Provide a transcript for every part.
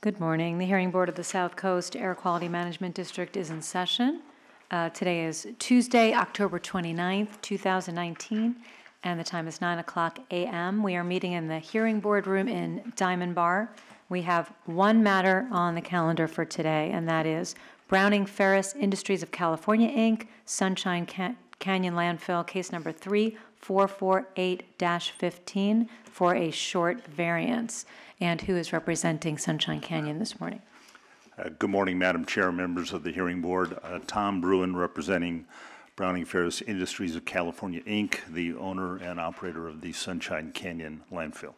Good morning. The Hearing Board of the South Coast Air Quality Management District is in session. Uh, Today is Tuesday, October 29th, 2019, and the time is 9 o'clock a.m. We are meeting in the Hearing Board Room in Diamond Bar. We have one matter on the calendar for today, and that is Browning Ferris Industries of California, Inc., Sunshine Ca- Canyon Landfill, case number 3448-15, for a short variance. And who is representing Sunshine Canyon this morning? Uh, Good morning, Madam Chair, members of the hearing board. Uh, Tom Bruin, representing Browning Ferris Industries of California, Inc., the owner and operator of the Sunshine Canyon landfill.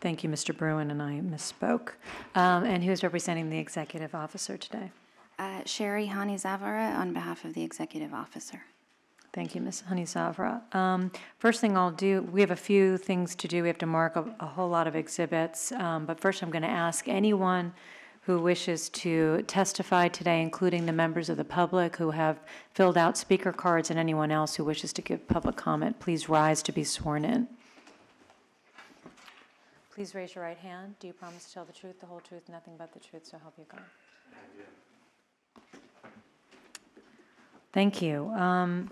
Thank you, Mr. Bruin, and I misspoke. Um, And who is representing the executive officer today? Uh, Sherry Hani Zavara on behalf of the executive officer. Thank you, Ms. Honeyzavra. Um, First thing I'll do, we have a few things to do. We have to mark a a whole lot of exhibits. Um, But first, I'm going to ask anyone who wishes to testify today, including the members of the public who have filled out speaker cards and anyone else who wishes to give public comment, please rise to be sworn in. Please raise your right hand. Do you promise to tell the truth, the whole truth, nothing but the truth, so help you God? Thank you. Um,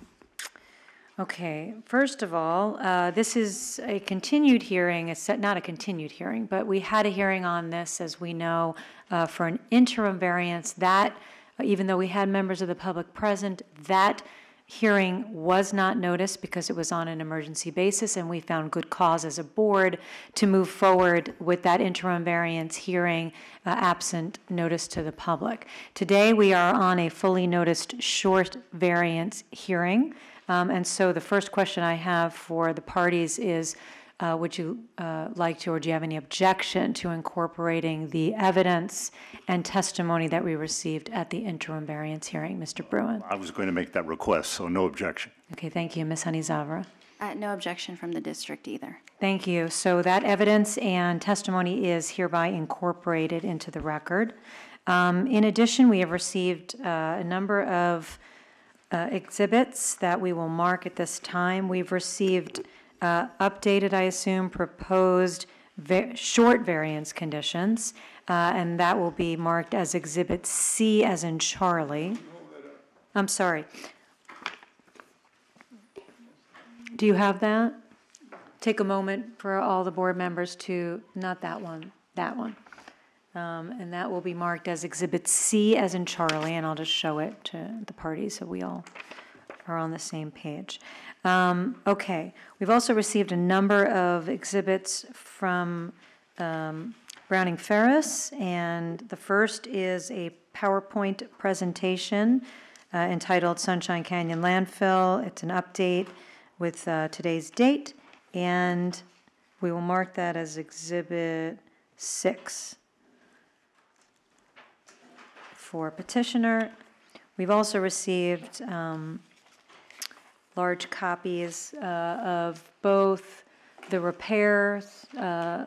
Okay, first of all, uh, this is a continued hearing, it's not a continued hearing, but we had a hearing on this, as we know, uh, for an interim variance. That, even though we had members of the public present, that hearing was not noticed because it was on an emergency basis, and we found good cause as a board to move forward with that interim variance hearing uh, absent notice to the public. Today, we are on a fully noticed short variance hearing. Um, And so the first question I have for the parties is, uh, would you uh, like to, or do you have any objection to incorporating the evidence and testimony that we received at the interim variance hearing? Mr. Bruin? I was going to make that request, so no objection. Okay, thank you. Ms. Honeyzavra? Uh, No objection from the district either. Thank you. So that evidence and testimony is hereby incorporated into the record. Um, In addition, we have received uh, a number of uh, exhibits that we will mark at this time. We've received uh, updated, I assume, proposed va- short variance conditions, uh, and that will be marked as Exhibit C as in Charlie. I'm sorry. Do you have that? Take a moment for all the board members to, not that one, that one. Um, And that will be marked as Exhibit C as in Charlie, and I'll just show it to the parties so we all are on the same page. Um, Okay, we've also received a number of exhibits from um, Browning Ferris, and the first is a PowerPoint presentation uh, entitled Sunshine Canyon Landfill. It's an update with uh, today's date, and we will mark that as Exhibit 6 for petitioner. We've also received um, large copies uh, of both the repairs, uh,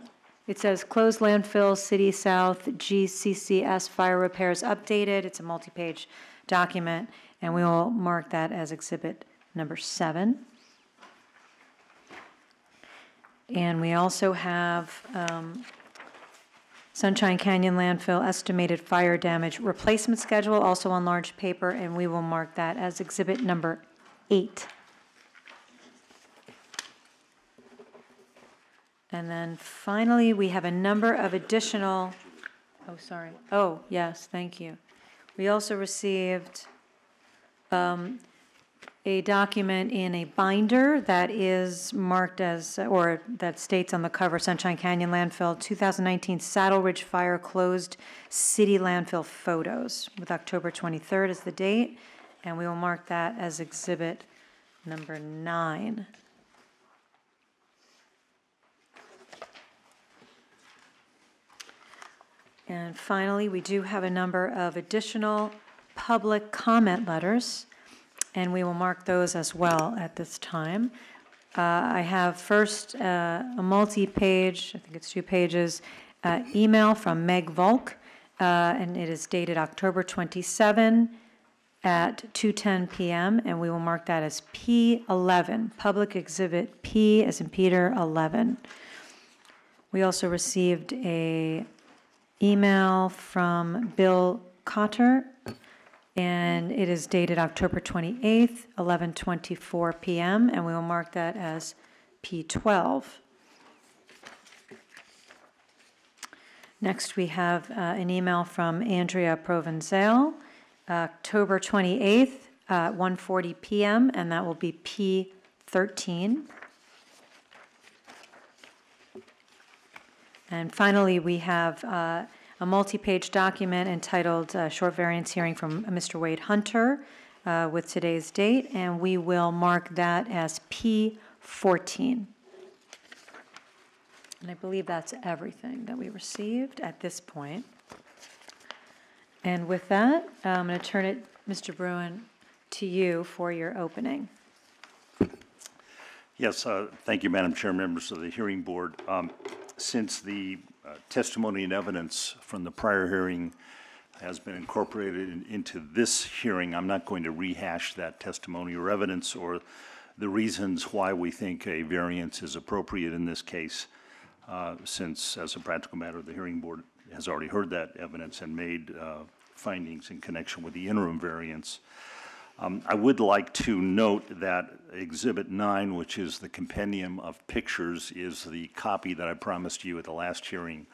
it says closed landfill, City South, GCCS fire repairs updated. It's a multi-page document, and we will mark that as exhibit number seven. And we also have um, Sunshine Canyon landfill estimated fire damage replacement schedule, also on large paper, and we will mark that as exhibit number eight. And then finally, we have a number of additional, oh, sorry. Oh, yes, thank you. We also received um, a document in a binder that is marked as, or that states on the cover, Sunshine Canyon Landfill 2019 Saddle Ridge Fire Closed City Landfill Photos, with October 23rd as the date, and we will mark that as exhibit number nine. And finally, we do have a number of additional public comment letters, and we will mark those as well at this time. Uh, I have first uh, a multi-page, I think it's two pages, uh, email from Meg Volk, uh, and it is dated October 27 at 2:10 PM, and we will mark that as P11, Public Exhibit P as in Peter 11. We also received a email from Bill Cotter, and it is dated October 28th, 11:24 PM, and we will mark that as P12. Next, we have uh, an email from Andrea Provenzale, October 28th, uh, 1:40 PM, and that will be P13. And finally, we have uh, a multi-page document entitled uh, Short Variance Hearing from Mr. Wade Hunter uh, with today's date, and we will mark that as P14. And I believe that's everything that we received at this point. And with that, I'm going to turn it, Mr. Bruin, to you for your opening. Yes, uh, thank you, Madam Chair, members of the hearing board. Um, Since the testimony and evidence from the prior hearing has been incorporated in- into this hearing, I'm not going to rehash that testimony or evidence or the reasons why we think a variance is appropriate in this case, uh, since, as a practical matter, the hearing board has already heard that evidence and made uh, findings in connection with the interim variance. Um, I would like to note that Exhibit 9, which is the compendium of pictures, is the copy that I promised you at the last hearing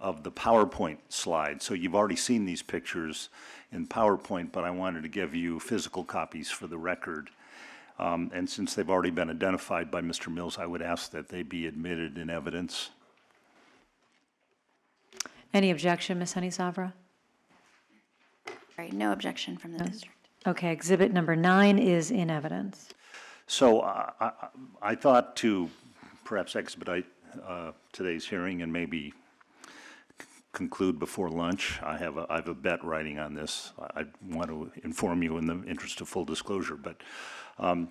of the PowerPoint slide. So you've already seen these pictures in PowerPoint, but I wanted to give you physical copies for the record. Um, And since they've already been identified by Mr. Mills, I would ask that they be admitted in evidence. Any objection, Ms. Honey Zavra? Sorry, no objection from the district. Okay, exhibit number nine is in evidence. So uh, I I- thought to perhaps expedite uh, today's hearing and maybe conclude before lunch. I have a, I have a bet writing on this. I I want to inform you in the interest of full disclosure, but um,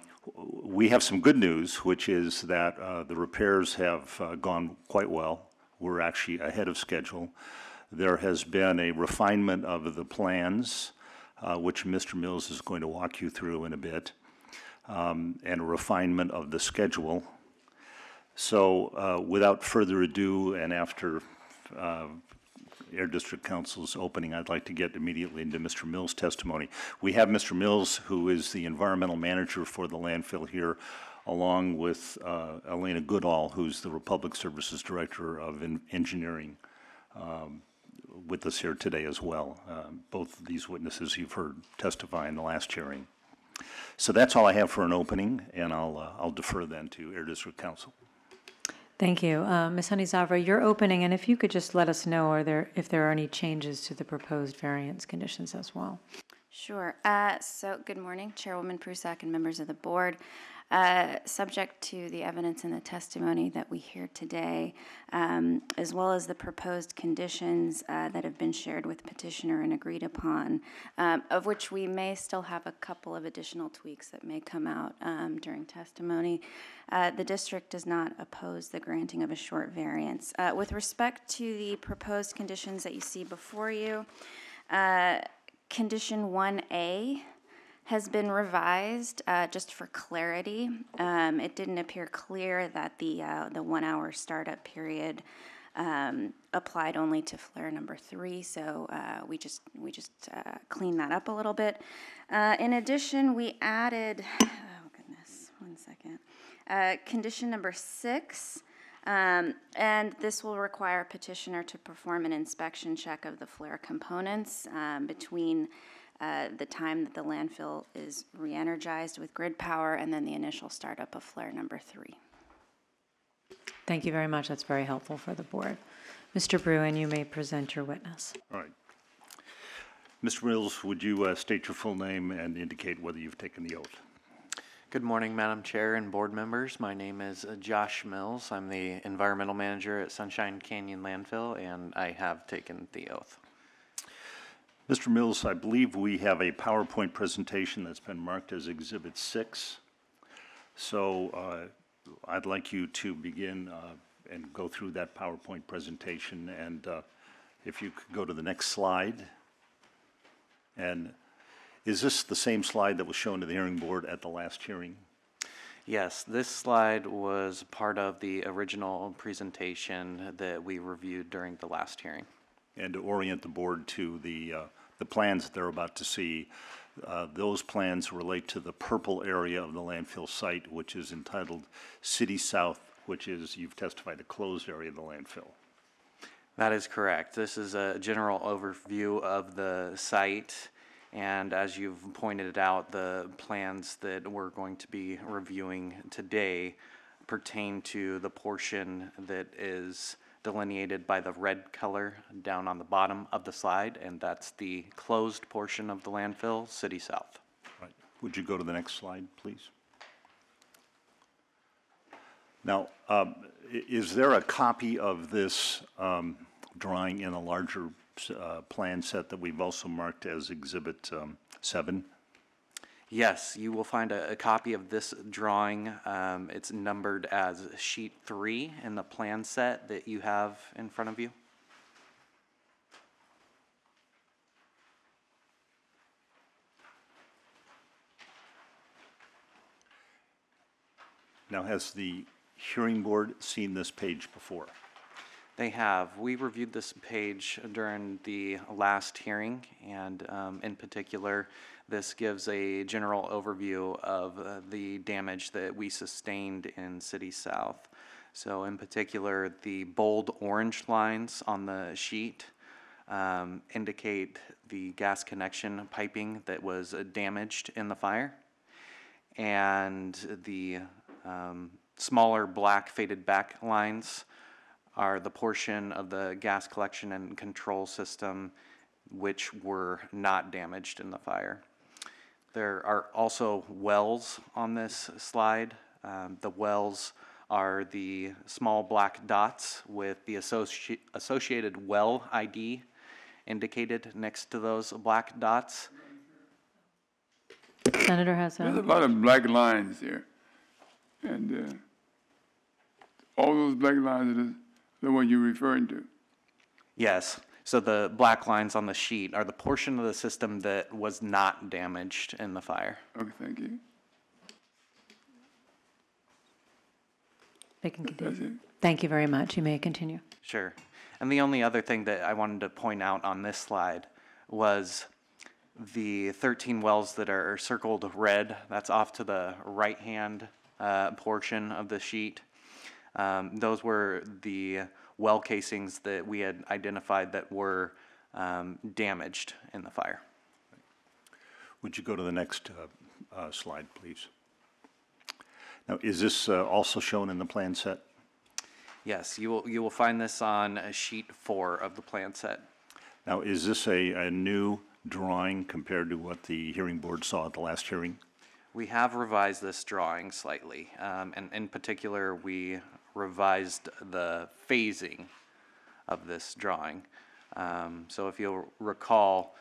we have some good news, which is that uh, the repairs have uh, gone quite well. We're actually ahead of schedule. There has been a refinement of the plans, uh, which Mr. Mills is going to walk you through in a bit um, and a refinement of the schedule. So uh, without further ado, and after uh, Air District Counsel's opening, I'd like to get immediately into Mr. Mills' testimony. We have Mr. Mills, who is the environmental manager for the landfill here, along with uh, Elena Goodall, who's the Republic Services Director of En- Engineering, um, with us here today as well. Uh, Both of these witnesses you've heard testify in the last hearing. So that's all I have for an opening, and I'll, uh, I'll defer then to Air District Counsel. Thank you. Uh, Ms. Honey Zavra, your opening, and if you could just let us know, are there, if there are any changes to the proposed variance conditions as well? Sure. Uh, So, good morning, Chairwoman Prusak and members of the board. Uh, Subject to the evidence and the testimony that we hear today, um, as well as the proposed conditions uh, that have been shared with petitioner and agreed upon, um, of which we may still have a couple of additional tweaks that may come out um, during testimony, uh, the district does not oppose the granting of a short variance. Uh, With respect to the proposed conditions that you see before you, uh, Condition 1A has been revised, uh, just for clarity. Um, It didn't appear clear that the, uh, the one-hour startup period um, applied only to flare number three, so uh, we just, we just uh, cleaned that up a little bit. Uh, In addition, we added, oh goodness, one second. Uh, Condition number six, um, And this will require a petitioner to perform an inspection check of the flare components um, between uh, the time that the landfill is re-energized with grid power and then the initial startup of flare number three. Thank you very much. That's very helpful for the board. Mr. Bruin, you may present your witness. All right. Mr. Mills, would you uh, state your full name and indicate whether you've taken the oath? Good morning, Madam Chair and board members. My name is uh, Josh Mills. I'm the environmental manager at Sunshine Canyon Landfill, and I have taken the oath. Mr. Mills, I believe we have a PowerPoint presentation that's been marked as Exhibit 6. So uh, I'd like you to begin uh, and go through that PowerPoint presentation, and uh, if you could go to the next slide. And is this the same slide that was shown to the hearing board at the last hearing? Yes, this slide was part of the original presentation that we reviewed during the last hearing. And to orient the board to the, uh, the plans that they're about to see. Uh, Those plans relate to the purple area of the landfill site, which is entitled City South, which is, you've testified, a closed area of the landfill. That is correct. This is a general overview of the site. And as you've pointed out, the plans that we're going to be reviewing today pertain to the portion that is delineated by the red color down on the bottom of the slide, and that's the closed portion of the landfill, City South. Right. Would you go to the next slide, please? Now, um, is there a copy of this um, drawing in a larger uh, plan set that we've also marked as Exhibit um, 7? Yes, you will find a, a copy of this drawing. Um, it's numbered as sheet three in the plan set that you have in front of you. Now, has the hearing board seen this page before? They have. We reviewed this page during the last hearing, and um, in particular, this gives a general overview of uh, the damage that we sustained in City South. So in particular, the bold orange lines on the sheet um, indicate the gas connection piping that was uh, damaged in the fire. And the um, smaller black faded back lines are the portion of the gas collection and control system which were not damaged in the fire. There are also wells on this slide. Um, The wells are the small black dots with the associ- associated well ID indicated next to those black dots. Senator has There's a a, lot of black lines there. And uh, all those black lines are the, the one you're referring to. Yes, so the black lines on the sheet are the portion of the system that was not damaged in the fire. Okay, thank you. they can That's continue. it. Thank you very much. You may continue. Sure. And the only other thing that I wanted to point out on this slide was the 13 wells that are circled red. That's off to the right-hand uh, portion of the sheet. Um, Those were the well casings that we had identified that were um, damaged in the fire. Would you go to the next uh, uh, slide, please? Now, is this uh, also shown in the plan set? Yes, you will, you will find this on uh, sheet four of the plan set. Now, is this a, a new drawing compared to what the hearing board saw at the last hearing? We have revised this drawing slightly, um, and in particular, we revised the phasing of this drawing. Um, so if you'll recall,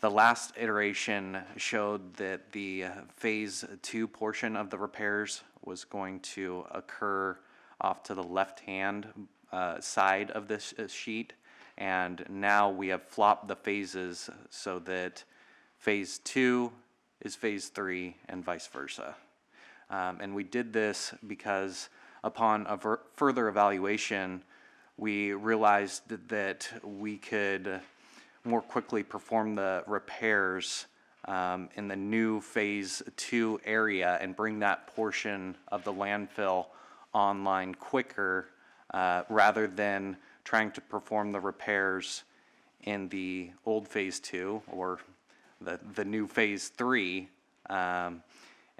the last iteration showed that the uh, phase two portion of the repairs was going to occur off to the left-hand uh, side of this uh, sheet. And now we have flopped the phases so that phase two is phase three and vice versa. Um, and we did this because upon a ver- further evaluation, we realized that we could more quickly perform the repairs um, in the new phase two area and bring that portion of the landfill online quicker uh, rather than trying to perform the repairs in the old phase two or the, the new phase three um,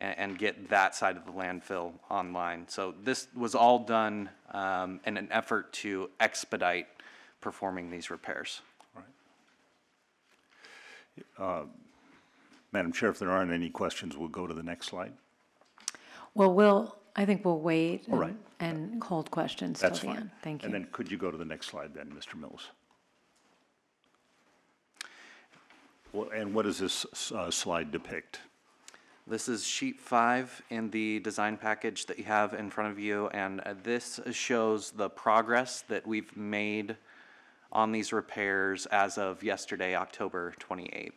and, and get that side of the landfill online. So this was all done um, in an effort to expedite performing these repairs. Madam Chair, if there aren't any questions, we'll go to the next slide. Well, we'll, I think we'll wait All right. and and hold questions till That's the fine. end. Thank you. And you. then could you go to the next slide then, Mr. Mills? Well, and what does this uh, slide depict? This is sheet five in the design package that you have in front of you, and uh, this shows the progress that we've made on these repairs as of yesterday, October 28th.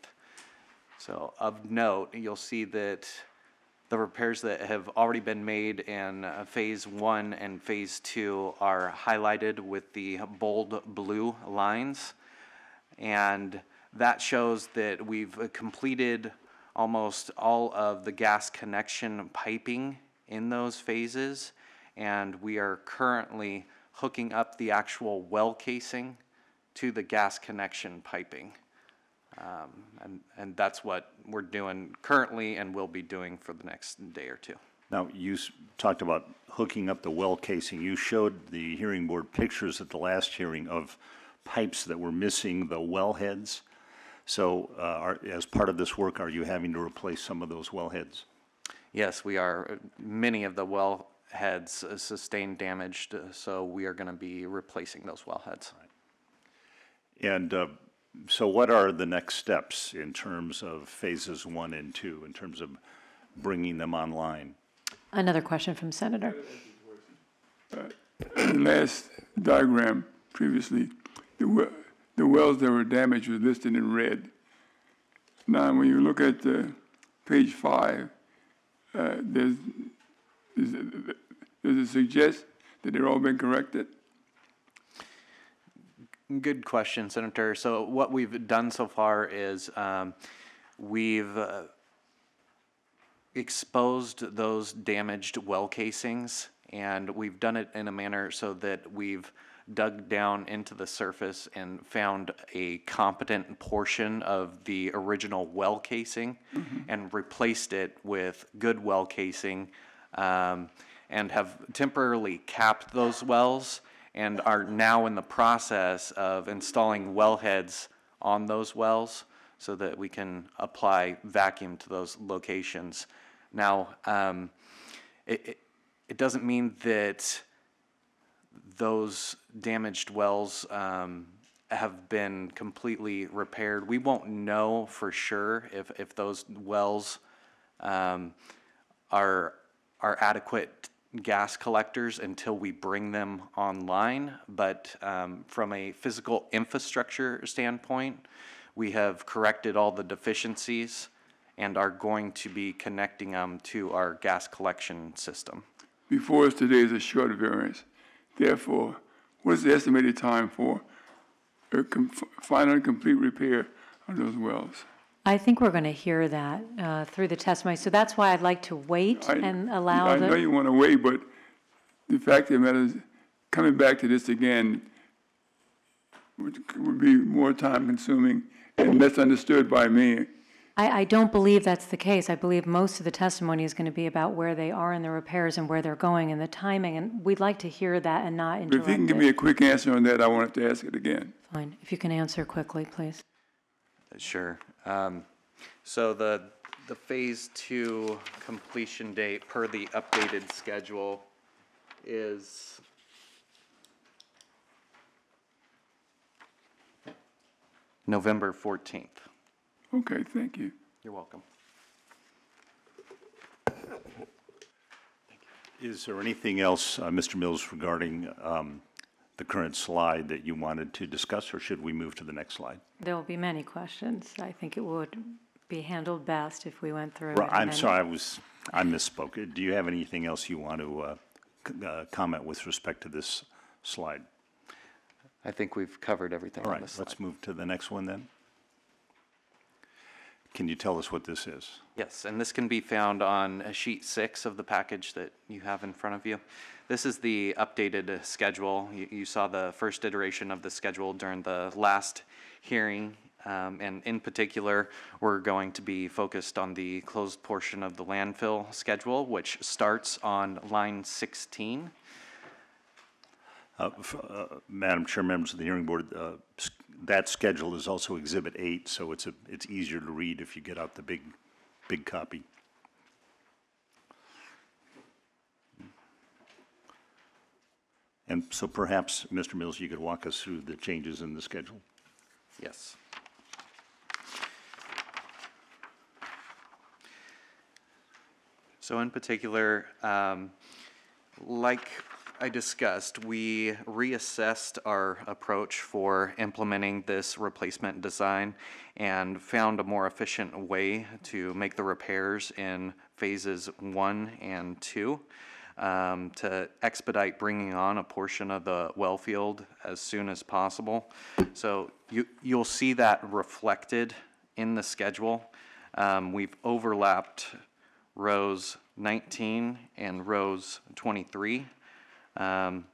So of note, you'll see that the repairs that have already been made in uh, Phase One and Phase Two are highlighted with the bold blue lines. And that shows that we've completed almost all of the gas connection piping in those phases. And we are currently hooking up the actual well casing to the gas connection piping. Um, and, and that's what we're doing currently and will be doing for the next day or two. Now, you s- talked about hooking up the well casing. You showed the hearing board pictures at the last hearing of pipes that were missing the well heads. So, uh, are, as part of this work, are you having to replace some of those well heads? Yes, we are, many of the well heads uh, sustained damage, uh, so we are gonna be replacing those well heads. And uh, so what are the next steps in terms of phases one and two, in terms of bringing them online? Another question from Senator. In the last diagram previously, the, we- the wells that were damaged were listed in red. Now, when you look at uh, page five, uh, there's, does it suggest that they're all been corrected? Good question, Senator. So what we've done so far is, um, we've, uh, exposed those damaged well casings, and we've done it in a manner so that we've dug down into the surface and found a competent portion of the original well casing and replaced it with good well casing, um, and have temporarily capped those wells and are now in the process of installing well heads on those wells so that we can apply vacuum to those locations. Now, um, it, it, it doesn't mean that those damaged wells um, have been completely repaired. We won't know for sure if, if those wells um, are, are adequate gas collectors until we bring them online. But um, from a physical infrastructure standpoint, we have corrected all the deficiencies and are going to be connecting them to our gas collection system. Before us today is a short variance. Therefore, what is the estimated time for a com- final and complete repair of those wells? I think we're going to hear that uh, through the testimony, so that's why I'd like to wait I- and allow I know you want to wait, but the fact of the matter is, coming back to this again would, would be more time consuming and misunderstood by me. I, I don't believe that's the case. I believe most of the testimony is going to be about where they are in the repairs and where they're going and the timing, and we'd like to hear that and not But interrupt if you can give me a it. quick answer on that, I wanted to ask it again. Fine, if you can answer quickly, please. Sure. Um, So the, the Phase Two completion date per the updated schedule is November fourteenth. Okay, thank you. You're welcome. Is there anything else, uh, Mr. Mills, regarding um, the current slide that you wanted to discuss, or should we move to the next slide? There will be many questions. I think it would be handled best if we went through. it Right, I'm sorry, I was, I misspoke. Do you have anything else you want to uh, c- uh, comment with respect to this slide? I think we've covered everything All on right, this slide. let's move to the next one then. Can you tell us what this is? Yes, and this can be found on uh, sheet six of the package that you have in front of you. This is the updated uh, schedule. You, you saw the first iteration of the schedule during the last hearing. Um, and in particular, we're going to be focused on the closed portion of the landfill schedule, which starts on line sixteen. Uh, f- uh, Madam Chair, members of the hearing board, uh, s- that schedule is also Exhibit 8, so it's, a it's easier to read if you get out the big, big copy. And so perhaps, Mr. Mills, you could walk us through the changes in the schedule? Yes. So in particular, um, like I discussed, we reassessed our approach for implementing this replacement design and found a more efficient way to make the repairs in phases one and two. um, to expedite bringing on a portion of the well field as soon as possible. So you, you'll see that reflected in the schedule. Um, We've overlapped rows 19 and rows 23 um,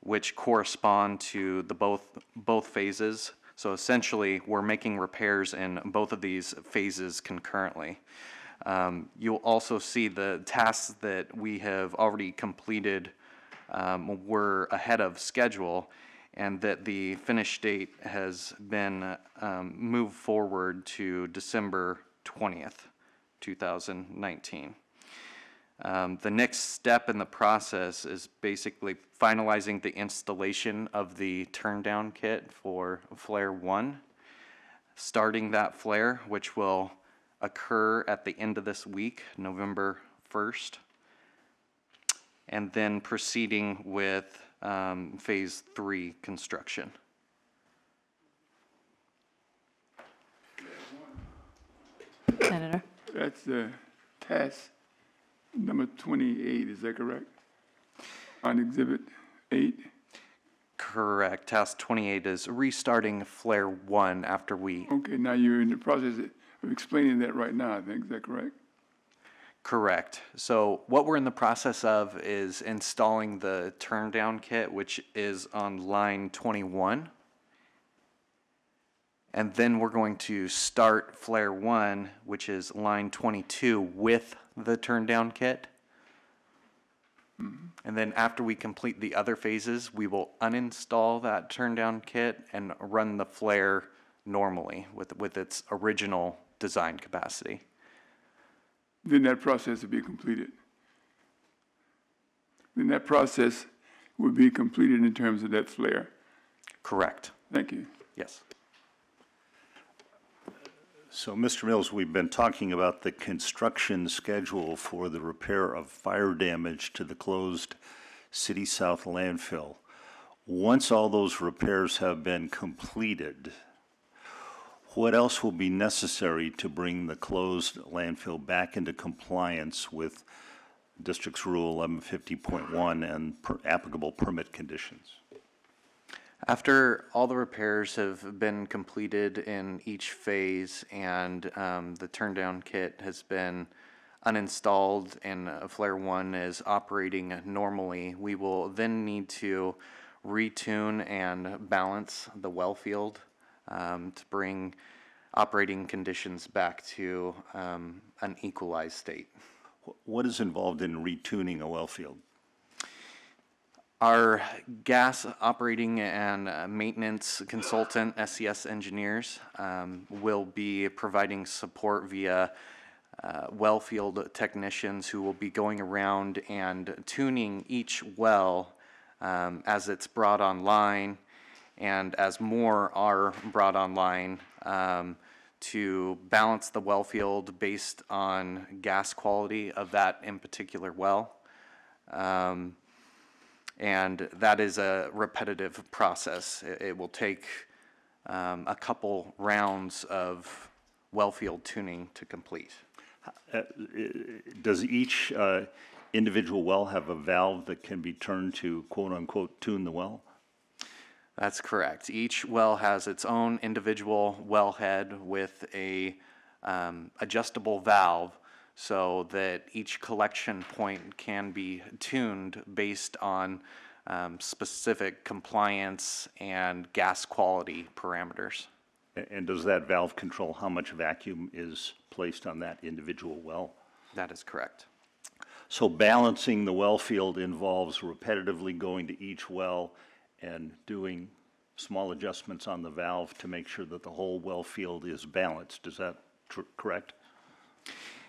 which correspond to the both, both phases. So essentially, we're making repairs in both of these phases concurrently. Um, You'll also see the tasks that we have already completed um, were ahead of schedule, and that the finish date has been um, moved forward to December 20th, 2019. Um, The next step in the process is basically finalizing the installation of the turn-down kit for Flare 1, starting that flare, which will occur at the end of this week, November 1st, and then proceeding with um, Phase 3 construction. Senator? That's the task number twenty-eight, is that correct? On exhibit eight? Correct. Task 28 is restarting Flare 1 after we Okay, now you're in the process of explaining that right now, I think, is that correct? Correct. So what we're in the process of is installing the turn down kit, which is on line 21. And then we're going to start flare one, which is line 22 with the turn down kit. Mm-hmm. And then after we complete the other phases, we will uninstall that turn down kit and run the flare normally with, with its original design capacity. Then that process will be completed. Then that process will be completed in terms of that flare. Correct. Thank you. Yes. So, Mr. Mills, we've been talking about the construction schedule for the repair of fire damage to the closed City South landfill. Once all those repairs have been completed, what else will be necessary to bring the closed landfill back into compliance with District's Rule 1150.1 and per- applicable permit conditions? After all the repairs have been completed in each phase and um, the turn-down kit has been uninstalled and uh, Flare One is operating normally, we will then need to retune and balance the well field um, to bring operating conditions back to um, an equalized state. What is involved in retuning a well field? Our gas operating and uh, maintenance consultant, SCS engineers, um, will be providing support via uh, well field technicians who will be going around and tuning each well um, as it's brought online and as more are brought online um, to balance the well field based on gas quality of that in particular well. Um, and that is a repetitive process. It, it will take um, a couple rounds of well field tuning to complete. Does each uh, individual well have a valve that can be turned to quote-unquote tune the well? That's correct. Each well has its own individual wellhead with a um, adjustable valve so that each collection point can be tuned based on um, specific compliance and gas quality parameters. And does that valve control how much vacuum is placed on that individual well? That is correct. So balancing the well field involves repetitively going to each well and doing small adjustments on the valve to make sure that the whole well field is balanced. Is that correct?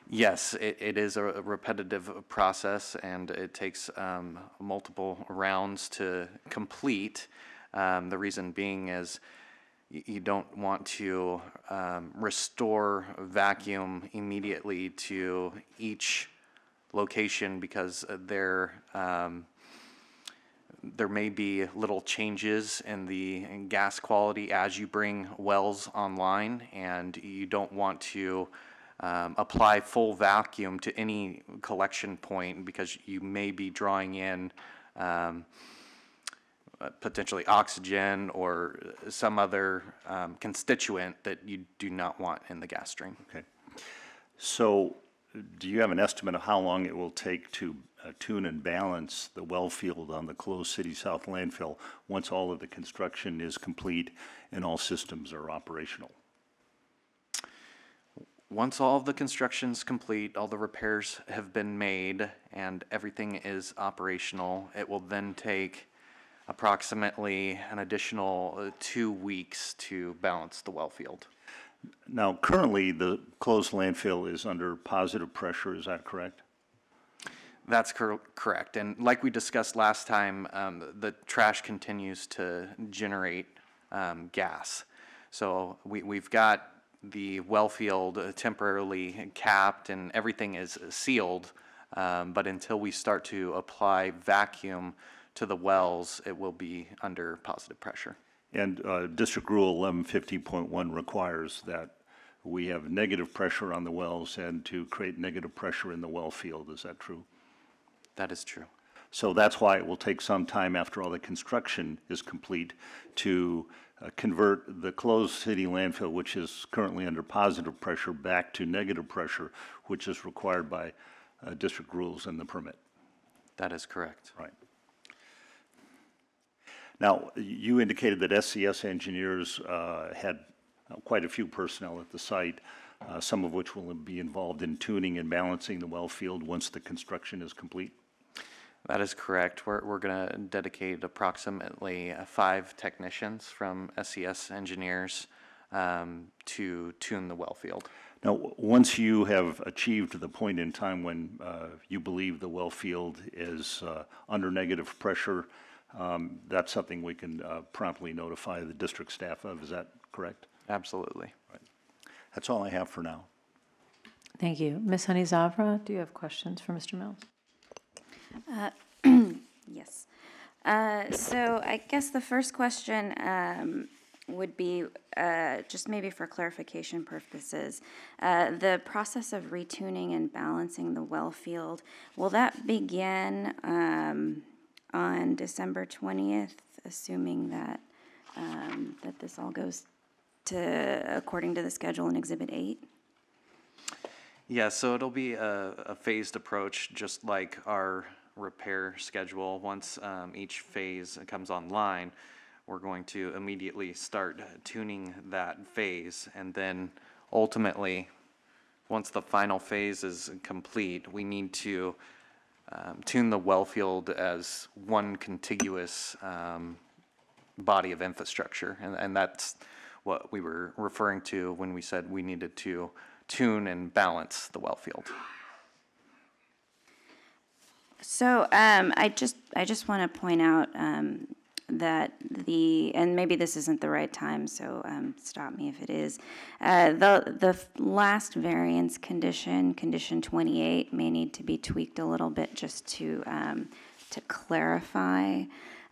Yes, it, it is a repetitive process and it takes um, multiple rounds to complete. Um, the reason being is you don't want to um, restore vacuum immediately to each location because there um, there may be little changes in the gas quality as you bring wells online, and you don't want to um, apply full vacuum to any collection point because you may be drawing in um, potentially oxygen or some other um, constituent that you do not want in the gas stream. Okay. So do you have an estimate of how long it will take to uh, tune and balance the well field on the closed City South landfill once all of the construction is complete and all systems are operational? Once all of the construction's complete, all the repairs have been made, and everything is operational, it will then take approximately an additional uh, two weeks to balance the well field. Now, currently, the closed landfill is under positive pressure, is that correct? That's cor- correct. And like we discussed last time, um, the trash continues to generate um, gas. So we, we've got the well field uh, temporarily capped and everything is sealed. Um, but until we start to apply vacuum to the wells, it will be under positive pressure. And uh, District Rule 1150.1 requires that we have negative pressure on the wells and to create negative pressure in the well field, is that true? That is true. So that's why it will take some time after all the construction is complete to uh, convert the closed city landfill, which is currently under positive pressure, back to negative pressure, which is required by uh, district rules and the permit. That is correct. Right. Now, you indicated that SCS engineers uh, had uh, quite a few personnel at the site, uh, some of which will be involved in tuning and balancing the well field once the construction is complete. That is correct. We're, we're going to dedicate approximately uh, five technicians from SCS engineers um, to tune the well field. Now, w- once you have achieved the point in time when uh, you believe the well field is uh, under negative pressure, um, that's something we can uh, promptly notify the district staff of, is that correct? Absolutely. That's all I have for now. Thank you. Ms. Honey Zavra, do you have questions for Mr. Mills? Yes. Uh, So I guess the first question um, would be, uh, just maybe for clarification purposes, uh, the process of retuning and balancing the well field, will that begin um, on December 20th, assuming that, um, that this all goes to, according to the schedule in Exhibit 8? Yeah, so it'll be a, a phased approach, just like our repair schedule. Once um, each phase comes online, we're going to immediately start tuning that phase. And then ultimately, once the final phase is complete, we need to um, tune the well field as one contiguous um, body of infrastructure. And, and that's what we were referring to when we said we needed to tune and balance the well field. So um, I just I just want to point out um, that the and maybe this isn't the right time, so um, stop me if it is. Uh, the the last variance condition, condition 28, may need to be tweaked a little bit just to um, to clarify.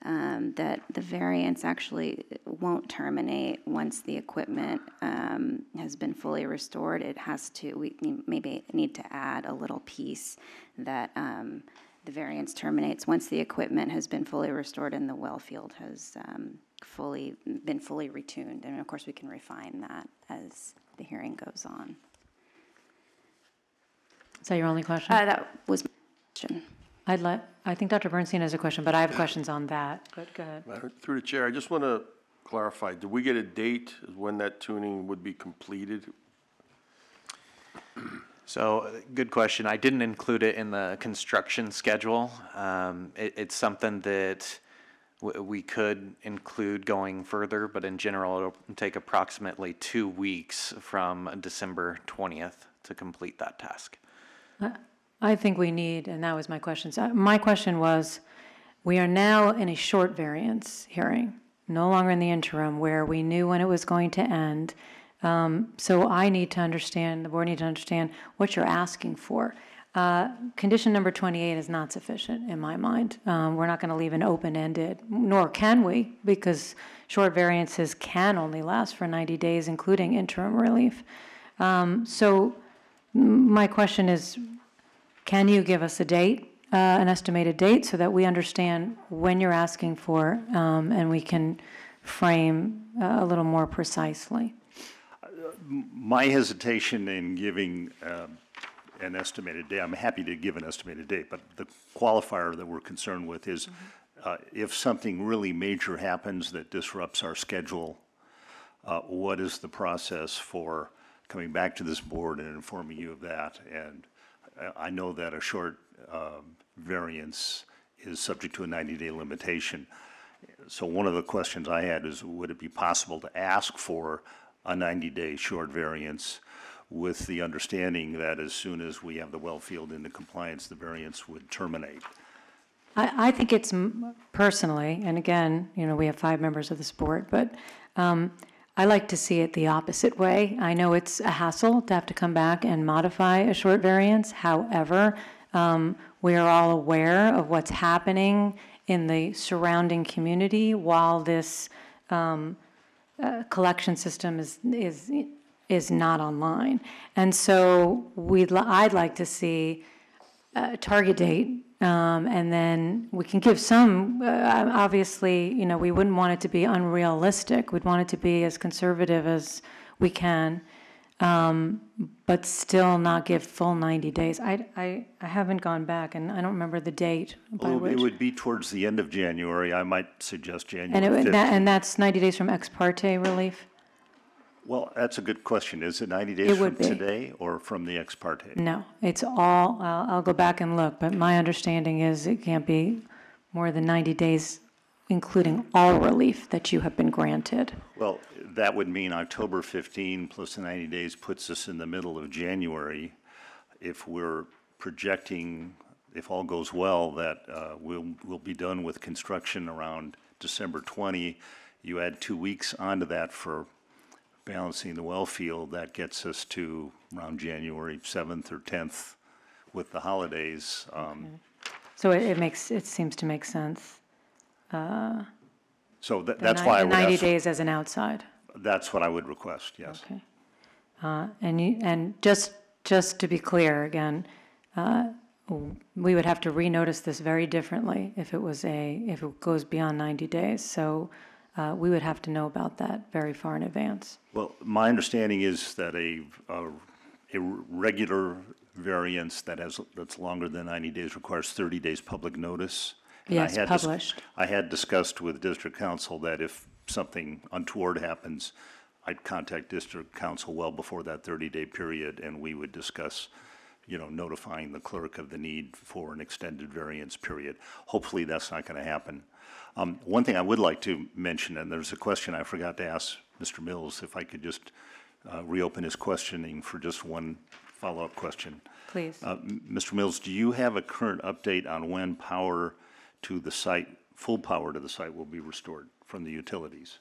Um, that the variance actually won't terminate once the equipment um, has been fully restored. It has to, we maybe need to add a little piece that um, the variance terminates once the equipment has been fully restored and the well field has um, fully, been fully retuned. And of course, we can refine that as the hearing goes on. Is that your only question? Uh, That was my question. I'd let, I think Dr. Bernstein has a question, but I have questions on that. But go ahead. Through the chair, I just want to clarify, did we get a date when that tuning would be completed? So, good question. I didn't include it in the construction schedule. Um, it, it's something that w- we could include going further, but in general, it'll take approximately two weeks from December twentieth to complete that task. I think we need, and that was my question. So my question was, we are now in a short variance hearing, no longer in the interim where we knew when it was going to end. Um, So I need to understand, the board need to understand what you're asking for. Uh, Condition number 28 is not sufficient in my mind. Um, We're not going to leave an open-ended, nor can we, because short variances can only last for 90 days, including interim relief. Um, So my question is, can you give us a date, uh, an estimated date, so that we understand when you're asking for, um, and we can frame uh, a little more precisely? My hesitation in giving um, an estimated date, I'm happy to give an estimated date, but the qualifier that we're concerned with is uh, if something really major happens that disrupts our schedule, uh, what is the process for coming back to this board and informing you of that? And I- I know that a short um, variance is subject to a 90-day limitation. So one of the questions I had is, would it be possible to ask for a 90-day short variance with the understanding that as soon as we have the well field into compliance, the variance would terminate? I, I think it's m- personally, and again, you know, we have five members of this board, but um, I like to see it the opposite way. I know it's a hassle to have to come back and modify a short variance. However, um, we are all aware of what's happening in the surrounding community while this um, uh, collection system is, is, is not online. And so we'd, I'd like to see a target date, um, and then we can give some, uh, obviously, you know, we wouldn't want it to be unrealistic. We'd want it to be as conservative as we can, um, but still not give full 90 days. I, I, I haven't gone back, and I don't remember the date by Well, It which. would be towards the end of January. I might suggest And January it, that- 15th. and that's 90 days from ex parte relief? Well, that's a good question. Is it 90 days It from would be. today or from the ex parte? No, it's all, I'll, I'll go back and look, but my understanding is it can't be more than 90 days, including all relief that you have been granted. Well, that would mean October 15 plus the 90 days puts us in the middle of January. If we're projecting, if all goes well, that uh, we'll, we'll be done with construction around December 20. You add two weeks onto that for balancing the well field, that gets us to around January 7th or 10th with the holidays. Um, So it, it makes, it seems to make sense. So that- The that's why I would 90 ask, days as an outside, that's what I would request, yes. okay. Uh, And you, and just, just to be clear, again, uh, we would have to renotice this very differently if it was a, if it goes beyond 90 days. So uh, we would have to know about that very far in advance. Well, my understanding is that a, a, a regular variance that has, that's longer than 90 days requires 30 days public notice. And I Yes, had dis- published. I had discussed with district counsel that if something untoward happens, I'd contact district counsel well before that 30-day period, and we would discuss, you know, notifying the clerk of the need for an extended variance period. Hopefully, that's not going to happen. Um, One thing I would like to mention, and there's a question I forgot to ask Mr. Mills, if I could just uh, reopen his questioning for just one follow-up question. Please. Uh, M- Mr. Mills, do you have a current update on when power to the site, full power to the site will be restored from the utilities?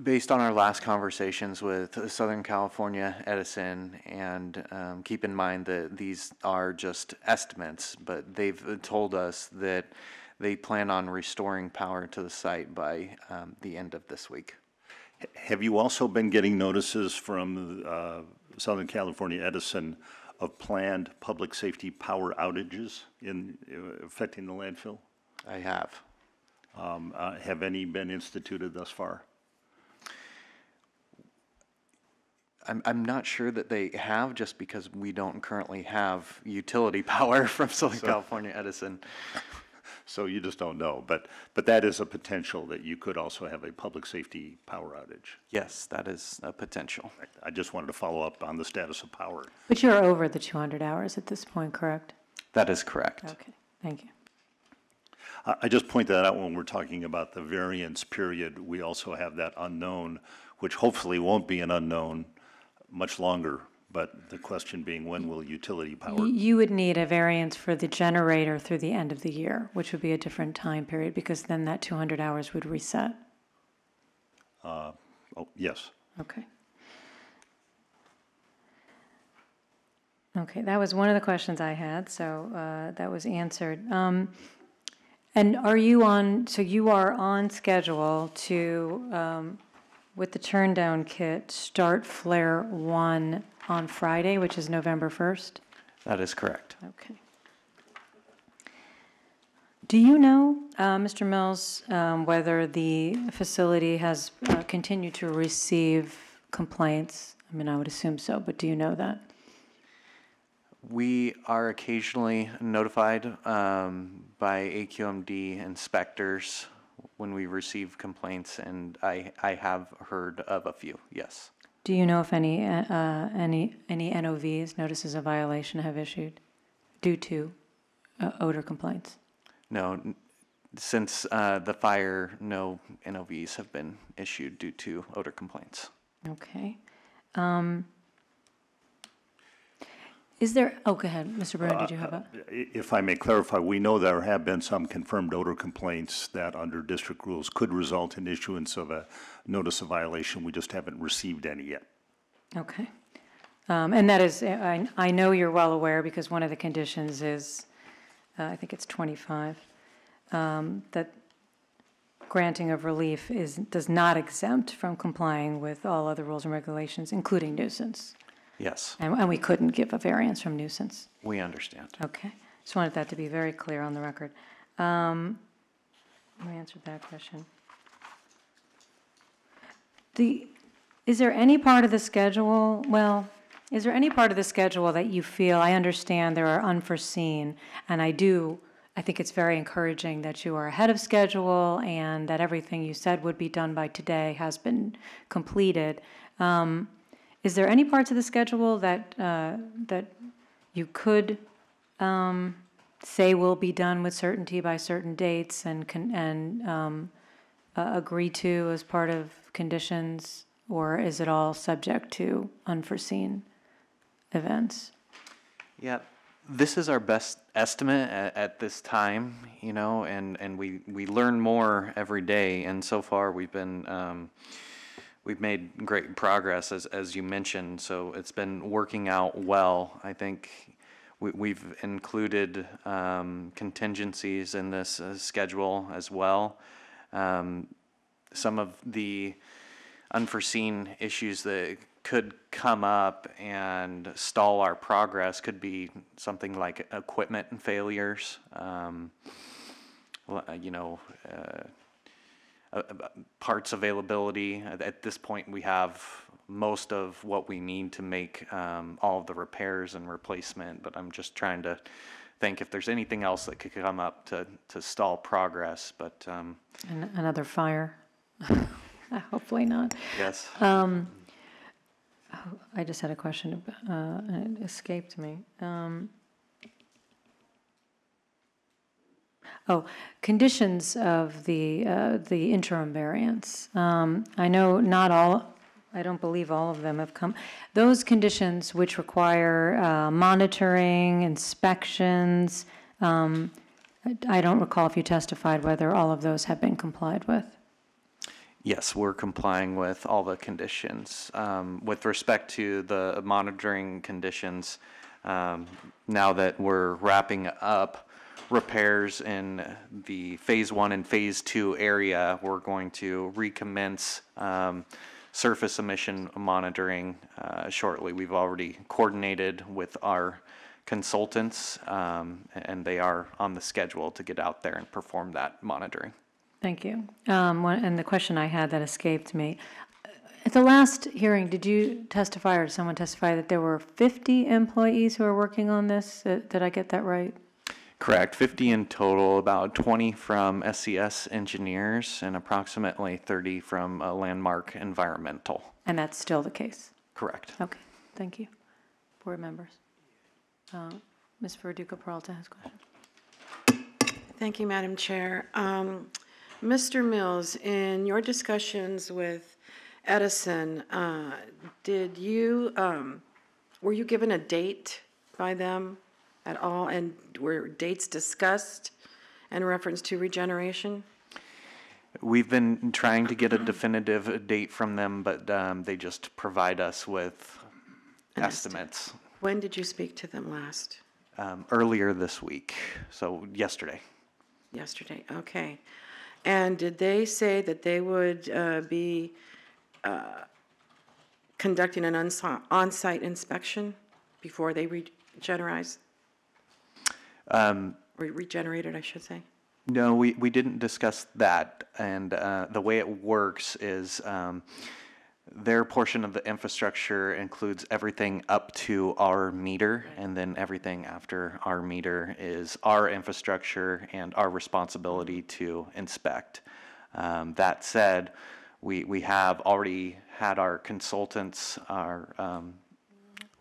Based on our last conversations with Southern California Edison, and um, keep in mind that these are just estimates, but they've told us that they plan on restoring power to the site by um, the end of this week. Have you also been getting notices from uh, Southern California Edison of planned public safety power outages in, uh, affecting the landfill? I have. Um, uh, Have any been instituted thus far? I'm, I'm not sure that they have, just because we don't currently have utility power from Southern California Edison. So you just don't know, but, but that is a potential that you could also have a public safety power outage. Yes, that is a potential. I just wanted to follow up on the status of power. But you're over the 200 hours at this point, correct? That is correct. Okay, thank you. I I just point that out when we're talking about the variance period. We also have that unknown, which hopefully won't be an unknown much longer. But the question being, when will utility power? You would need a variance for the generator through the end of the year, which would be a different time period, because then that 200 hours would reset. Oh, yes. Okay. Okay, that was one of the questions I had, so uh, that was answered. Um, And are you on, so you are on schedule to, um, with the turn-down kit, start flare one on Friday, which is November 1st? That is correct. Okay. Do you know, uh, Mr. Mills, um, whether the facility has uh, continued to receive complaints? I mean, I would assume so, but do you know that? We are occasionally notified um, by AQMD inspectors when we receive complaints, and I, I have heard of a few, yes. Do you know if any, uh, uh, any, any NOVs, notices of violation, have issued due to uh, odor complaints? No, n- since uh, the fire, no NOVs have been issued due to odor complaints. Okay. Um, Is there, oh, go ahead, Mr. Bruno, did you have a? If I may clarify, we know there have been some confirmed odor complaints that under district rules could result in issuance of a notice of violation. We just haven't received any yet. Okay. Um, And that is, I, I know you're well aware, because one of the conditions is, uh, I think it's 25, um, that granting of relief is, does not exempt from complying with all other rules and regulations, including nuisance. Yes, And, and we couldn't give a variance from nuisance. we understand. Okay. Just wanted that to be very clear on the record. Um, You answered that question. The, is there any part of the schedule, well, is there any part of the schedule that you feel, I understand there are unforeseen, and I do, I think it's very encouraging that you are ahead of schedule and that everything you said would be done by today has been completed. Um, Is there any parts of the schedule that, uh, that you could um, say will be done with certainty by certain dates and, con- and um, uh, agree to as part of conditions? Or is it all subject to unforeseen events? Yeah, this is our best estimate at, at this time, you know, and, and we, we learn more every day. And so far, we've been, um, we've made great progress, as, as you mentioned. So it's been working out well. I think we, we've included um, contingencies in this uh, schedule as well. Um, some of the unforeseen issues that could come up and stall our progress could be something like equipment failures, um, you know, uh, uh, uh, parts availability. At, this point, we have most of what we need to make um, all of the repairs and replacement, but I'm just trying to think if there's anything else that could come up to, to stall progress, but um, An- Another fire? Hopefully not. yes. I just had a question, uh, and it escaped me. Um, Oh, conditions of the, uh, the interim variance. Um, I know not all, I don't believe all of them have come. Those conditions which require uh, monitoring, inspections, um, I I don't recall if you testified whether all of those have been complied with. Yes, we're complying with all the conditions. Um, With respect to the monitoring conditions, um, now that we're wrapping up repairs in the Phase One and Phase Two area, we're going to recommence um, surface emission monitoring uh, shortly. We've already coordinated with our consultants, um, and they are on the schedule to get out there and perform that monitoring. Thank you. Um, And the question I had that escaped me, at the last hearing, did you testify or did someone testify that there were 50 employees who are working on this? Uh, Did I get that right? Correct, 50 in total, about 20 from SCS engineers and approximately 30 from uh, Landmark Environmental. And that's still the case? Correct. Okay, thank you. Board members. Uh, Ms. Verdugo Peralta has a question. Thank you, Madam Chair. Um, Mr. Mills, in your discussions with Edison, uh, did you, um, were you given a date by them at all? And were dates discussed in reference to regeneration? We've been trying to get a definitive date from them, but um, they just provide us with estimates When did you speak to them last? um, earlier this week, so yesterday. Yesterday, okay. And did they say that they would uh, be uh, conducting an onsi- on-site inspection before they regenerize? Or regenerated, I should say? No, we, we didn't discuss that, and uh, the way it works is um, their portion of the infrastructure includes everything up to our meter, and then everything after our meter is our infrastructure and our responsibility to inspect. Um, That said, we, we have already had our consultants, our um,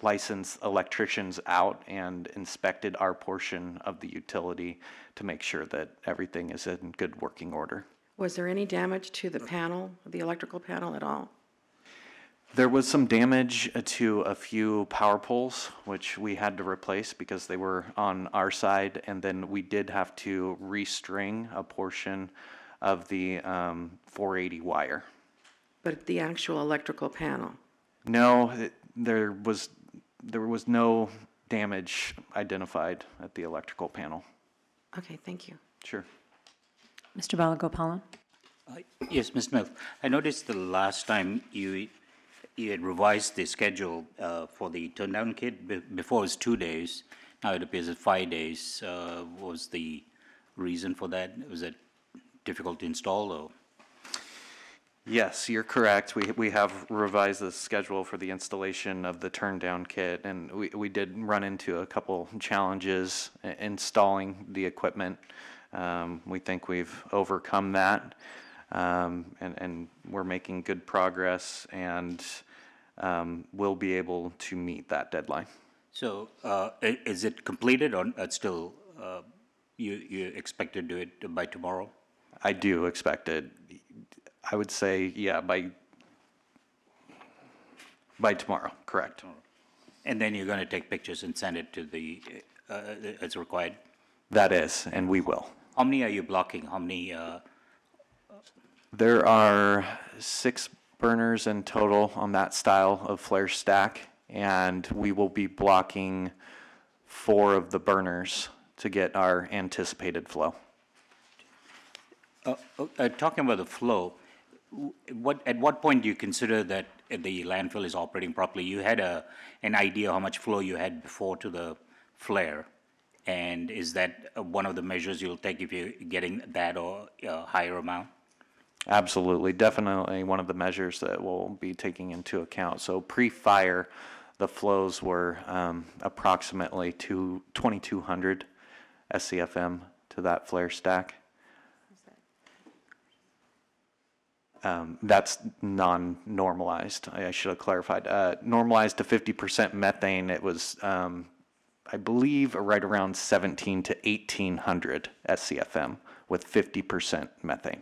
licensed electricians out and inspected our portion of the utility to make sure that everything is in good working order. Was there any damage to the panel, the electrical panel at all? There was some damage to a few power poles, which we had to replace because they were on our side, and then we did have to restring a portion of the um, 480 wire. But the actual electrical panel? No, it- there was, there was no damage identified at the electrical panel. Okay, thank you. Sure. Mr. Balagopalan? Uh, Yes, Ms. Mills, I noticed the last time you, you had revised the schedule uh, for the turn-down kit, Be- before it was two days, now it appears at five days. Uh, was the reason for that? Was it difficult to install, or? Yes, you're correct. We, we have revised the schedule for the installation of the turn-down kit, and we, we did run into a couple challenges i- installing the equipment. Um, we think we've overcome that, um, and, and we're making good progress, and, um, we'll be able to meet that deadline. So uh, i- is it completed or it's still, uh, you, you expect to do it by tomorrow? I do expect it. I would say, yeah, by, by tomorrow, correct. And then you're going to take pictures and send it to the, uh, as required? That is, and we will. How many are you blocking? How many, uh, There are six burners in total on that style of flare stack, and we will be blocking four of the burners to get our anticipated flow. Uh, uh, Talking about the flow, what, at what point do you consider that the landfill is operating properly? You had a, an idea how much flow you had before to the flare? And is that uh, one of the measures you'll take if you're getting that or a higher amount? Absolutely, definitely one of the measures that we'll be taking into account. So pre-fire, the flows were um, approximately two, 2,200 SCFM to that flare stack. Um, That's non-normalized, I I should have clarified. Uh, Normalized to 50% methane, it was, um, I believe, right around 17 to 1,800 SCFM with 50% methane.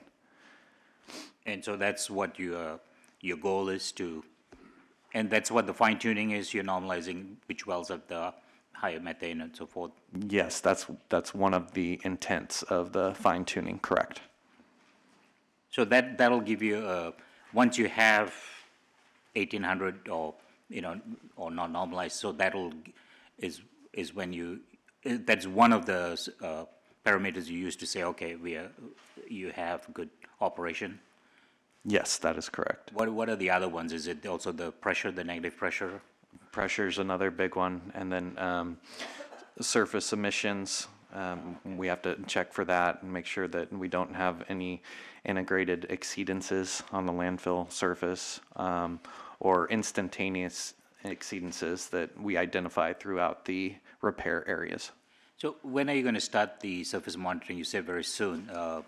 And so that's what your, your goal is to, and that's what the fine tuning is, you're normalizing which wells have the higher methane and so forth? Yes, that's, that's one of the intents of the fine tuning, correct? So that, that'll give you, uh, once you have eighteen hundred or, you know, or not normalized, so that'll, is, is when you, uh, that's one of the, uh, parameters you use to say, okay, we are, you have good operation. Yes, that is correct. What, what are the other ones? Is it also the pressure, the negative pressure? Pressure's another big one, and then um, surface emissions, um, we have to check for that and make sure that we don't have any integrated exceedances on the landfill surface, um, or instantaneous exceedances that we identify throughout the repair areas. So when are you going to start the surface monitoring? You said very soon, uh,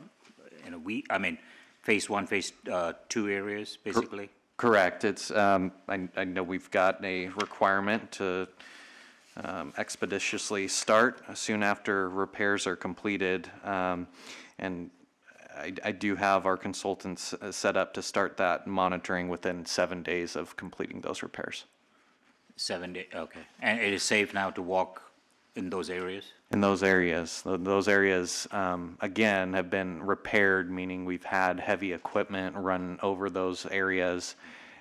in a week, I mean, phase one, phase, uh, two areas, basically? Correct, it's, um, I, I know we've got a requirement to, um, expeditiously start soon after repairs are completed. Um, and I, I do have our consultants uh, set up to start that monitoring within seven days of completing those repairs. Seven day, okay. And it is safe now to walk in those areas? In those areas, Th- those areas, um, again, have been repaired, meaning we've had heavy equipment run over those areas.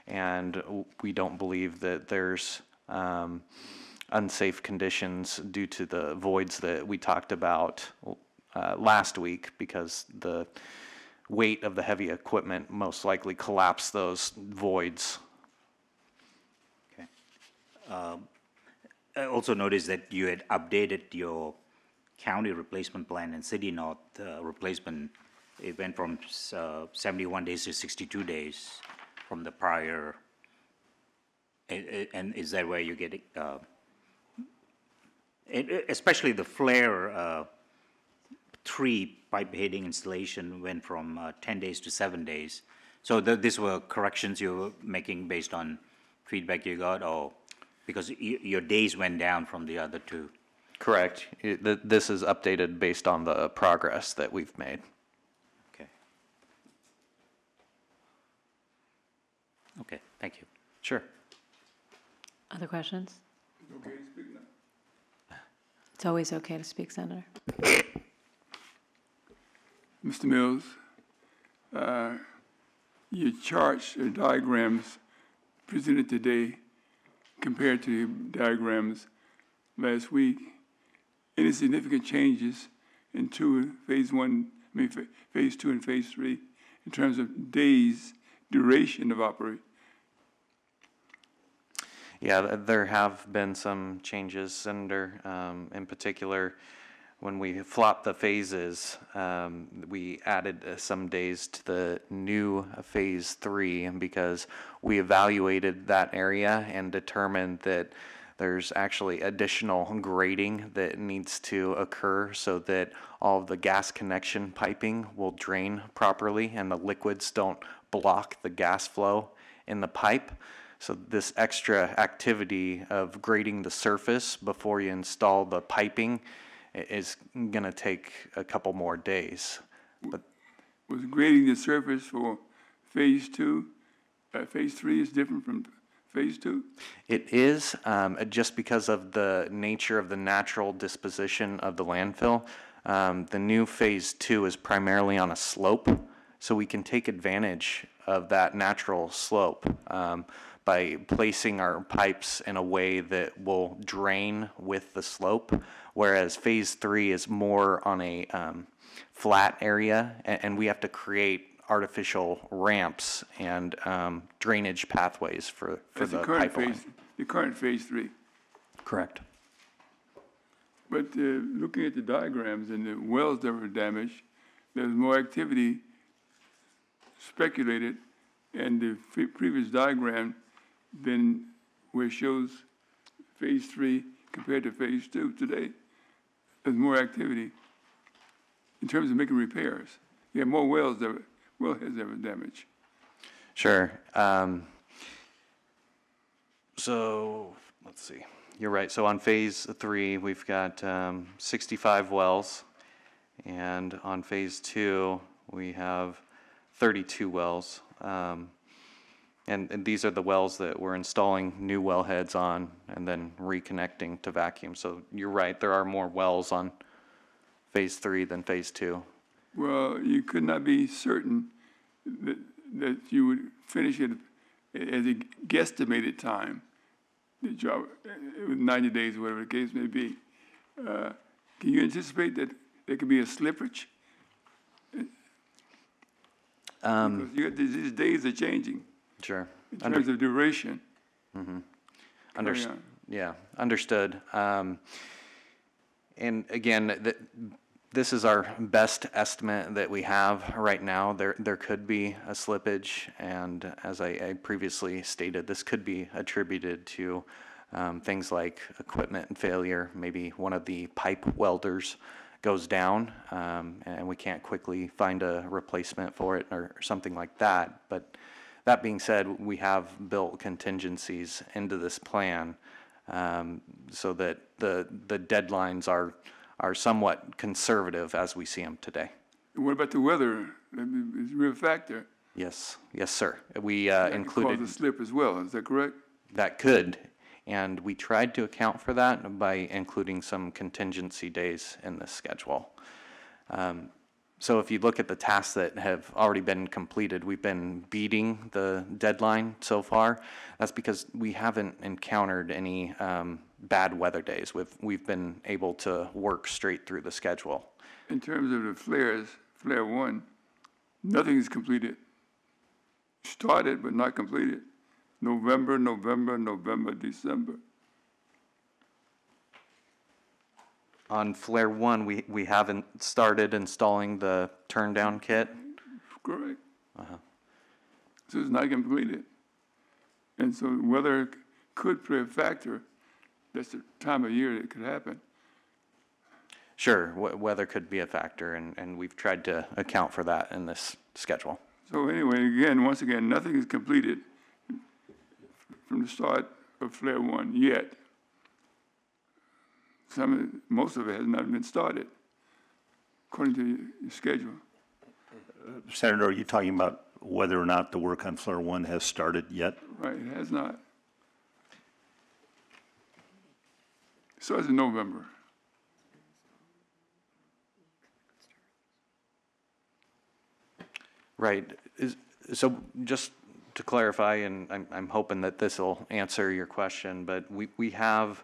And w- we don't believe that there's, um, unsafe conditions due to the voids that we talked about, uh, last week because the weight of the heavy equipment most likely collapsed those voids. um, I also noticed that you had updated your county replacement plan and city north uh, replacement. It went from uh, 71 days to 62 days from the prior. And is that where you get, uh, it- especially the flare uh, three pipe heading installation went from uh, 10 days to seven days. So th- these were corrections you were making based on feedback you got, or because y- your days went down from the other two? Correct. It- th- This is updated based on the progress that we've made. Okay. Okay, thank you. Sure. Other questions? Okay, speak now. It's always okay to speak, Senator. Mr. Mills, uh, your charts or diagrams presented today compared to the diagrams last week, any significant changes in two, phase one, I mean, phase two and phase three, in terms of days, duration of operation? Yeah, there have been some changes, Senator. Um, in particular, when we flopped the phases, um, we added uh, some days to the new phase three because we evaluated that area and determined that there's actually additional grading that needs to occur so that all of the gas connection piping will drain properly and the liquids don't block the gas flow in the pipe. So this extra activity of grading the surface before you install the piping i- is gonna take a couple more days. But Was grading the surface for phase two, uh, phase three is different from phase two? It is, um, just because of the nature of the natural disposition of the landfill. Um, the new phase two is primarily on a slope, so we can take advantage of that natural slope, um, by placing our pipes in a way that will drain with the slope. Whereas phase three is more on a, um, flat area, and, and we have to create artificial ramps and, um, drainage pathways for, for That's the the current pipeline. phase, the current phase three. Correct. But uh, looking at the diagrams and the wells that were damaged, there's more activity speculated and the previous diagram than where shows phase three compared to phase two today. There's more activity in terms of making repairs. You have more wells that, wellheads that were damaged. Sure. Um, so let's see. You're right. So on phase three, we've got um, 65 wells, and on phase two, we have 32 wells. Um, and, and these are the wells that we're installing new wellheads on and then reconnecting to vacuum. So you're right. There are more wells on phase three than phase two. Well, you could not be certain that, that you would finish it at a guesstimated time, the job, uh, with ninety days, or whatever the case may be. Uh, Can you anticipate that there could be a slippage? Because you these days are changing Sure. in Under- terms of duration. Underst- Carry on. Yeah, understood. Um, And again, th- this is our best estimate that we have right now. There, there could be a slippage, and as I I previously stated, this could be attributed to um, things like equipment failure. Maybe one of the pipe welders goes down, um, and we can't quickly find a replacement for it or something like that. But that being said, we have built contingencies into this plan um, so that the, the deadlines are, are somewhat conservative as we see them today. What about the weather? Is a real factor. Yes, yes, sir. We uh, That could included, Cause a slip as well, is that correct? that could, and we tried to account for that by including some contingency days in the schedule. Um, So if you look at the tasks that have already been completed, we've been beating the deadline so far. That's because we haven't encountered any um, bad weather days. We've, we've been able to work straight through the schedule. In terms of the flares, flare one, nothing is completed. Started but not completed. November, November, November, December. On flare one, we, we haven't started installing the turn down kit. Correct. Uh-huh. So it's not completed. And so weather could play a factor. That's the time of year it could happen. Sure, we- weather could be a factor, and, and we've tried to account for that in this schedule. So anyway, again, once again, nothing is completed from the start of flare one yet. Some, of most of it has not been started, according to your- your schedule. Senator, are you talking about whether or not the work on Flare One has started yet? Right, it has not. So, Starts in November. Right, is, so just to clarify, and I'm, I'm hoping that this will answer your question, but we, we have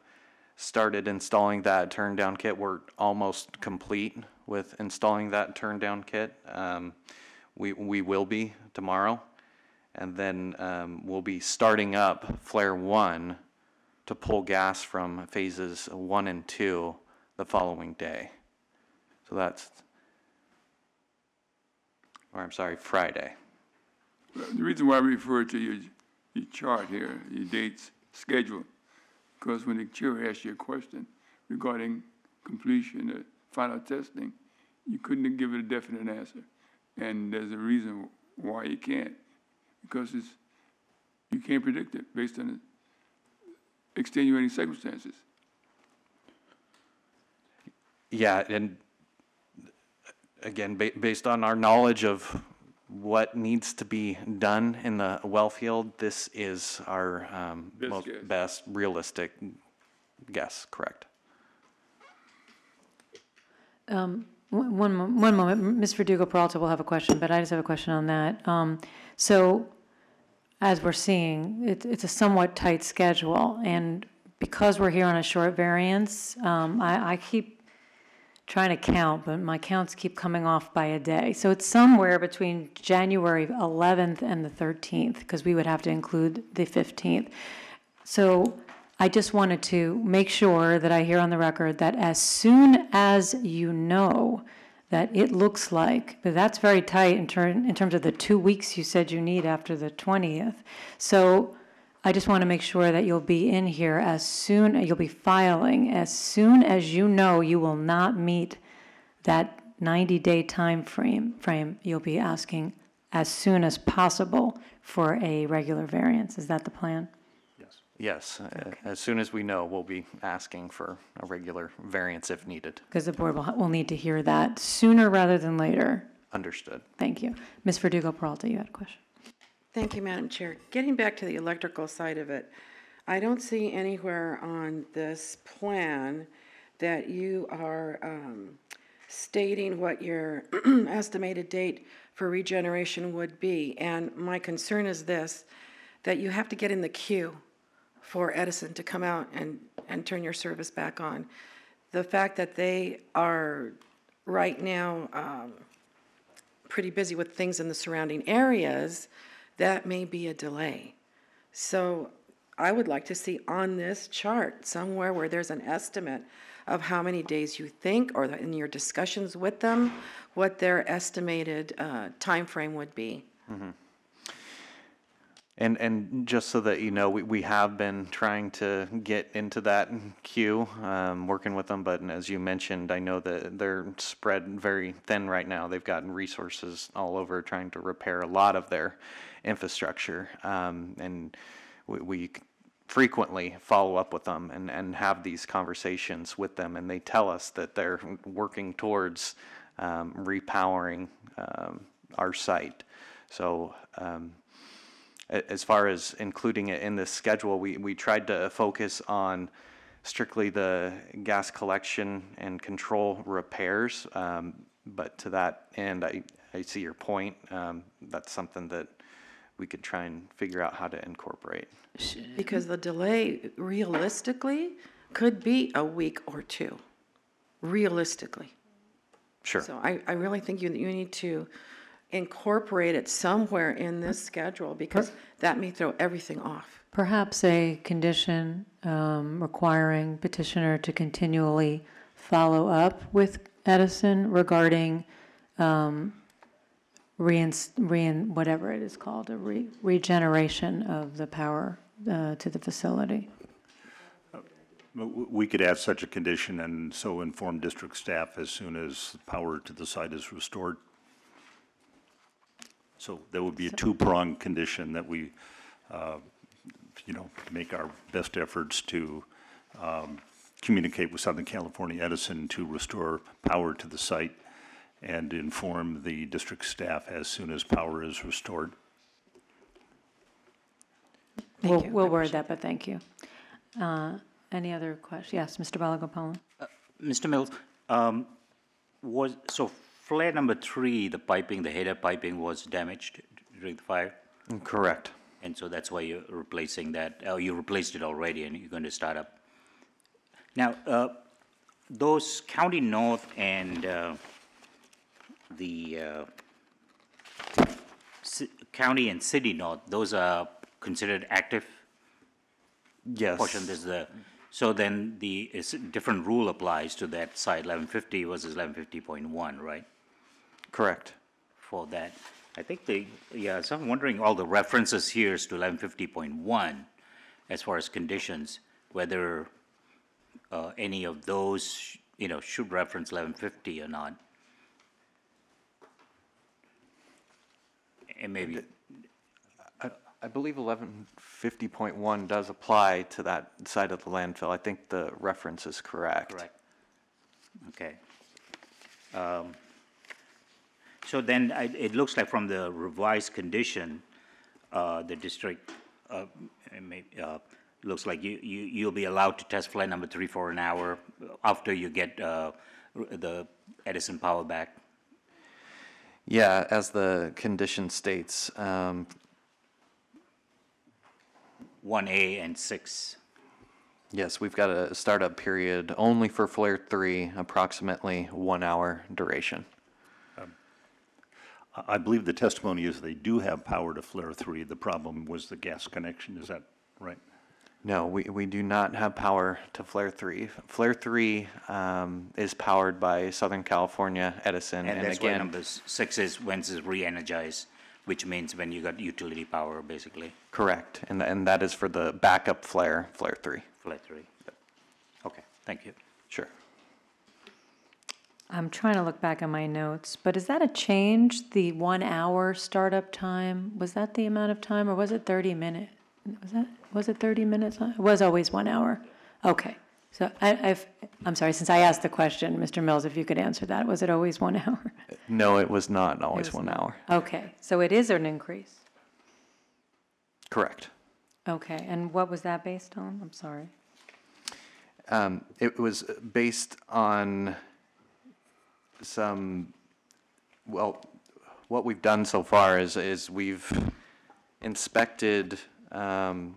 started installing that turn down kit. We're almost complete with installing that turn down kit. Um, we, we will be tomorrow. And then, um, we'll be starting up flare one to pull gas from phases one and two the following day. So that's, or I'm sorry, Friday. The reason why I refer to your, your chart here, your dates, schedule, because when the chair asked you a question regarding completion, of final testing, you couldn't give it a definite answer. And there's a reason why you can't, because it's, you can't predict it based on extenuating circumstances. Yeah, and again, ba- based on our knowledge of what needs to be done in the well field, this is our um, Best most guess. best realistic guess, correct? One, one mo- one moment, Ms. Verdugo Peralta will have a question, but I just have a question on that. Um, So, as we're seeing, it, it's a somewhat tight schedule, and because we're here on a short variance, um, I, I keep trying to count, but my counts keep coming off by a day. So it's somewhere between January 11th and the 13th, because we would have to include the 15th. So I just wanted to make sure that I hear on the record that as soon as you know that it looks like, but that's very tight in turn, in terms of the two weeks you said you need after the 20th. So I just want to make sure that you'll be in here as soon, you'll be filing as soon as you know you will not meet that 90-day time frame. frame, you'll be asking as soon as possible for a regular variance. Is that the plan? Yes, uh, as soon as we know, we'll be asking for a regular variance if needed. Because the board will, will need to hear that sooner rather than later. Understood. Thank you. Ms. Verdugo Peralta, you had a question? Thank you, Madam Chair. Getting back to the electrical side of it, I don't see anywhere on this plan that you are um, stating what your estimated date for regeneration would be. And my concern is this, that you have to get in the queue for Edison to come out and, and turn your service back on. The fact that they are right now um, pretty busy with things in the surrounding areas, that may be a delay. So I would like to see on this chart somewhere where there's an estimate of how many days you think, or in your discussions with them, what their estimated uh, timeframe would be. And, and just so that you know, we, we have been trying to get into that queue, um, working with them, but as you mentioned, I know that they're spread very thin right now. They've gotten resources all over trying to repair a lot of their infrastructure. Um, and we, we frequently follow up with them and, and have these conversations with them, and they tell us that they're working towards um, repowering um, our site. So, um, as far as including it in the schedule, we, we tried to focus on strictly the gas collection and control repairs. Um, but to that end, I, I see your point. Um, that's something that we could try and figure out how to incorporate. Because the delay realistically could be a week or two, realistically. Sure. So I, I really think you, you need to incorporate it somewhere in this schedule because that may throw everything off. Perhaps a condition um, requiring petitioner to continually follow up with Edison regarding um, reins, rein, whatever it is called, a re- regeneration of the power uh, to the facility. We could add such a condition and so inform district staff as soon as power to the site is restored. So there would be a two-pronged condition that we, uh, you know, make our best efforts to um, communicate with Southern California Edison to restore power to the site and inform the district staff as soon as power is restored. We'll, you. We'll word that, but thank you. Uh, Any other questions? Yes, Mr. Balagopalan? Mr. Mills, um, was, so flare number three, the piping, the header piping was damaged during the fire? Correct. And so that's why you're replacing that, oh, you replaced it already and you're going to start up. Now, uh, those County North and uh, the uh, County and City North, those are considered active Yes. portion, there's the, so then the, is, different rule applies to that side, eleven fifty versus eleven fifty point one, right? Correct. For that, I think the, yeah, so I'm wondering, all the references here is to eleven fifty point one, as far as conditions, whether, uh, any of those, you know, should reference eleven fifty or not. And maybe, I, believe eleven fifty point one does apply to that side of the landfill. I think the reference is correct. Correct. Okay. Um, So then, I- it looks like from the revised condition, uh, the district, uh, it may, uh, looks like you, you, you'll be allowed to test flare number three for an hour after you get uh, the Edison power back. Yeah, as the condition states, um, One A and six. yes, we've got a startup period only for flare three, approximately one hour duration. I- I believe the testimony is they do have power to flare three. The problem was the gas connection, is that right? No, we, we do not have power to Flare 3. Flare 3 um, is powered by Southern California Edison. And that's why again, number s- six is when it's re-energized, which means when you got utility power, basically, Correct. And, and that is for the backup flare, Flare 3. flight three. Okay, thank you. Sure. I'm trying to look back on my notes, but is that a change, the one-hour startup time? Was that the amount of time, or was it 30 minutes? Was that, was it 30 minutes? It was always one hour. Okay. So I, I've, I'm sorry, since I asked the question, Mr. Mills, if you could answer that, was it always one hour? No, it was not always was one hour. Okay, so it is an increase. Correct. Okay, and what was that based on? I'm sorry. Um, it was based on some, well, what we've done so far is, is we've inspected, um,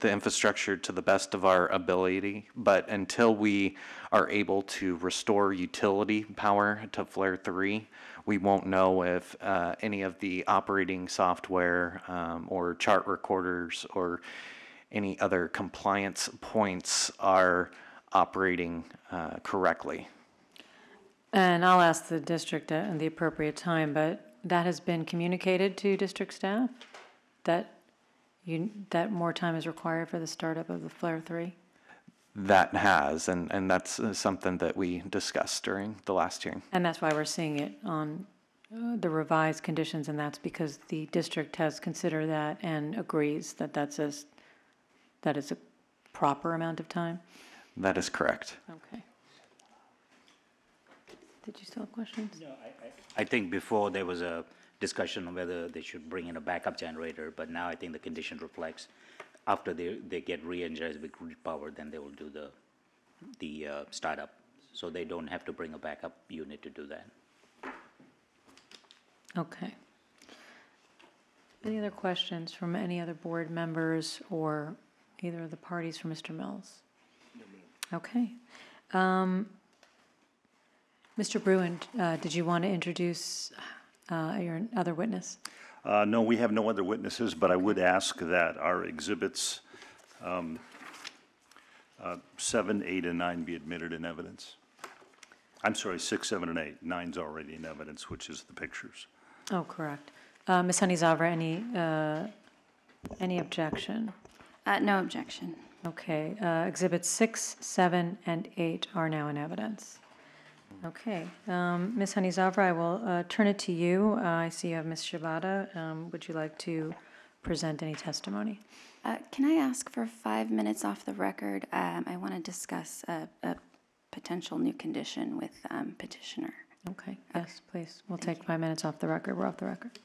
the infrastructure to the best of our ability, but until we are able to restore utility power to Flare 3, we won't know if uh, any of the operating software um, or chart recorders or any other compliance points are operating uh, correctly. And I'll ask the district at the appropriate time, but that has been communicated to district staff? That you, that more time is required for the startup of the Flare 3? That has, and, and that's uh, something that we discussed during the last hearing. And that's why we're seeing it on uh, the revised conditions, and that's because the district has considered that and agrees that that's a, s- that is a proper amount of time? That is correct. Okay. Did you still have questions? No, I I think before there was a discussion on whether they should bring in a backup generator, but now I think the condition reflects, after they, they get re-energized with grid power, then they will do the, the uh, startup. So they don't have to bring a backup unit to do that. Okay. Any other questions from any other board members or either of the parties for Mr. Mills? Okay. Um, Mr. Bruin, uh, did you want to introduce uh, your other witness? Uh, No, we have no other witnesses, but I would ask that our exhibits um, uh, seven, eight, and nine be admitted in evidence. I'm sorry, six, seven, and eight. Nine's already in evidence, which is the pictures. Oh, correct. Uh, Ms. Honey Zavra, any, uh, any objection? Uh, no objection. Okay, uh, exhibits six, seven, and eight are now in evidence. Okay, um, Ms. Honey Zavra, I will uh, turn it to you. Uh, I see you have Ms. Shabata. Um, Would you like to present any testimony? Uh, Can I ask for five minutes off the record? Um, I want to discuss a, a potential new condition with um, petitioner. Okay, yes, please. We'll take five minutes off the record. We're off the record.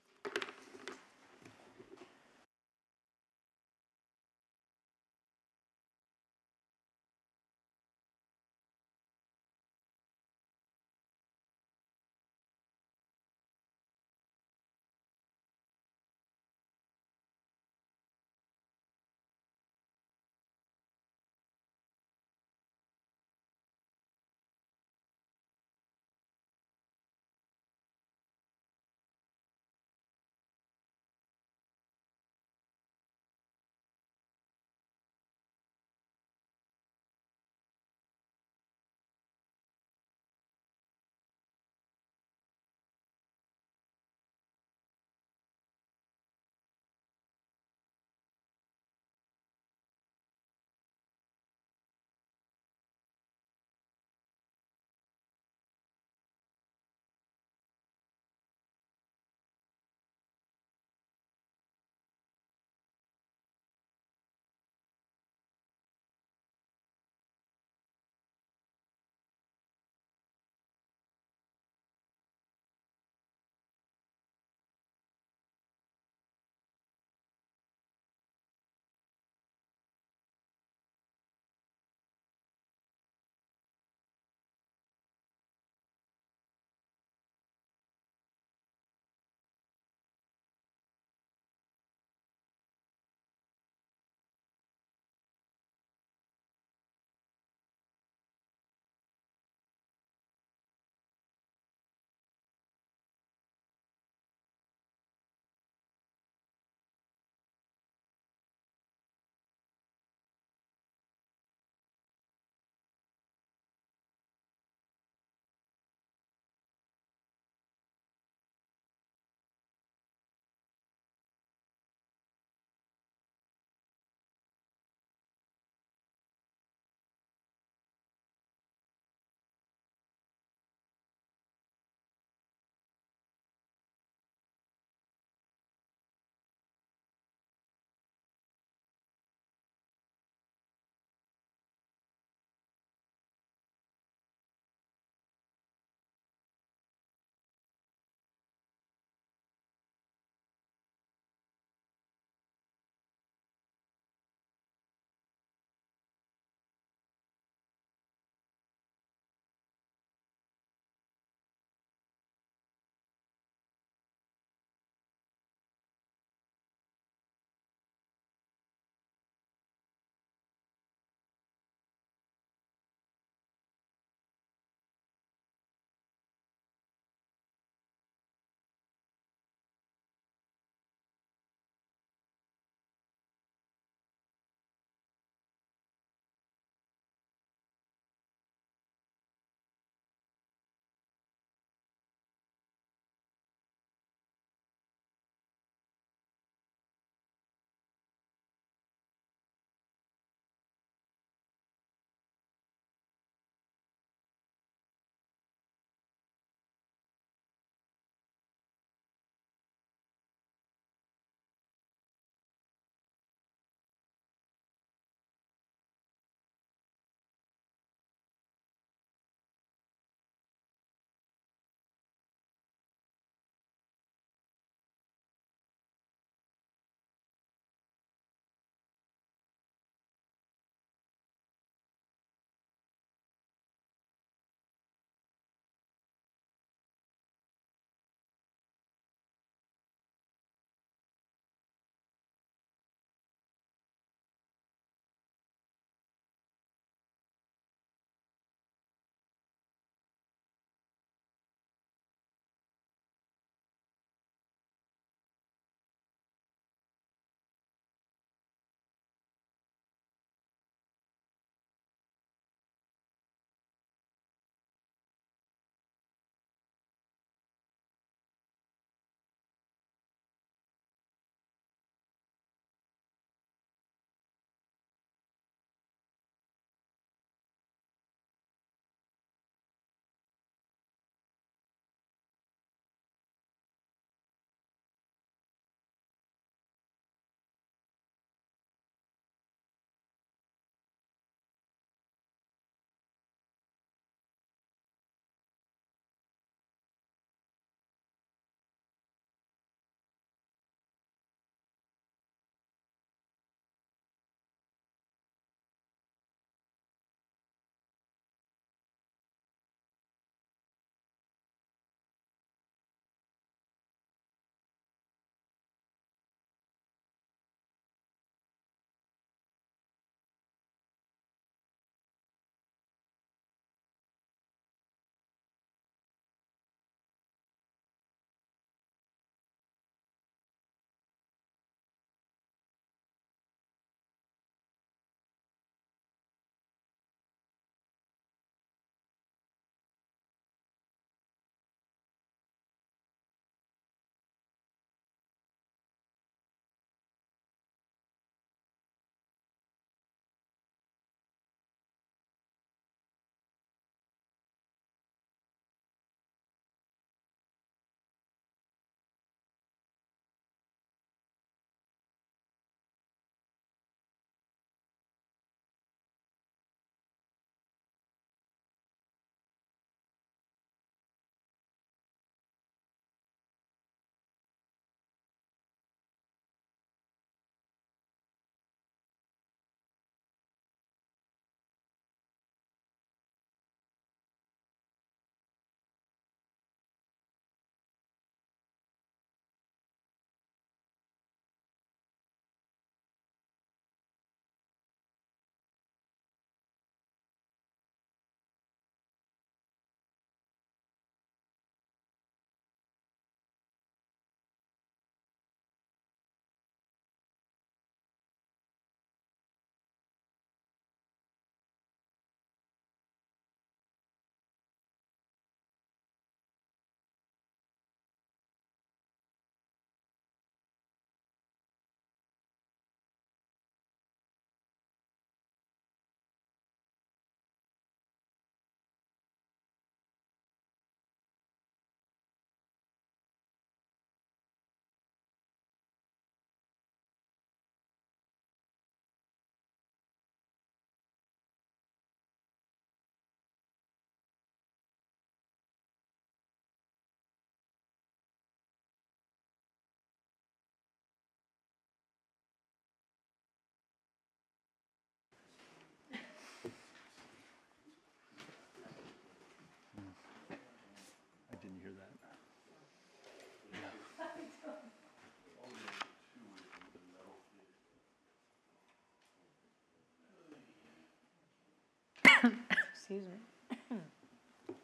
Excuse me.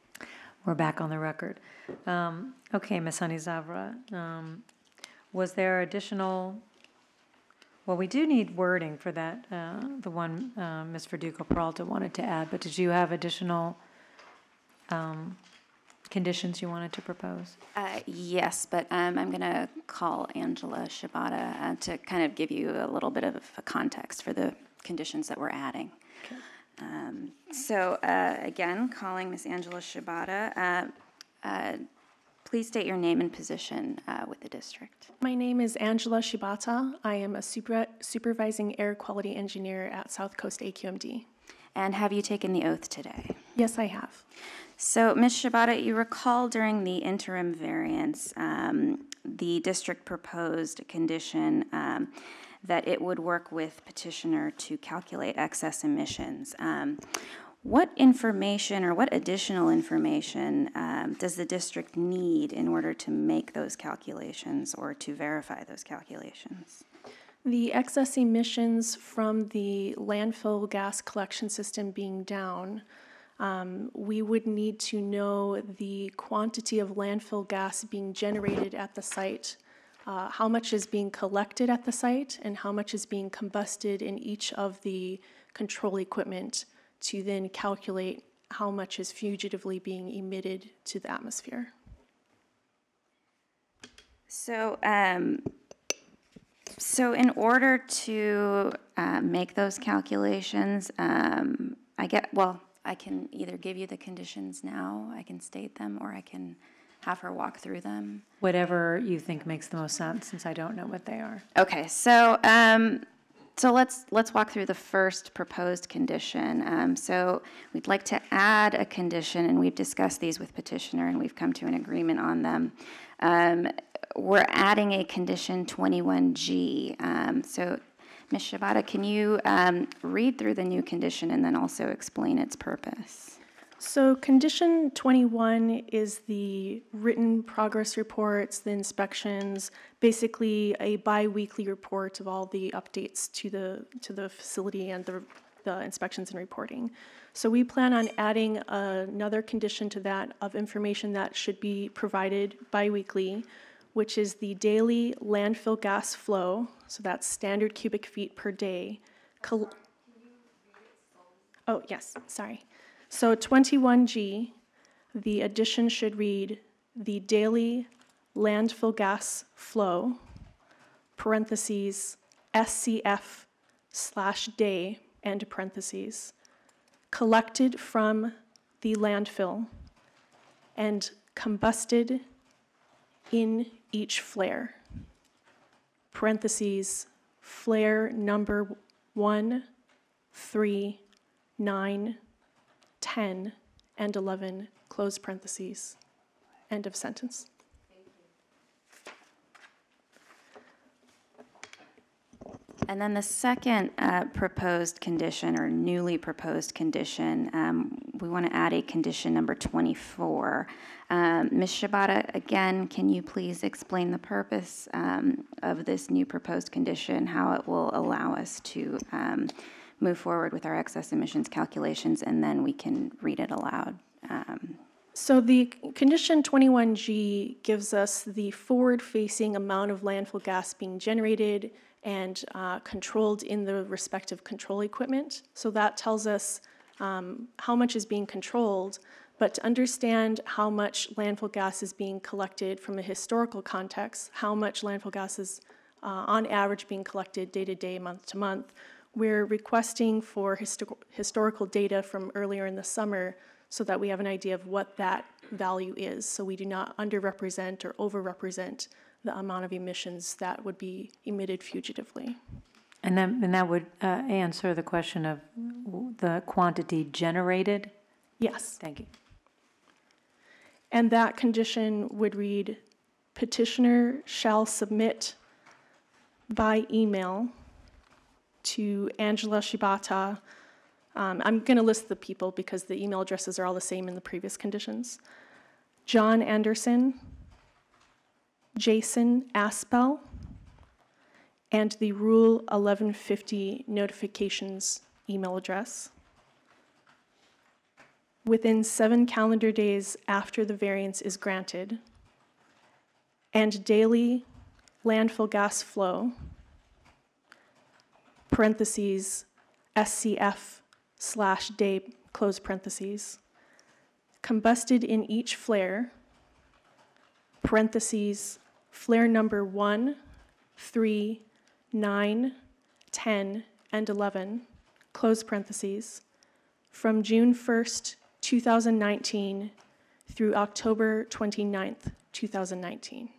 We're back on the record. Um, Okay, Ms. Honey Zavra, um, was there additional, well, we do need wording for that, uh, the one uh, Ms. Verdugo Peralta wanted to add, but did you have additional um, conditions you wanted to propose? Uh, Yes, but um, I'm going to call Angela Shibata uh, to kind of give you a little bit of a context for the conditions that we're adding. Um, So uh, again, calling Ms. Angela Shibata, uh, uh, please state your name and position uh, with the district. My name is Angela Shibata. I am a super, supervising air quality engineer at South Coast AQMD. And have you taken the oath today? Yes, I have. So, Ms. Shibata, you recall during the interim variance, um, the district proposed a condition um, that it would work with petitioner to calculate excess emissions. Um, What information or what additional information um, does the district need in order to make those calculations or to verify those calculations? The excess emissions from the landfill gas collection system being down, um, we would need to know the quantity of landfill gas being generated at the site, uh, how much is being collected at the site, and how much is being combusted in each of the control equipment to then calculate how much is fugitively being emitted to the atmosphere. So, um, so in order to, uh, make those calculations, um, I get, well, I can either give you the conditions now, I can state them, or I can have her walk through them. Whatever you think makes the most sense, since I don't know what they are. Okay, so, um, so let's, let's walk through the first proposed condition. Um, so we'd like to add a condition, and we've discussed these with petitioner, and we've come to an agreement on them. Um, we're adding a condition 21G. Um, so, Ms. Shabata, can you um, read through the new condition and then also explain its purpose? So condition 21 is the written progress reports, the inspections, basically a bi-weekly report of all the updates to the, to the facility and the, the inspections and reporting. So we plan on adding another condition to that of information that should be provided bi-weekly, which is the daily landfill gas flow, so that's standard cubic feet per day. Col- Oh, yes, sorry. So 21G, the addition should read, "The daily landfill gas flow," parentheses, SCF slash day, end parentheses, collected from the landfill and combusted in each flare. Parentheses, flare number one, three, nine, 10, and 11, close parentheses, end of sentence. And then the second uh, proposed condition, or newly proposed condition, um, we want to add a condition number 24. Um, Ms. Shabata, again, can you please explain the purpose um, of this new proposed condition, how it will allow us to um, move forward with our excess emissions calculations, and then we can read it aloud? Um, So the condition 21G gives us the forward-facing amount of landfill gas being generated and uh, controlled in the respective control equipment. So that tells us um, how much is being controlled, but to understand how much landfill gas is being collected from a historical context, how much landfill gas is uh, on average being collected day to day, month to month, we're requesting for histo- historical data from earlier in the summer so that we have an idea of what that value is. So we do not underrepresent or overrepresent the amount of emissions that would be emitted fugitively. And then, and that would uh, answer the question of the quantity generated? Yes. Thank you. And that condition would read petitioner shall submit by email to Angela Shibata. Um, I'm going to list the people because the email addresses are all the same in the previous conditions. John Anderson, Jason Aspell, and the Rule 1150 notifications email address. within seven calendar days after the variance is granted, and daily landfill gas flow, parentheses, SCF slash day, close parentheses, combusted in each flare, parentheses, flare number one, three, nine, 10, and 11, close parentheses, from June 1st, 2019 through October 29th, 2019.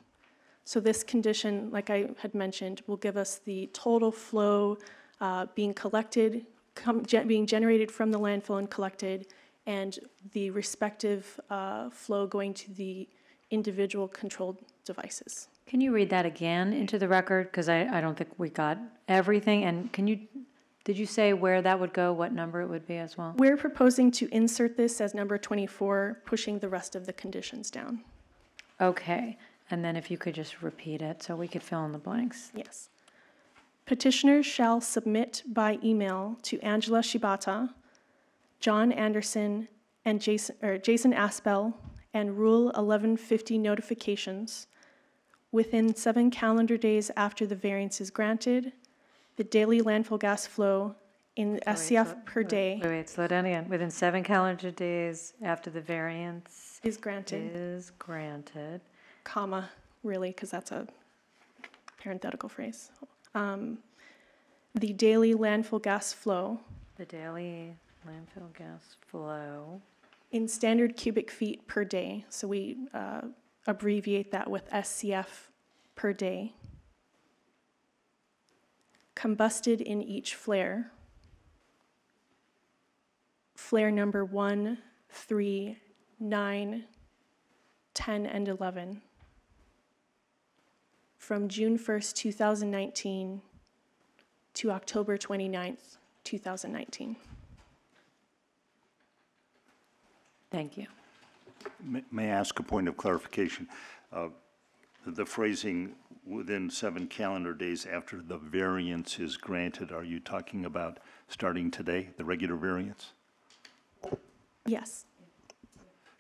So this condition, like I had mentioned, will give us the total flow uh, being collected, being generated from the landfill and collected, and the respective uh, flow going to the individual controlled devices. Can you read that again into the record? Because I, I don't think we got everything. And can you, did you say where that would go, what number it would be as well? We're proposing to insert this as number 24, pushing the rest of the conditions down. Okay, and then if you could just repeat it so we could fill in the blanks. Yes. Petitioners shall submit by email to Angela Shibata, John Anderson, and Jason, or Jason Aspell, and Rule 1150 notifications within seven calendar days after the variance is granted, the daily landfill gas flow in SCF per day Wait, wait, slow down again. Within seven calendar days after the variance is granted, is granted. comma, really, because that's a parenthetical phrase. Um, The daily landfill gas flow The daily landfill gas flow. in standard cubic feet per day. So we uh, abbreviate that with SCF per day. Combusted in each flare. Flare number one, three, nine, 10, and 11. From June 1st, 2019 to October 29th, 2019. Thank you. May- May I ask a point of clarification? Uh, The phrasing "within seven calendar days after the variance is granted," are you talking about starting today, the regular variance? Yes.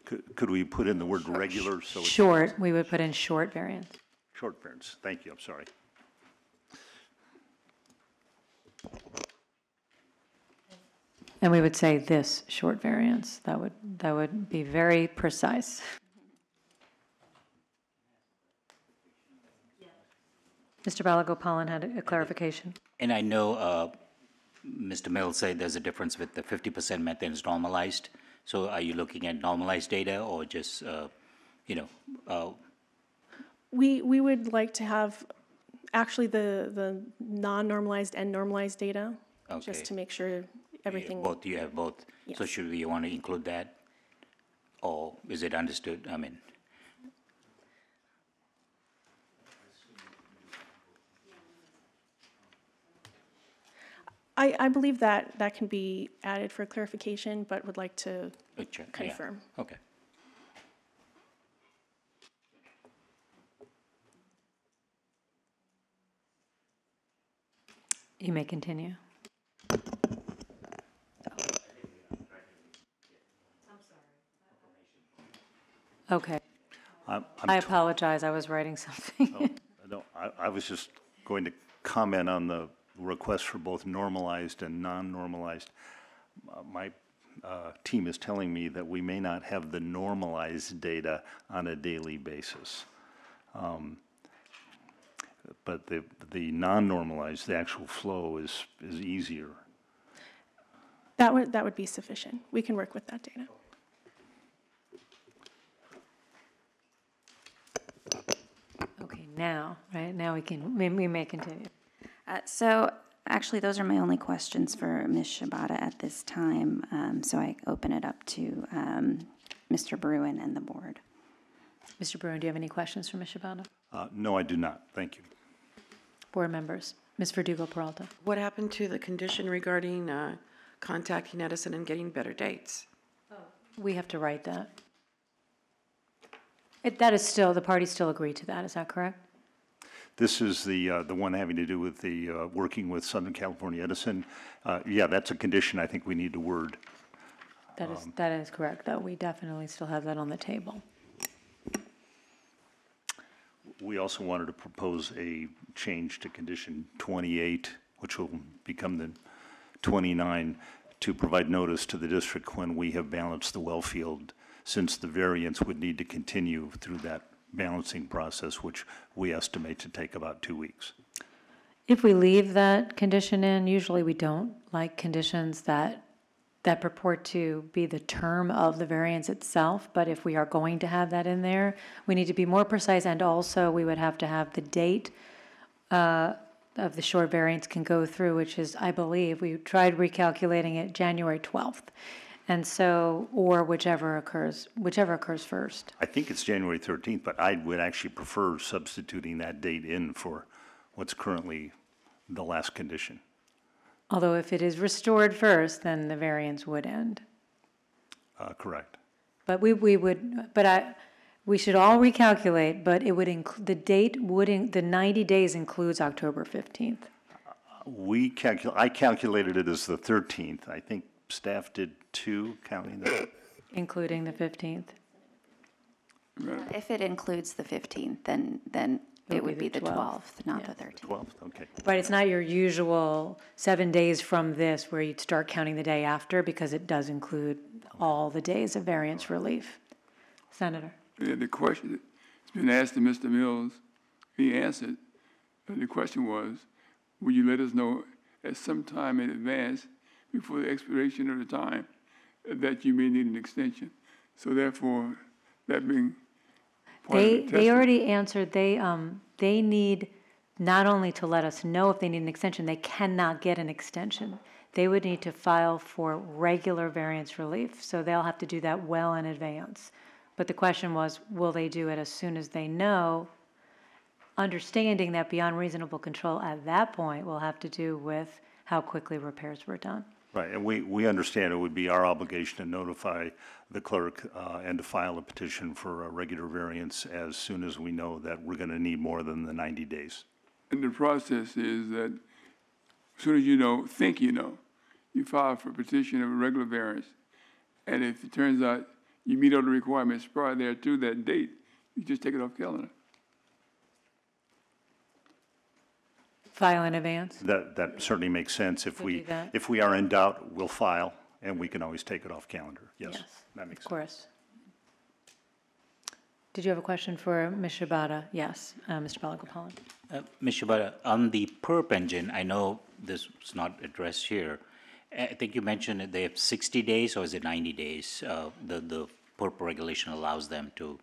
Could could we put in the word regular, so Short, we would put in short variance. Short variance? Thank you, I'm sorry. And we would say this short variance. That would, that would be very precise. Mr. Balagopalan had a clarification. And I know uh, Mr. Mills said there's a difference with the 50% method is normalized. So are you looking at normalized data or just, uh, you know, uh, We, we would like to have actually the, the non-normalized and normalized data, Okay. just to make sure everything. both, you have both? So Yes. should we want to include that? Or is it understood? I mean, I, I believe that, that can be added for clarification, but would like to check, yeah. confirm. Okay. You may continue. Okay, I'm- I'm I apologize, I was writing something. No, I, I was just going to comment on the request for both normalized and non-normalized. Uh, My uh, team is telling me that we may not have the normalized data on a daily basis. Um, But the, the non-normalized, the actual flow is, is easier. That would, that would be sufficient. We can work with that data. Okay, now, right, now we can, we we may continue. Uh, So actually, those are my only questions for Ms. Shabata at this time. Um, So I open it up to um, Mr. Bruin and the board. Mr. Bruin, do you have any questions for Ms. Shabana? Uh, No, I do not. Thank you. Board members, Ms. Verdugo Peralta. What happened to the condition regarding uh, contacting Edison and getting better dates? We have to write that. It- That is still, the parties still agree to that, is that correct? This is the, uh, the one having to do with the, uh, working with Southern California Edison. Uh, Yeah, that's a condition I think we need to word. That is, that is correct, though. We definitely still have that on the table. We also wanted to propose a change to condition 28, which will become the 29, to provide notice to the district when we have balanced the well field, since the variance would need to continue through that balancing process, which we estimate to take about two weeks. If we leave that condition in, usually we don't like conditions that, that purport to be the term of the variance itself, but if we are going to have that in there, we need to be more precise, and also we would have to have the date uh, of the short variance can go through, which is, I believe, we tried recalculating it January 12th. And so, or whichever occurs, whichever occurs first. I think it's January 13th, but I would actually prefer substituting that date in for what's currently the last condition. Although if it is restored first, then the variance would end. Uh, Correct. But we, we would, but I, we should all recalculate, but it would include, the date would, in- the 90 days includes October 15th. We calcul, I calculated it as the 13th. I think staff did two counting the, Including the 15th. If it includes the 15th, then, then It'll it would be the the 12th, 12th, not the 13th. 12th, okay. But it's not your usual seven days from this where you'd start counting the day after because it does include all the days of variance relief. Senator? Yeah, the question, it's been asked to Mr. Mills, he answered. And the question was, will you let us know at some time in advance before the expiration of the time that you may need an extension? So therefore, that being part of They, they already answered, they, um, they need not only to let us know if they need an extension, they cannot get an extension. They would need to file for regular variance relief, so they'll have to do that well in advance. But the question was, will they do it as soon as they know? Understanding that beyond reasonable control at that point will have to do with how quickly repairs were done. Right, and we, we understand it would be our obligation to notify the clerk uh, and to file a petition for a regular variance as soon as we know that we're going to need more than the 90 days. And the process is that as soon as you know, think you know, you file for a petition of a regular variance. And if it turns out you meet all the requirements prior there to that date, you just take it off calendar. File in advance? That, that certainly makes sense. If We'll we, do that. if we are in doubt, we'll file, and we can always take it off calendar. Yes, Yes, that makes sense. Of sense. course. Did you have a question for Ms. Shabata? Yes, uh, Mr. Balagopalan. Uh, Ms. Shibata, on the perp engine, I know this was not addressed here. I think you mentioned that they have 60 days, or is it 90 days? uh, The, the perp regulation allows them to.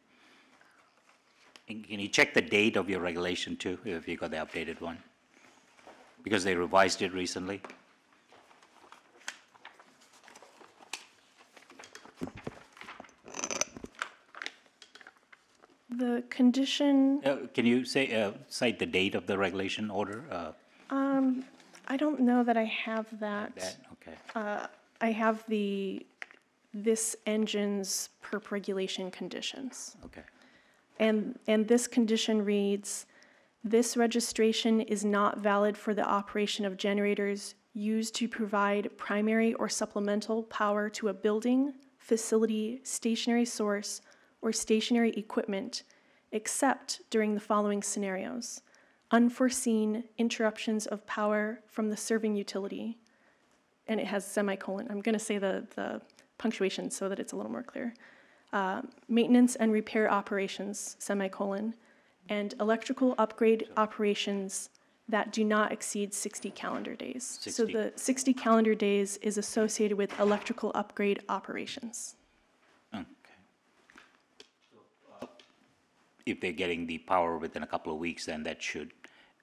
Can can you check the date of your regulation too, if you got the updated one? Because they revised it recently. The condition, Uh, Can you say, uh, cite the date of the regulation order? Uh, I don't know that I have that. That, okay. I have the, this engine's perp regulation conditions. Okay. And, and this condition reads, this registration is not valid for the operation of generators used to provide primary or supplemental power to a building, facility, stationary source, or stationary equipment, except during the following scenarios. Unforeseen interruptions of power from the serving utility, and it has semicolon. I'm going to say the, the punctuation so that it's a little more clear. Uh, maintenance and repair operations, semicolon, and electrical upgrade operations that do not exceed 60 calendar days. So 60. the 60 calendar days is associated with electrical upgrade operations. Okay. If they're getting the power within a couple of weeks, then that should,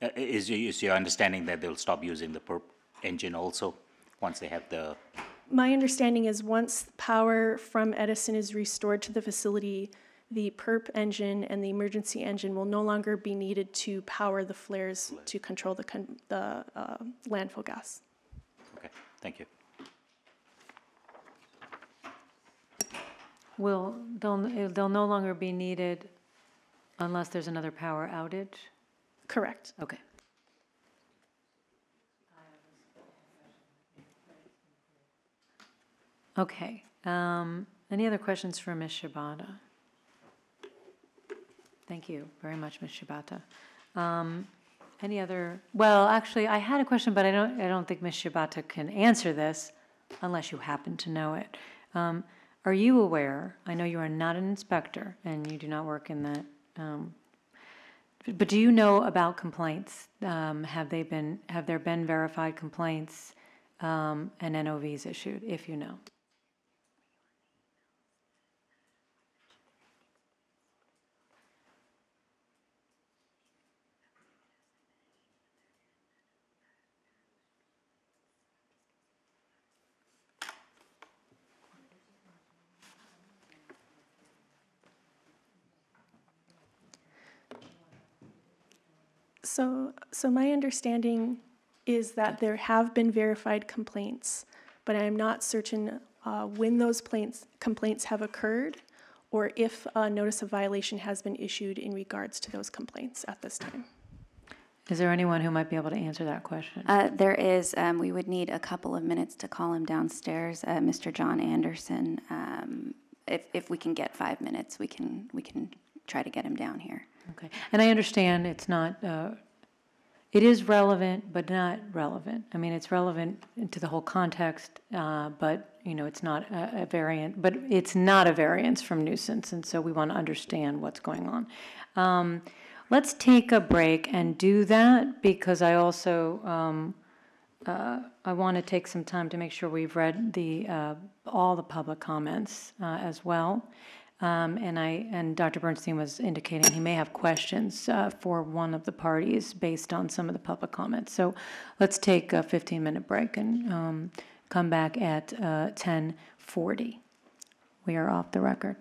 uh, is, is your understanding that they'll stop using the perp engine also, once they have the, My understanding is once power from Edison is restored to the facility, the perp engine and the emergency engine will no longer be needed to power the flares to control the, con- the uh, landfill gas. okay, thank you. Will, they'll, they'll no longer be needed unless there's another power outage? Correct. Okay. Okay, Um, Any other questions for Ms. Shabata? Thank you very much, Ms. Shibata. Um, Any other, well, actually, I had a question, but I don't, I don't think Ms. Shibata can answer this unless you happen to know it. Um, Are you aware, I know you are not an inspector and you do not work in that, um, but do you know about complaints? Um, Have they been, have there been verified complaints um, and NOVs issued, if you know? So, so my understanding is that there have been verified complaints, but I'm not certain uh, when those plaints, complaints have occurred or if a notice of violation has been issued in regards to those complaints at this time. Is there anyone who might be able to answer that question? Uh, There is, um, we would need a couple of minutes to call him downstairs, uh, Mr. John Anderson. Um, If, if we can get five minutes, we can, we can try to get him down here. Okay, and I understand it's not, uh, it is relevant, but not relevant. I mean, it's relevant to the whole context, uh, but, you know, it's not a a variant, but it's not a variance from nuisance, and so we want to understand what's going on. Um, Let's take a break and do that, because I also, um, uh, I want to take some time to make sure we've read the, uh, all the public comments uh, as well. Um, And I, and Dr. Bernstein was indicating he may have questions uh, for one of the parties based on some of the public comments. So let's take a 15-minute break and um, come back at uh, 10:40. We are off the record.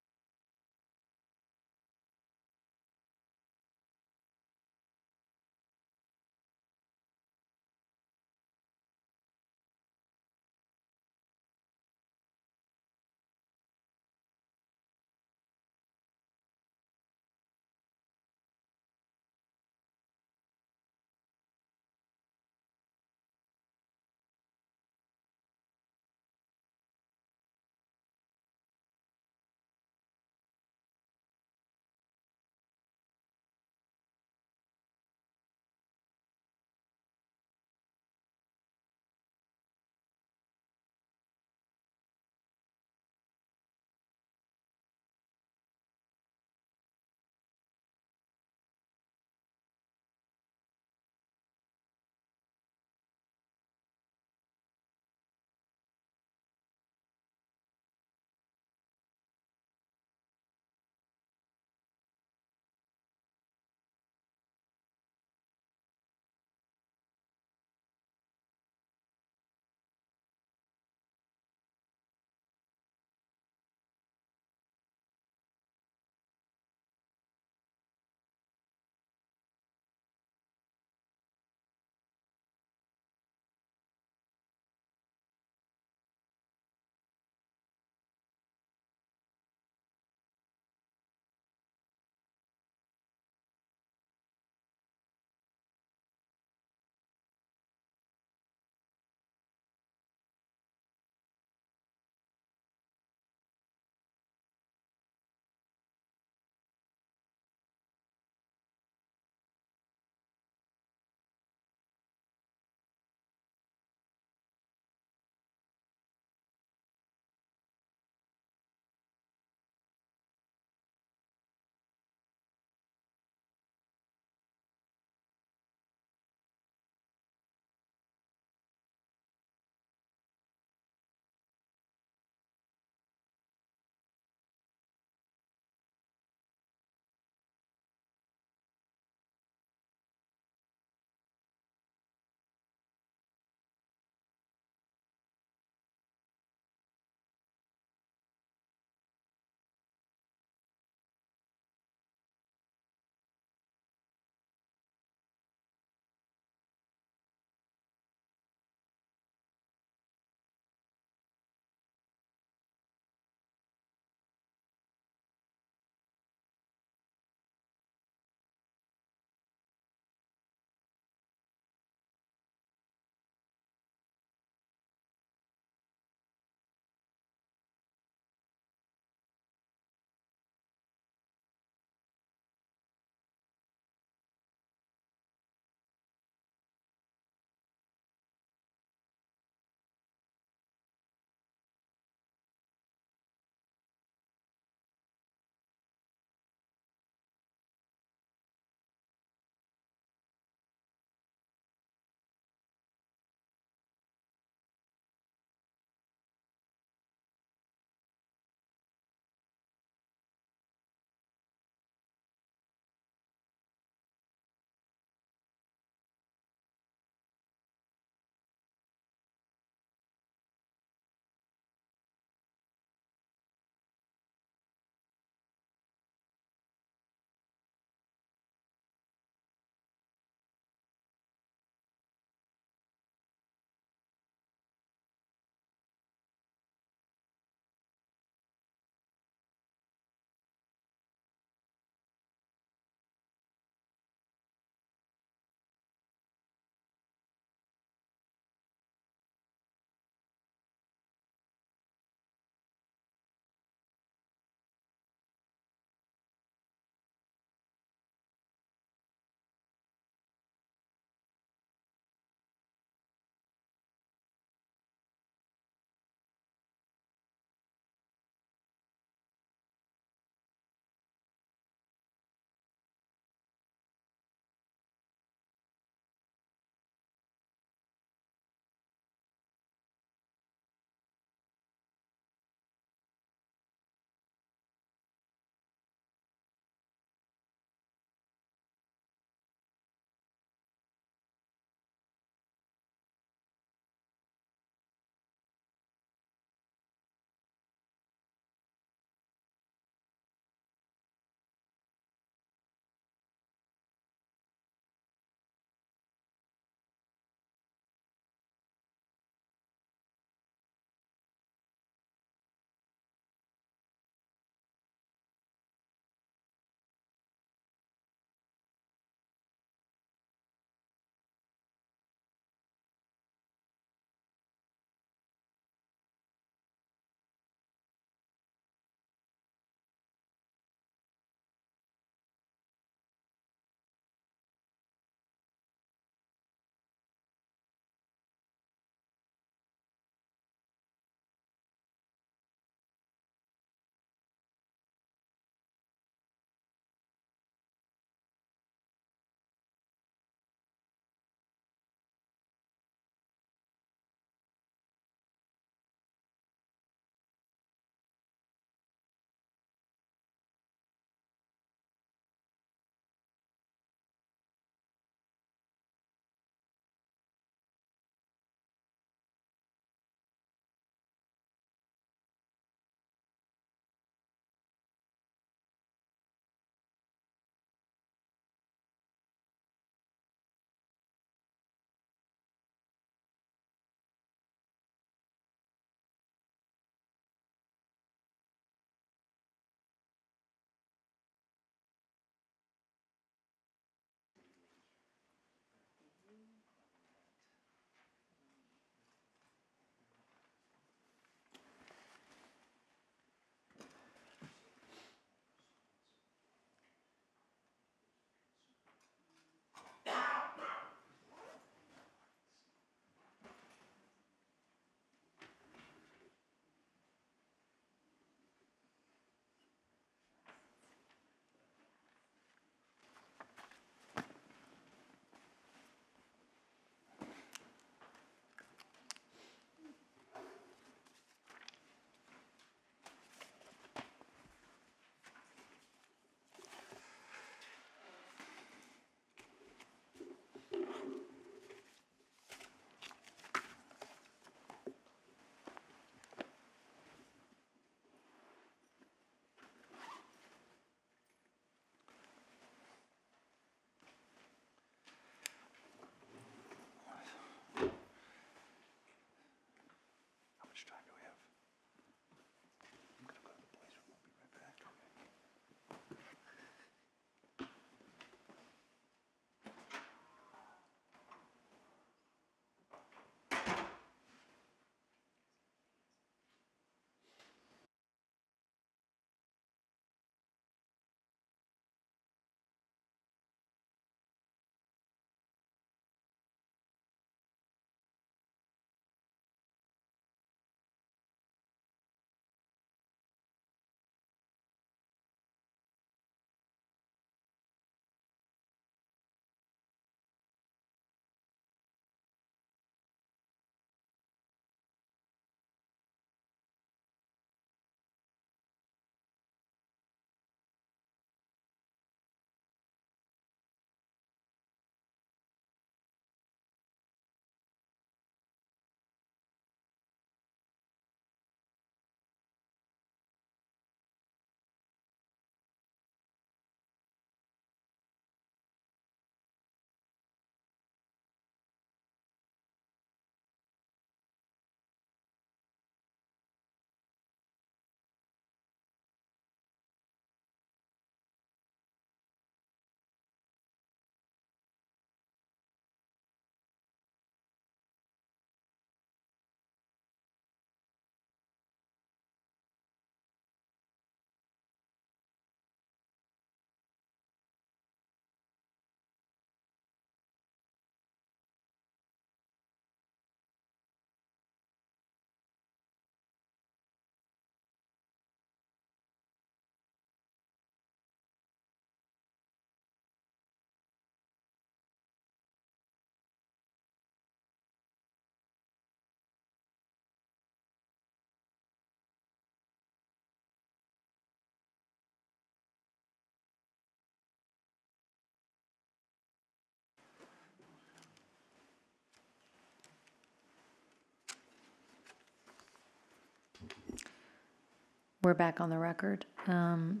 We're back on the record. Um,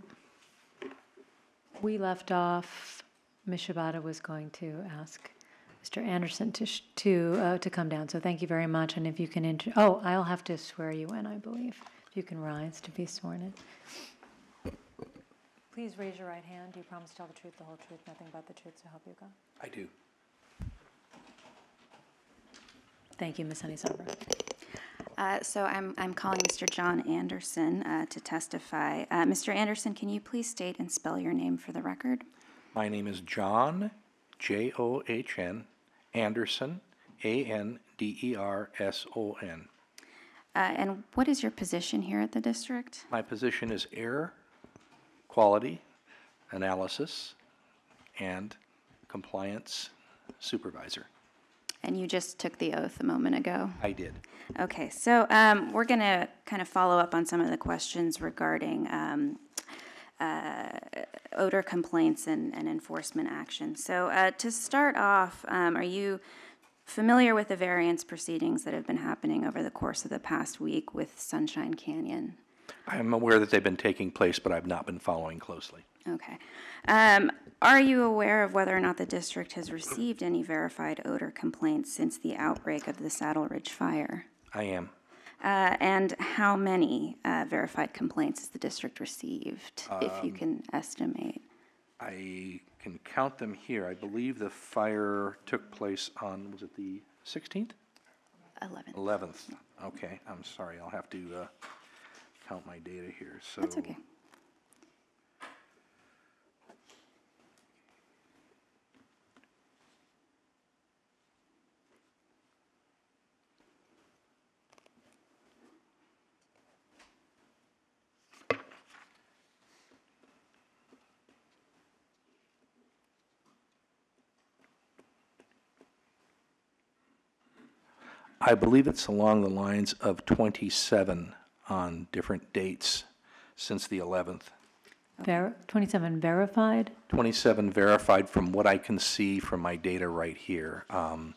We left off, Ms. Was going to ask Mr. Anderson to, sh- to, uh, to come down, so thank you very much, and if you can, int- oh, I'll have to swear you in, I believe. If you can rise to be sworn in. Please raise your right hand. Do you promise to tell the truth, the whole truth, nothing but the truth, so help you God? I do. Thank you, Ms. Honeysucker. Uh, So I'm, I'm calling Mr. John Anderson uh, to testify. Uh, Mr. Anderson, can you please state and spell your name for the record? My name is John, J-O-H-N, Anderson, A-N-D-E-R-S-O-N. Uh, And what is your position here at the district? My position is air quality analysis and compliance supervisor. And you just took the oath a moment ago. I did. Okay, so um, we're going to kind of follow up on some of the questions regarding um, uh, odor complaints and and enforcement action. So uh, to start off, um, are you familiar with the variance proceedings that have been happening over the course of the past week with Sunshine Canyon? I am aware that they've been taking place, but I've not been following closely. Okay. Um, Are you aware of whether or not the district has received any verified odor complaints since the outbreak of the Saddle Ridge Fire? I am. Uh, And how many uh, verified complaints has the district received, if you can estimate? I can count them here. I believe the fire took place on, was it the 16th? 11th. 11th. Okay, I'm sorry, I'll have to uh, count my data here, so. That's okay. I believe it's along the lines of 27 on different dates since the 11th. Ver- 27 verified? 27 verified from what I can see from my data right here. Um,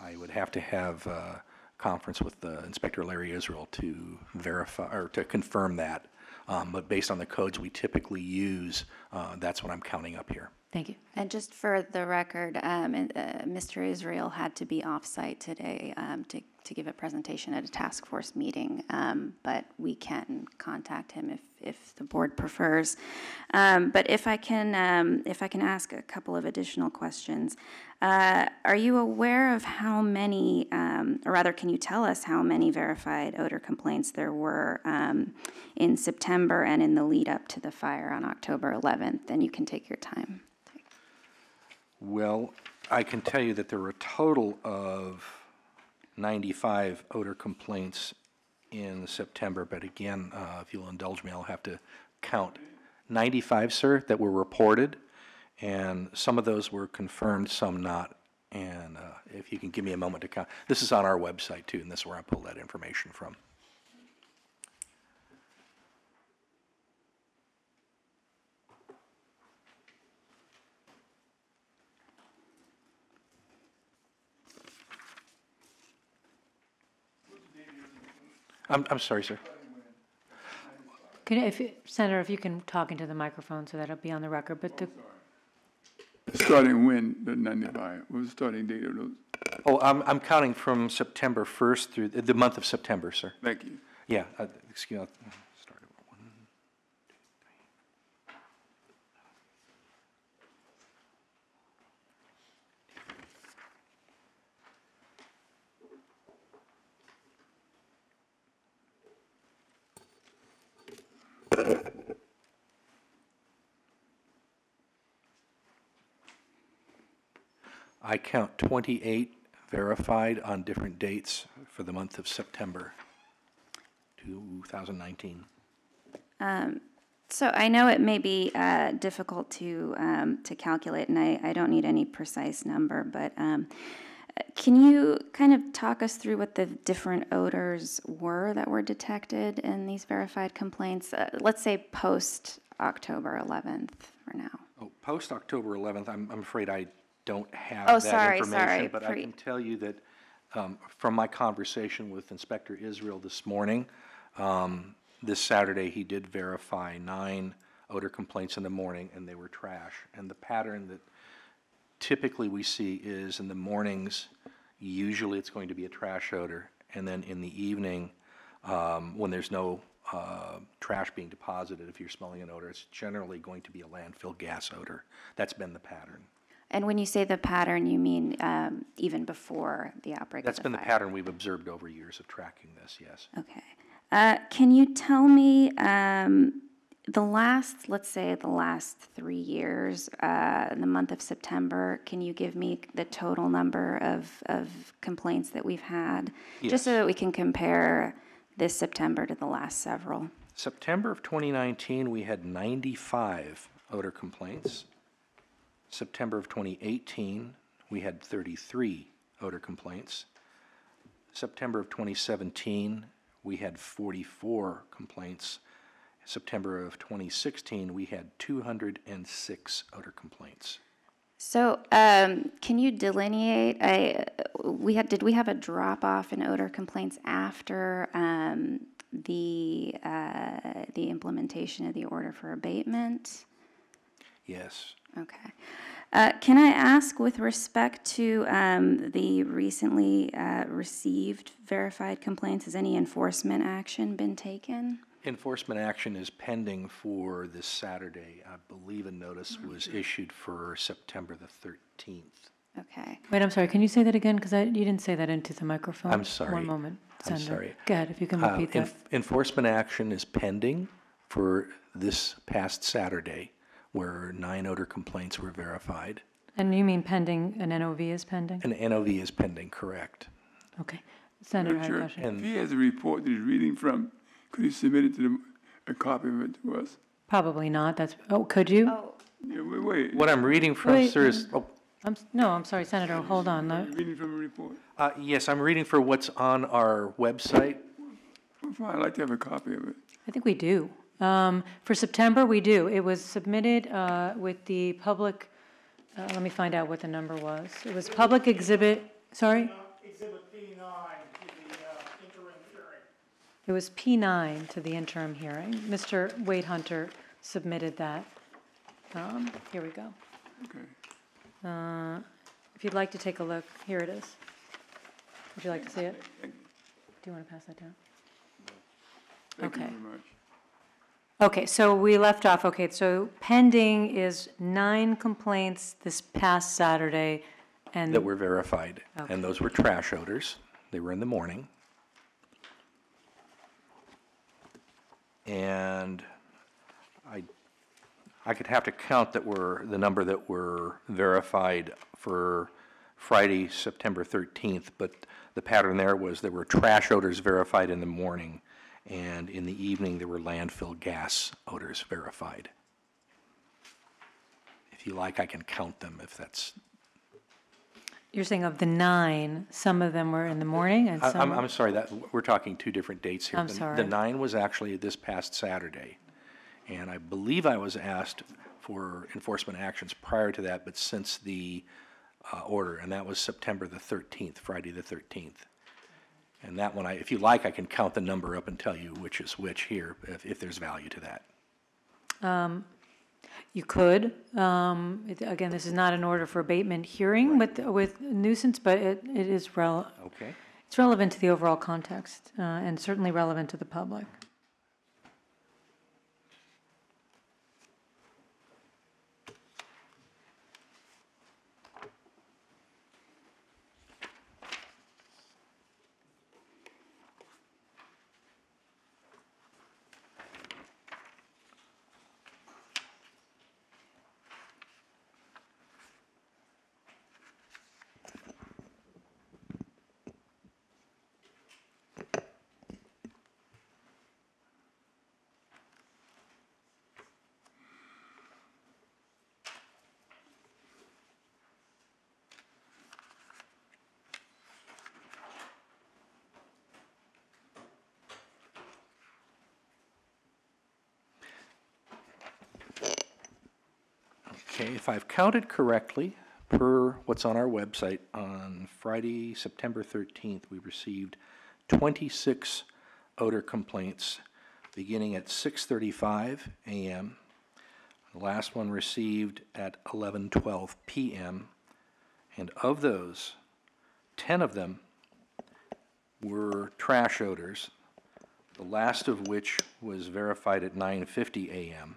I would have to have a conference with uh, Inspector Larry Israel to verify, or to confirm that. Um, But based on the codes we typically use, uh, that's what I'm counting up here. Thank you. And just for the record, um, uh, Mr. Israel had to be off-site today um, to, to give a presentation at a task force meeting, um, but we can contact him if, if the board prefers. Um, But if I can, um, if I can ask a couple of additional questions. Uh, Are you aware of how many, um, or rather, can you tell us how many verified odor complaints there were in September and in the lead-up to the fire on October 11th? And you can take your time. Well, I can tell you that there were a total of 95 odor complaints in September, but again, uh, if you'll indulge me, I'll have to count. 95, sir, that were reported, and some of those were confirmed, some not. And uh, if you can give me a moment to count, this is on our website too, and this is where I pulled that information from. I'm, I'm sorry, sir. Could, if, you- Senator, if you can talk into the microphone so that'll be on the record, but the, Starting when, the 95, what was the starting date of those? Oh, I'm, I'm counting from September 1st through, the the month of September, sir. Thank you. Yeah, uh, excuse me. I count 28 verified on different dates for the month of September 2019. So I know it may be uh, difficult to, um, to calculate, and I, I don't need any precise number, but um, can you kind of talk us through what the different odors were that were detected in these verified complaints? Uh, Let's say post-October 11th for now. Oh, post-October 11th, I'm, I'm afraid I don't have Oh, that sorry, information. sorry, But I pre- can tell you that um, from my conversation with Inspector Israel this morning, um, this Saturday, he did verify nine odor complaints in the morning, and they were trash. And the pattern that typically we see is in the mornings, usually it's going to be a trash odor, and then in the evening, um, when there's no uh, trash being deposited, if you're smelling an odor, it's generally going to be a landfill gas odor. That's been the pattern. And when you say the pattern, you mean um, even before the outbreak of That's the been the pattern we've observed over years of tracking this, yes. Okay. Uh, Can you tell me, um, the last, let's say, the last three years, uh, in the month of September, can you give me the total number of, of complaints that we've had? Just so that we can compare this September to the last several. September of 2019, we had 95 odor complaints. September of 2018, we had 33 odor complaints. September of 2017, we had 44 complaints. September of 2016, we had 206 odor complaints. So, um, can you delineate, I, we had, did we have a drop-off in odor complaints after, um, the, uh, the implementation of the order for abatement? Yes. Okay. Uh, Can I ask, with respect to um, the recently uh, received verified complaints, has any enforcement action been taken? Enforcement action is pending for this Saturday. I believe a notice was issued for September the 13th. Okay. Wait, I'm sorry, can you say that again? Because you didn't say that into the microphone. I'm sorry. One moment. I'm sorry. Go ahead, if you can Uh, repeat that. enf- Enforcement action is pending for this past Saturday, where nine odor complaints were verified. And you mean pending, an NOV is pending? An NOV is pending, correct. Okay. Senator had a question. if he has a report that he's reading from, could he submit it to them, a copy of it to us? Probably not, that's, oh, could you? Yeah, wait, wait. What I'm reading from, Wait, sir, is, oh, I'm, s- no, I'm sorry, Senator, hold on. You're let- Reading from a report? uh, yes, I'm reading for what's on our website. Well, Fine, I'd like to have a copy of it. I think we do. Um, For September, we do. It was submitted uh, with the public, uh, let me find out what the number was. It was public exhibit, sorry? Exhibit P nine to the uh, interim hearing. It was P9 to the interim hearing. Mr. Wade Hunter submitted that. Um, Here we go. Okay. Uh, If you'd like to take a look, here it is. Would you like to see it? Do you want to pass that down? Thank you Okay. very much. Okay, so we left off, okay, so pending is nine complaints this past Saturday, and. that were verified, Okay. and those were trash odors. They were in the morning. And I, I could have to count that were, the number that were verified for Friday, September 13th, but the pattern there was there were trash odors verified in the morning, and in the evening, there were landfill gas odors verified. If you like, I can count them if that's You're saying of the nine, some of them were in the morning and I- some? I'm, I'm sorry, that, we're talking two different dates here. I'm The- sorry. The nine was actually this past Saturday, and I believe I was asked for enforcement actions prior to that, but since the uh, order, and that was September the 13th, Friday the 13th. And that one, I, if you like, I can count the number up and tell you which is which here, if, if there's value to that. You could. Um, it- Again, this is not an order for abatement hearing with, with nuisance, but it, it is rel, Okay? it's relevant to the overall context, uh, and certainly relevant to the public. Okay, if I've counted correctly, per what's on our website, on Friday, September 13th, we received 26 odor complaints beginning at 6:35 a.m. The last one received at 11:12 p.m. And of those, 10 of them were trash odors, the last of which was verified at 9:50 a.m.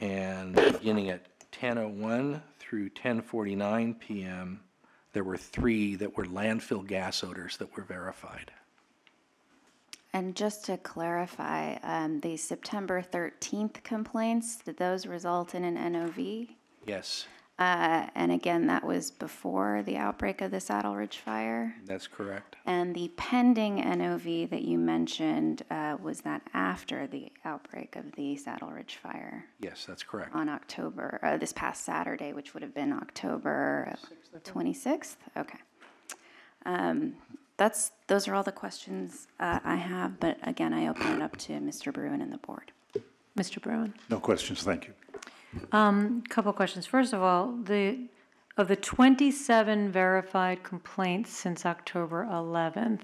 And beginning at 10:01 through 10:49 p.m., there were three that were landfill gas odors that were verified. And just to clarify, um, the September 13th complaints, did those result in an NOV? Yes, Uh, And again, that was before the outbreak of the Saddle Ridge Fire? that's correct. And the pending NOV that you mentioned, uh, was that after the outbreak of the Saddle Ridge Fire Yes, that's correct. on October, uh, this past Saturday, which would have been October 26th? Okay. Um, That's, those are all the questions uh, I have, but again, I open it up to Mr. Bruin and the board. Mr. Bruin? No questions, thank you. A couple of questions. First of all, the, of the 27 verified complaints since October 11th,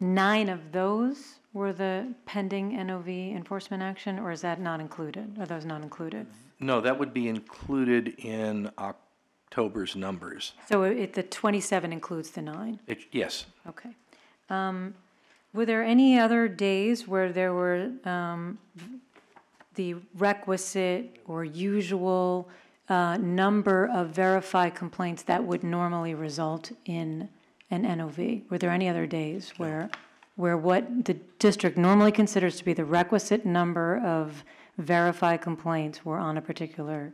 nine of those were the pending NOV enforcement action, or is that not included? Are those not included? No, that would be included in October's numbers. So it, the 27 includes the nine? It, yes, Okay. Um, Were there any other days where there were um, the requisite or usual uh, number of verified complaints that would normally result in an NOV? Were there any other days where, where what the district normally considers to be the requisite number of verified complaints were on a particular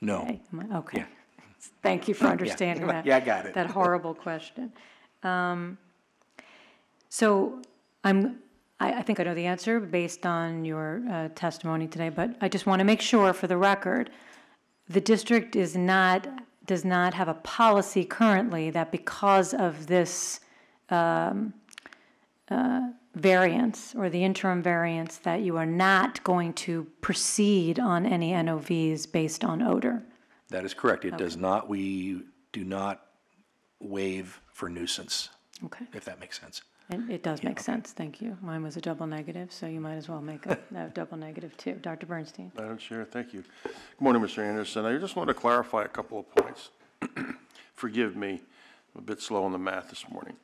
no. day? Am I- Okay. Yeah. Thank you for understanding that. Yeah, I got it. That horrible question. Um, So I'm, I, I think I know the answer based on your uh, testimony today, but I just want to make sure for the record, the district is not, does not have a policy currently that because of this um, uh, variance or the interim variance, that you are not going to proceed on any NOVs based on odor. That is correct. It does not, we do not waive for nuisance, Okay. if that makes sense. It, it does make sense, thank you. Mine was a double negative, so you might as well make a, a double negative too. Dr. Bernstein? Madam Chair, thank you. Good morning, Mr. Anderson. I just want to clarify a couple of points. Forgive me, I'm a bit slow on the math this morning.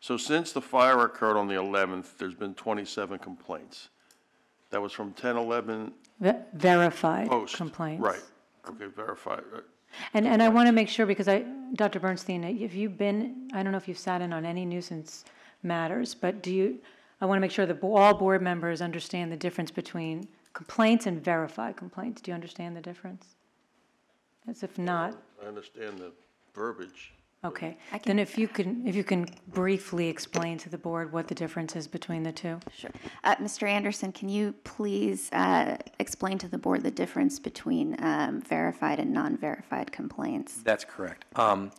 So since the fire occurred on the 11th, there's been 27 complaints. That was from 10, 11 Ve- Verified post. complaints. Right, okay, verified. Uh, And, and I want to make sure, because I, Dr. Bernstein, have you been, I don't know if you've sat in on any nuisance matters, but do you, I want to make sure that all board members understand the difference between complaints and verified complaints. Do you understand the difference? As if not, I understand the verbiage. okay. I Then can- if you can, if you can briefly explain to the board what the difference is between the two? Sure. Uh, Mr. Anderson, can you please uh, explain to the board the difference between um, verified and non-verified complaints? That's correct. Um,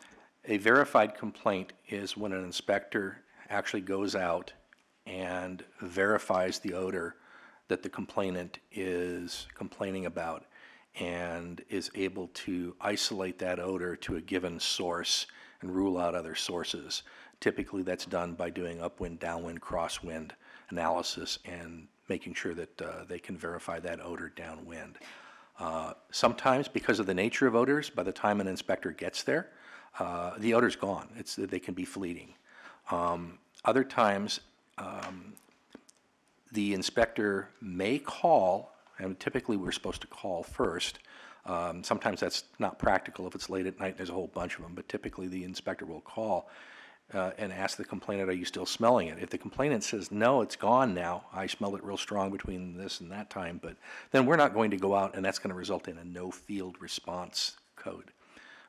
A verified complaint is when an inspector actually goes out and verifies the odor that the complainant is complaining about and is able to isolate that odor to a given source and rule out other sources. Typically, that's done by doing upwind, downwind, crosswind analysis and making sure that uh, they can verify that odor downwind. Uh, Sometimes, because of the nature of odors, by the time an inspector gets there, uh, the odor's gone. It's, they can be fleeting. Um, Other times, um, the inspector may call, and typically we're supposed to call first. Um, Sometimes that's not practical if it's late at night, and there's a whole bunch of them, but typically the inspector will call uh, and ask the complainant, are you still smelling it? If the complainant says, no, it's gone now, I smelled it real strong between this and that time, but then we're not going to go out and that's going to result in a no-field response code.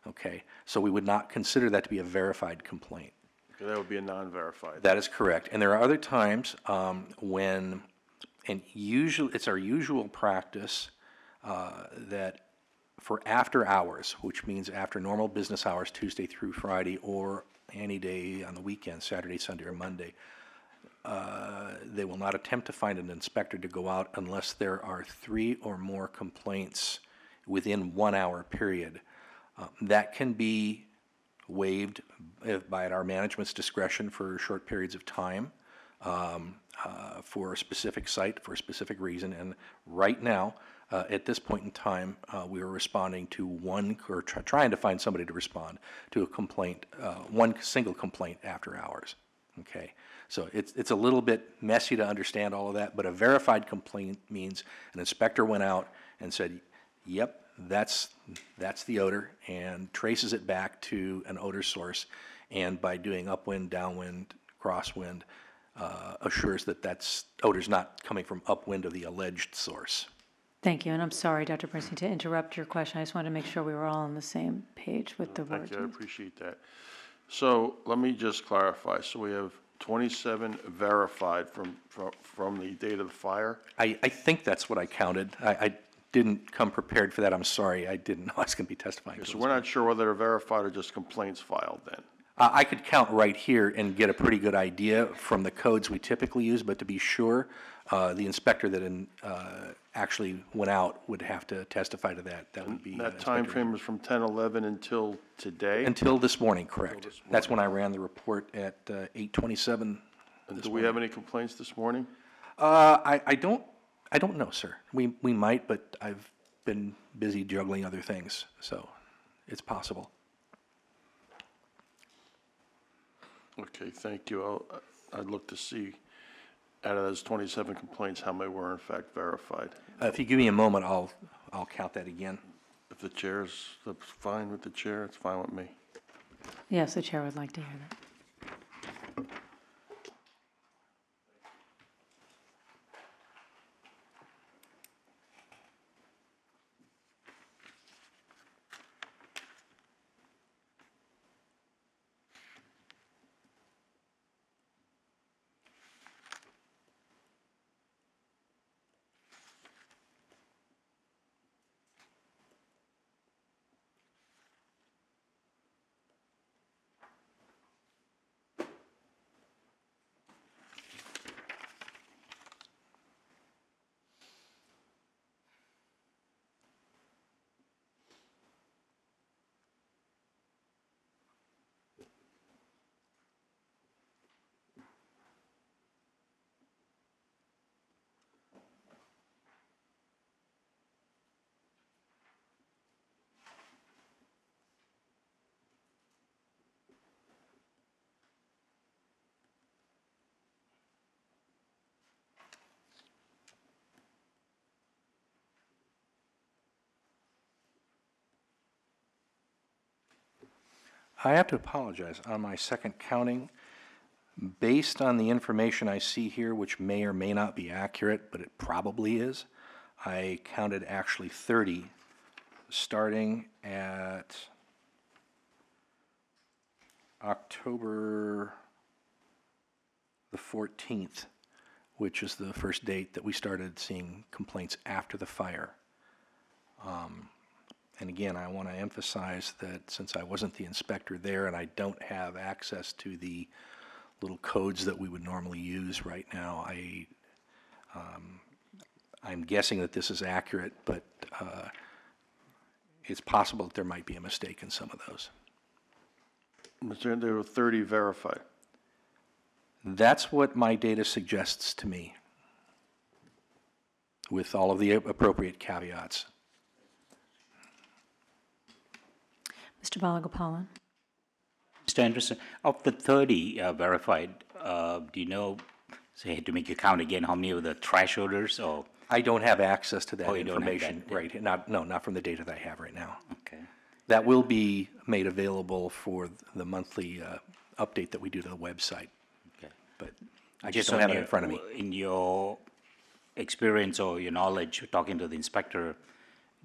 Okay, so we would not consider that to be a verified complaint. That would be a non-verified. That is correct. And there are other times um, when, and usually, it's our usual practice uh, that for after hours, which means after normal business hours, Tuesday through Friday, or any day on the weekend, Saturday, Sunday, or Monday, uh, they will not attempt to find an inspector to go out unless there are three or more complaints within one hour period. Uh, That can be waived uh, by our management's discretion for short periods of time. Um, uh, for a specific site, for a specific reason, and right now, uh, at this point in time, uh, we are responding to one, or try- trying to find somebody to respond to a complaint, uh, one single complaint after hours, okay? So it's, it's a little bit messy to understand all of that, but a verified complaint means an inspector went out and said, yep, that's, that's the odor, and traces it back to an odor source, and by doing upwind, downwind, crosswind, uh, assures that that's, odor's not coming from upwind of the alleged source. Thank you, and I'm sorry, Dr. Bernstein, to interrupt your question. I just wanted to make sure we were all on the same page with the Thank you, I appreciate that. So let me just clarify. So we have 27 verified from, from, from the date of the fire? I, I think that's what I counted. I, I didn't come prepared for that, I'm sorry, I didn't know I was gonna be testifying to So this. we're not sure whether they're verified or just complaints filed then? Uh, I could count right here and get a pretty good idea from the codes we typically use, but to be sure, uh, the inspector that in, uh, actually went out would have to testify to that. That would be. uh, That Inspector- time frame is from 10, 11 until today? Until this morning, correct. That's when I ran the report at uh, 8:27. And do we have any complaints this morning? Uh, I, I don't, I don't know, sir. We, we might, but I've been busy juggling other things, so it's possible. Okay, thank you. I'll, I'd look to see, out of those 27 complaints, how many were in fact verified. Uh, If you give me a moment, I'll, I'll count that again. If the chair's that's fine with the chair, it's fine with me. Yes, the chair would like to hear that. I have to apologize. On my second counting, based on the information I see here, which may or may not be accurate, but it probably is, I counted actually 30, starting at October the 14th, which is the first date that we started seeing complaints after the fire. Um, And again, I want to emphasize that since I wasn't the inspector there and I don't have access to the little codes that we would normally use right now, I, um, I'm guessing that this is accurate, but uh, it's possible that there might be a mistake in some of those. Mr. There were 30 verified. That's what my data suggests to me, with all of the appropriate caveats. Mr. Balagopalan? Mr. Anderson, of the 30 uh, verified, uh, do you know, say, to make you count again, how many of the trash odors or, I don't have access to that Oh, you don't have information, that, right, not, no, not from the data that I have right now. okay. That will be made available for the monthly uh, update that we do to the website, okay. but I just don't on have it your- in front of me. In your experience or your knowledge, talking to the inspector,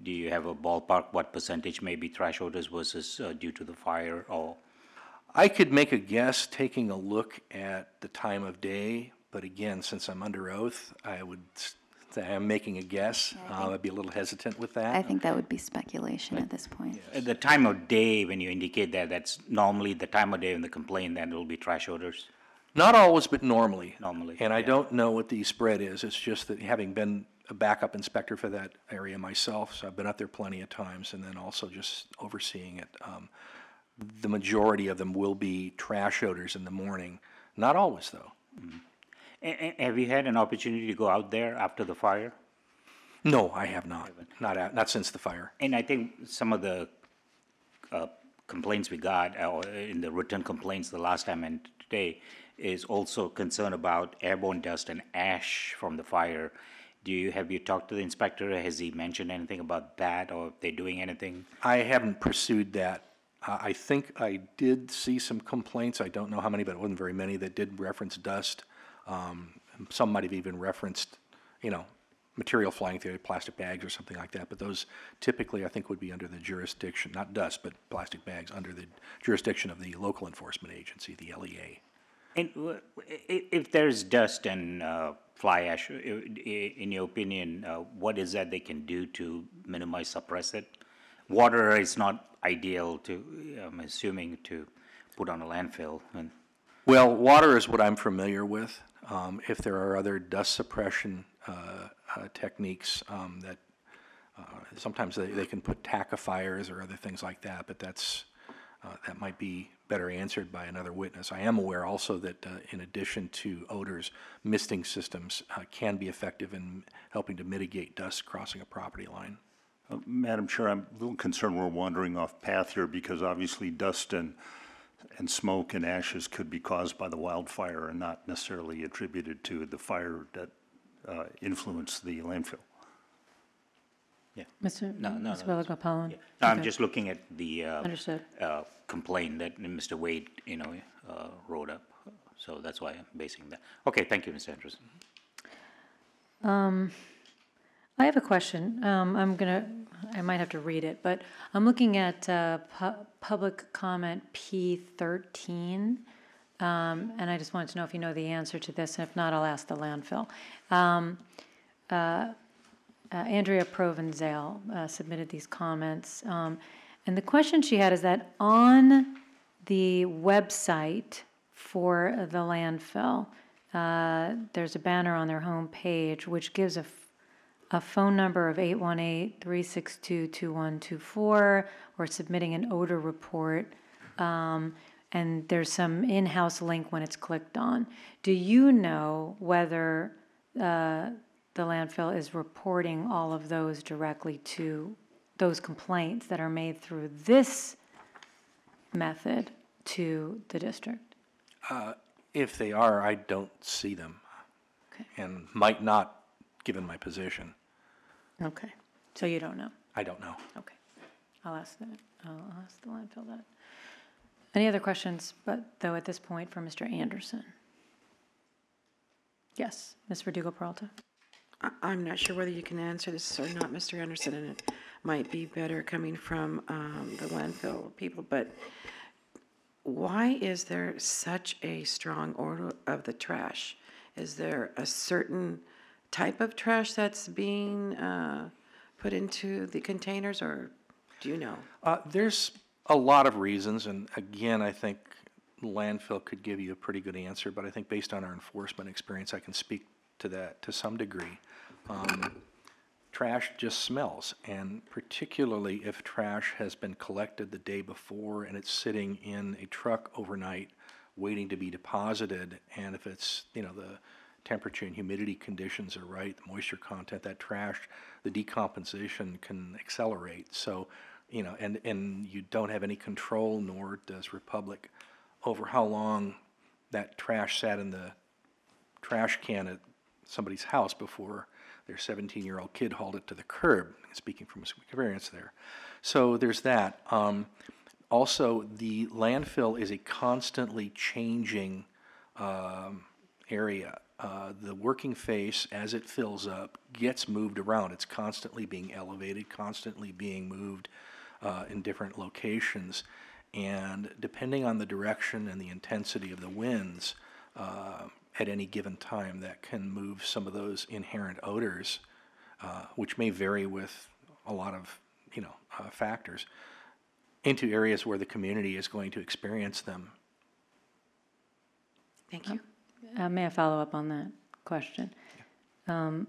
do you have a ballpark, what percentage may be trash odors versus uh, due to the fire or? I could make a guess, taking a look at the time of day, but again, since I'm under oath, I would say I'm making a guess. Uh, I'd be a little hesitant with that. I think that would be speculation at this point. At the time of day, when you indicate that, that's normally the time of day when the complaint, then it'll be trash odors? Not always, but normally. Normally, And I don't know what the spread is. It's just that having been a backup inspector for that area myself, so I've been up there plenty of times, and then also just overseeing it. um, The majority of them will be trash odors in the morning. Not always, though. A- a- have you had an opportunity to go out there after the fire? No, I have not, not, at- not since the fire. And I think some of the uh, complaints we got, uh, or in the written complaints the last time and today, is also concern about airborne dust and ash from the fire. Do you, have you talked to the inspector? Has he mentioned anything about that, or if they're doing anything? I haven't pursued that. Uh, I think I did see some complaints, I don't know how many, but it wasn't very many, that did reference dust. Um, Some might have even referenced, you know, material flying through plastic bags or something like that, but those typically, I think, would be under the jurisdiction, not dust, but plastic bags, under the jurisdiction of the local enforcement agency, the LEA. And if there's dust and uh, fly ash, in your opinion, uh, what is that they can do to minimize, suppress it? Water is not ideal to, I'm assuming, to put on a landfill, and Well, water is what I'm familiar with. Um, If there are other dust suppression uh, uh, techniques um, that, uh, sometimes they, they can put tackifiers or other things like that, but that's, uh, that might be better answered by another witness. I am aware also that uh, in addition to odors, misting systems uh, can be effective in helping to mitigate dust crossing a property line. Uh, Madam Chair, I'm a little concerned we're wandering off path here because obviously dust and, and smoke and ashes could be caused by the wildfire and not necessarily attributed to the fire that uh, influenced the landfill. Mr. No, no, Mr. no, Balagopalan? No, I'm Okay. just looking at the uh, Understood. uh, complaint that Mr. Wayde, you know, uh, wrote up, so that's why I'm basing that. Okay, thank you, Mr. Anderson. I have a question. Um, I'm gonna, I might have to read it, but I'm looking at, uh, pu- public comment P thirteen. Um, and I just wanted to know if you know the answer to this, and if not, I'll ask the landfill. Um, uh, uh, Andrea Provenzale uh, submitted these comments. Um, and the question she had is that on the website for the landfill, uh, there's a banner on their home page which gives a, phone number of 818-362-2124 or submitting an odor report. Um, and there's some in-house link when it's clicked on. Do you know whether uh, the landfill is reporting all of those directly to those complaints that are made through this method to the district? Uh, if they are, I don't see them Okay. and might not, given my position. Okay, so you don't know? I don't know. Okay, I'll ask the, I'll ask the landfill that. Any other questions, but though at this point for Mr. Anderson? Yes, Ms. Verdugo Peralta? I'm not sure whether you can answer this or not, Mr. Anderson, and it might be better coming from um, the landfill people, but why is there such a strong order of the trash? Is there a certain type of trash that's being uh, put into the containers, or do you know? Uh, there's a lot of reasons, and again, I think landfill could give you a pretty good answer, but I think based on our enforcement experience, I can speak to that to some degree. Um, trash just smells, and particularly if trash has been collected the day before and it's sitting in a truck overnight waiting to be deposited, and if it's, you know, the temperature and humidity conditions are right, the moisture content, that trash, the decomposition can accelerate. So, you know, and, and you don't have any control, nor does Republic, over how long that trash sat in the trash can at somebody's house before their 17-year-old kid hauled it to the curb, speaking from experience there. So there's that. Um, also, the landfill is a constantly changing um, area. Uh, the working face, as it fills up, gets moved around. It's constantly being elevated, constantly being moved uh, in different locations. And depending on the direction and the intensity of the winds, uh, at any given time, that can move some of those inherent odors, uh, which may vary with a lot of, you know, uh, factors, into areas where the community is going to experience them. Thank you. Uh, May I follow up on that question? Um,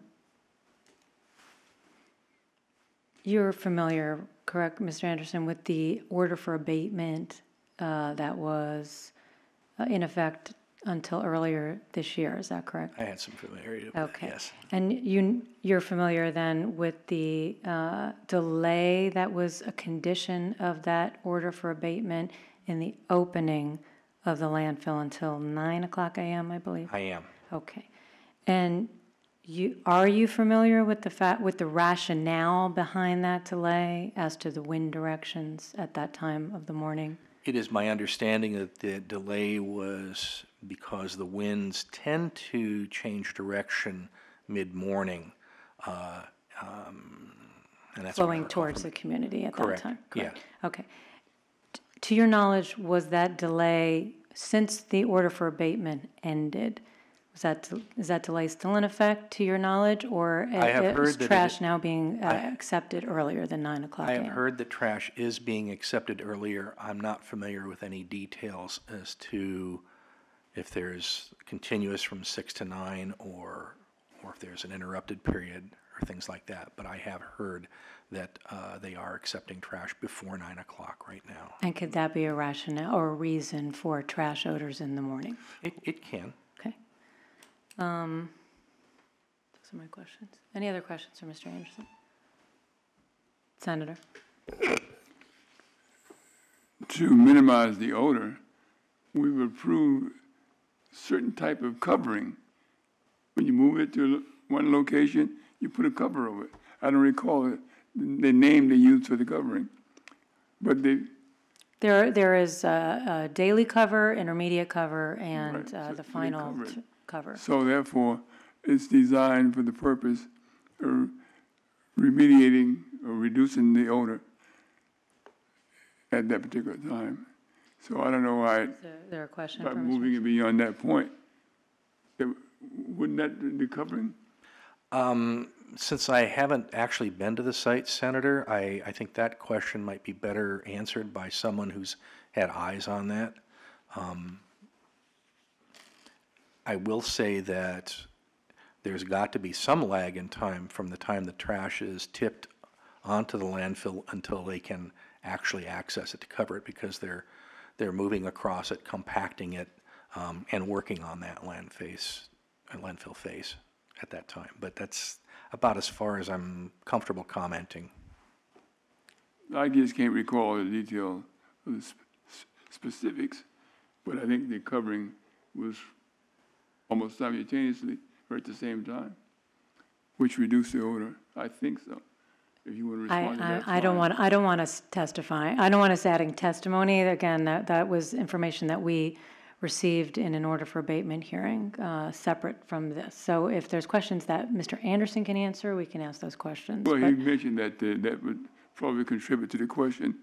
You're familiar, correct, Mr. Anderson, with the order for abatement uh, that was uh, in effect until earlier this year, is that correct? I had some familiarity with that, Okay. yes. And you, you're familiar then with the uh, delay that was a condition of that order for abatement in the opening of the landfill until 9 o'clock AM, I believe? I am. Okay. And you, are you familiar with the fact, with the rationale behind that delay as to the wind directions at that time of the morning? It is my understanding that the delay was because the winds tend to change direction mid-morning. uh, um, and that's what I Flowing recall towards from- the community at that Correct, time? yeah. Okay. T- To your knowledge, was that delay, since the order for abatement ended, was that, is that delay still in effect, to your knowledge? Or I have is heard that it- trash now being uh, accepted earlier than 9 o'clock I AM? have heard that trash is being accepted earlier. I'm not familiar with any details as to if there's continuous from six to nine or, or if there's an interrupted period or things like that. But I have heard that uh, they are accepting trash before nine o'clock right now. And could that be a rationale or a reason for trash odors in the morning? It, it can. Um, Those are my questions. Any other questions for Mr. Anderson? Senator? To minimize the odor, we've approved certain type of covering. When you move it to one location, you put a cover over it. I don't recall the name they used for the covering. But they, There, there is a, a daily cover, intermediate cover, and Right, uh, so the final cover it. t- cover. So therefore, it's designed for the purpose of remediating or reducing the odor at that particular time. So I don't know why, Is there- there a question by moving it beyond that point, it- wouldn't that be covering? Um, Since I haven't actually been to the site, Senator, I, I think that question might be better answered by someone who's had eyes on that. Um, I will say that there's got to be some lag in time from the time the trash is tipped onto the landfill until they can actually access it to cover it, because they're, they're moving across it, compacting it, um, and working on that land face, uh, landfill face at that time. But that's about as far as I'm comfortable commenting. I just can't recall the detail of the sp- specifics, but I think the covering was almost simultaneously or at the same time, which reduced the odor. I think so. If you want to I, respond to that, I, I don't fine. want, I don't want us testifying, I don't want us adding testimony. Again, that, that was information that we received in an order for abatement hearing, uh, separate from this. So if there's questions that Mr. Anderson can answer, we can ask those questions. Well, he But- mentioned that uh, that would probably contribute to the question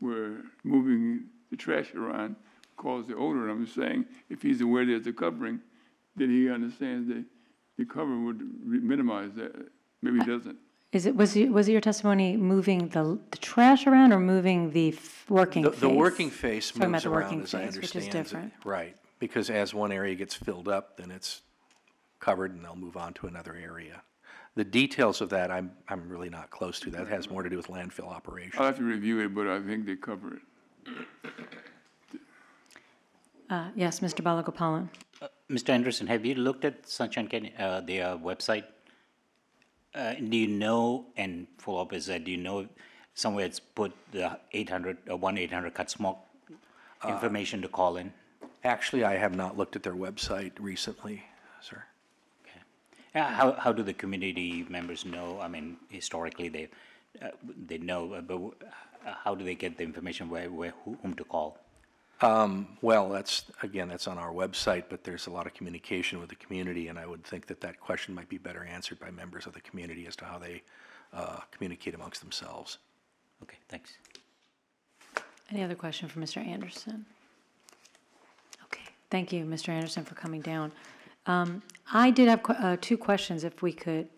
where moving the trash around caused the odor. And I'm just saying, if he's aware there's a covering, then he understands that the cover would re- minimize that. Maybe he doesn't. Is it, was, it- was it your testimony moving the, the trash around or moving the f- working The, face? the working face Talking about moves the around, working as I face, which is understand it. different. Right, because as one area gets filled up, then it's covered and they'll move on to another area. The details of that, I'm, I'm really not close to. That has more to do with landfill operation. I'll have to review it, but I think they cover it. Uh, Yes, Mr. Balagopalan. Mr. Anderson, have you looked at Sunshine Canyon, uh, their website? Uh, do you know, and follow-up is that, do you know somewhere it's put the eight hundred, uh, one eight hundred cut smog information to call in? Actually, I have not looked at their website recently, sir. Okay. Uh, How, how do the community members know, I mean, historically, they, uh, they know, uh, but uh, how do they get the information where, where, who- whom to call? Well, that's, again, that's on our website, but there's a lot of communication with the community, and I would think that that question might be better answered by members of the community as to how they uh, communicate amongst themselves. Okay, thanks. Any other question for Mr. Anderson? Okay, thank you, Mr. Anderson, for coming down. Um, I did have que- uh, two questions, if we could.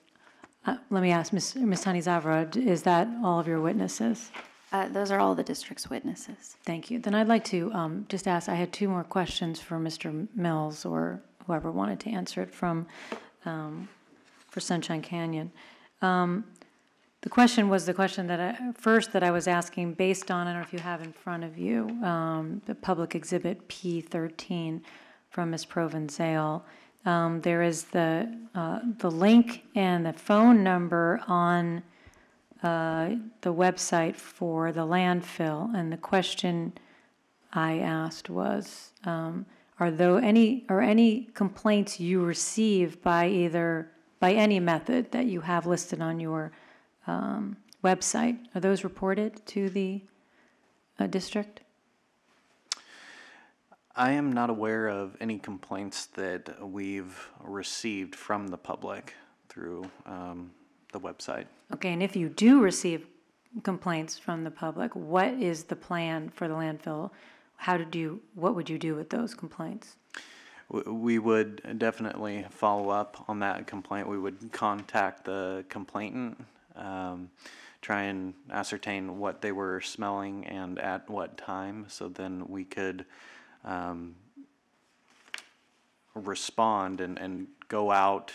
uh, Let me ask, Ms. Ms. Honey Zavra, is that all of your witnesses? Uh, Those are all the district's witnesses. Thank you. Then I'd like to um, just ask, I had two more questions for Mr. Mills or whoever wanted to answer it from, um, for Sunshine Canyon. Um, The question was the question that I, first that I was asking based on, I don't know if you have in front of you, um, the public exhibit P13, from Ms. Provenzale. Um, There is the, uh, the link and the phone number on uh, the website for the landfill, and the question I asked was, um, are there any, are any complaints you receive by either, by any method that you have listed on your um, website, are those reported to the uh, district? I am not aware of any complaints that we've received from the public through um, the website. Okay, and if you do receive complaints from the public, what is the plan for the landfill? How did you, what would you do with those complaints? We would definitely follow up on that complaint. We would contact the complainant, um, try and ascertain what they were smelling and at what time, so then we could um, respond and, and go out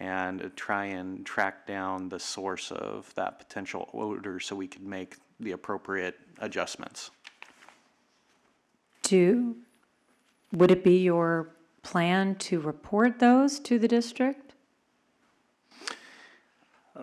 and try and track down the source of that potential odor so we could make the appropriate adjustments. Do, would it be your plan to report those to the district? Uh,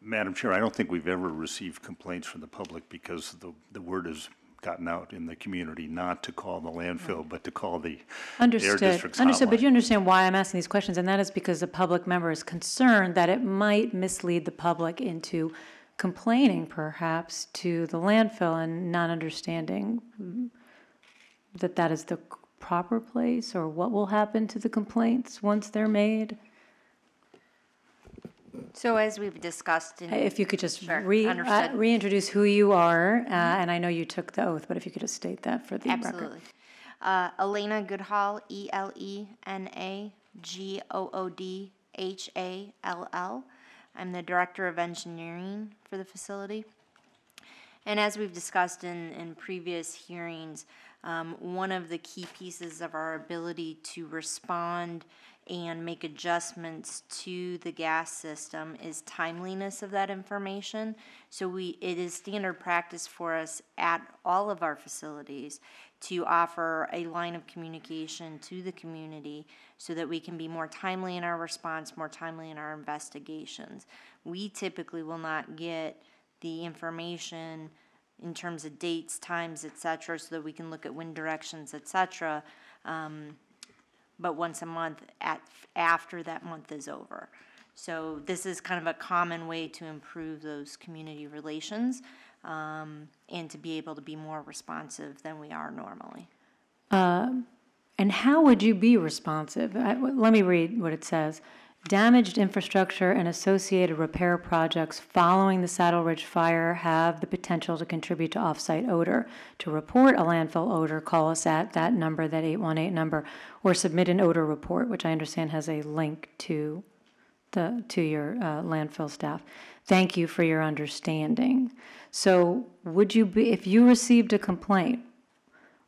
Madam Chair, I don't think we've ever received complaints from the public because the, the word has gotten out in the community not to call the landfill, but to call the Air Understood, District's understood, but hotline. you understand why I'm asking these questions, and that is because a public member is concerned that it might mislead the public into complaining perhaps to the landfill and not understanding mm, that that is the proper place, or what will happen to the complaints once they're made? So as we've discussed in. If you could just Sure, re, uh, understood. reintroduce who you are, uh, and I know you took the oath, but if you could just state that for the record. Absolutely. Uh, Elena Goodhall, E L E N A G O O D H A L L. I'm the Director of Engineering for the facility. And as we've discussed in, in previous hearings, um, one of the key pieces of our ability to respond and make adjustments to the gas system is timeliness of that information. So we, it is standard practice for us at all of our facilities to offer a line of communication to the community so that we can be more timely in our response, more timely in our investigations. We typically will not get the information in terms of dates, times, et cetera, so that we can look at wind directions, et cetera, um, but once a month at, after that month is over. So this is kind of a common way to improve those community relations, um, and to be able to be more responsive than we are normally. And how would you be responsive? I- Let me read what it says. Damaged infrastructure and associated repair projects following the Saddle Ridge fire have the potential to contribute to off-site odor. To report a landfill odor, call us at that number, that 818 number, or submit an odor report, which I understand has a link to the, to your uh, landfill staff. Thank you for your understanding. So would you be, if you received a complaint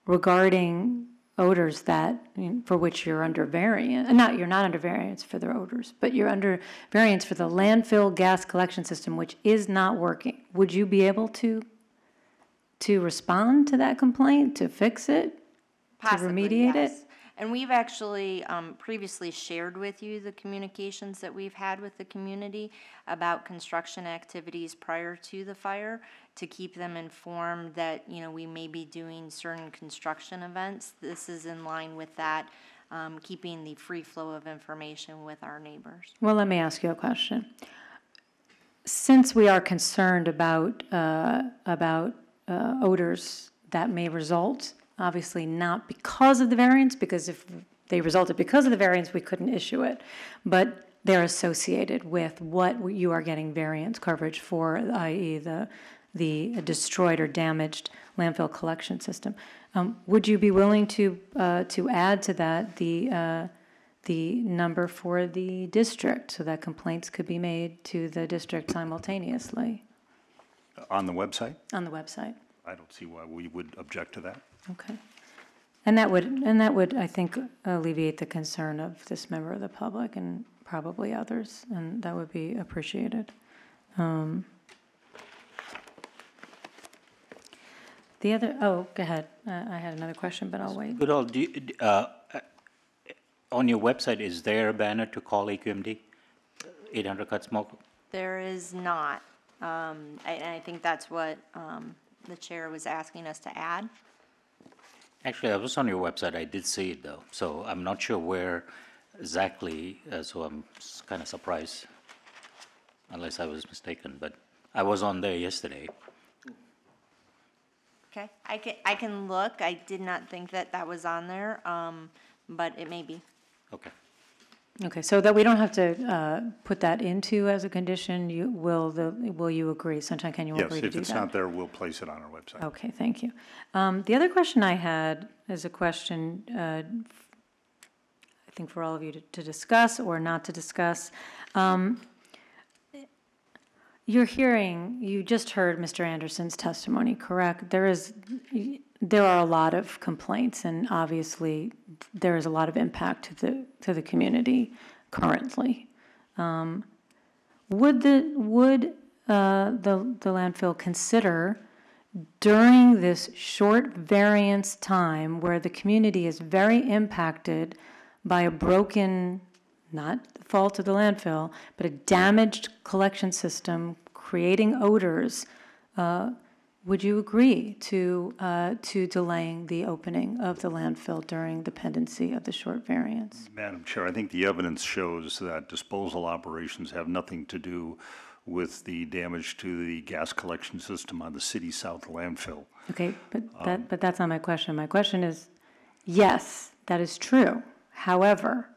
regarding odors that, for which you're under variance. not, you're not under variance for the odors, but you're under variance for the landfill gas collection system, which is not working, would you be able to, to respond to that complaint, to fix it? To Possibly, remediate it? And we've actually um, previously shared with you the communications that we've had with the community about construction activities prior to the fire to keep them informed that, you know, we may be doing certain construction events. This is in line with that, um, keeping the free flow of information with our neighbors. Well, let me ask you a question. Since we are concerned about, uh, about uh, odors that may result, obviously not because of the variance, because if they resulted because of the variance, we couldn't issue it, but they're associated with what you are getting variance coverage for, i.e. the, the destroyed or damaged landfill collection system. Um, Would you be willing to, uh, to add to that the, uh, the number for the district so that complaints could be made to the district simultaneously On the website? on the website? I don't see why we would object to that. Okay. And that would, and that would, I think, alleviate the concern of this member of the public and probably others, and that would be appreciated. Um, The other, oh, go ahead. Uh, I had another question, but I'll wait. Goodhall, do you, uh, On your website, is there a banner to call AQMD? 800 cut smog? There is not. Um, I- and I think that's what, um, the chair was asking us to add. Actually, I was on your website, I did see it though, so I'm not sure where exactly, uh, so I'm kind of surprised, unless I was mistaken, but I was on there yesterday. Okay, I can, I can look. I did not think that that was on there, um, but it may be. Okay. Okay, so that we don't have to uh, put that into as a condition, you, will the, will you agree? Sunshine, can you Yes, agree to do if it's not there, we'll place it on our website. Okay, thank you. Um, The other question I had is a question, uh, I think for all of you to- to discuss or not to discuss. Um, You're hearing, you just heard Mr. Anderson's testimony, correct? There is, there are a lot of complaints, and obviously, there is a lot of impact to the, to the community currently. Um, Would the, would uh, the, the landfill consider during this short variance time where the community is very impacted by a broken, not the fault of the landfill, but a damaged collection system creating odors, uh, would you agree to, uh, to delaying the opening of the landfill during the pendency of the short variance? Madam Chair, I think the evidence shows that disposal operations have nothing to do with the damage to the gas collection system on the city south landfill. Okay, but that, but that's not my question. My question is, yes, that is true. However,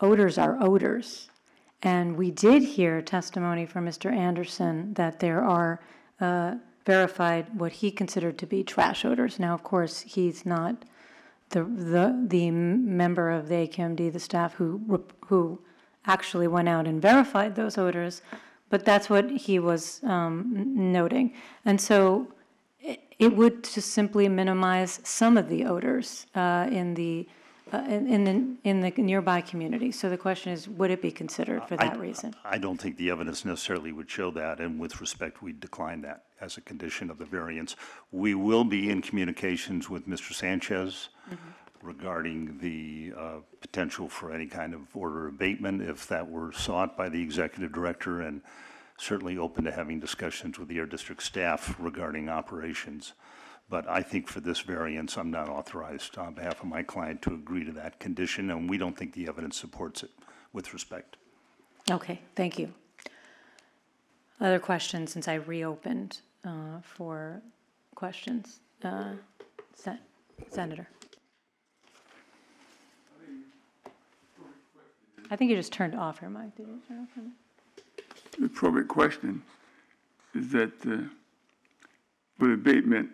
odors are odors. And we did hear testimony from Mr. Anderson that there are uh, verified what he considered to be trash odors. Now, of course, he's not the, the, the member of the AQMD, the staff who, who actually went out and verified those odors, but that's what he was um, noting. And so it it would just simply minimize some of the odors uh, in the, uh, in, in the- in the nearby community. So the question is, would it be considered for that reason? I don't think the evidence necessarily would show that, and with respect, we decline that as a condition of the variance. We will be in communications with Mr. Sanchez regarding the uh, potential for any kind of order abatement if that were sought by the executive director, and certainly open to having discussions with the Air District staff regarding operations. But I think for this variance, I'm not authorized on behalf of my client to agree to that condition, and we don't think the evidence supports it with respect. Okay, thank you. Other questions, since I reopened uh, for questions? Uh, Sen- Senator? I think you just turned off your mic, did you turn off your mic? The appropriate question is that, uh, with abatement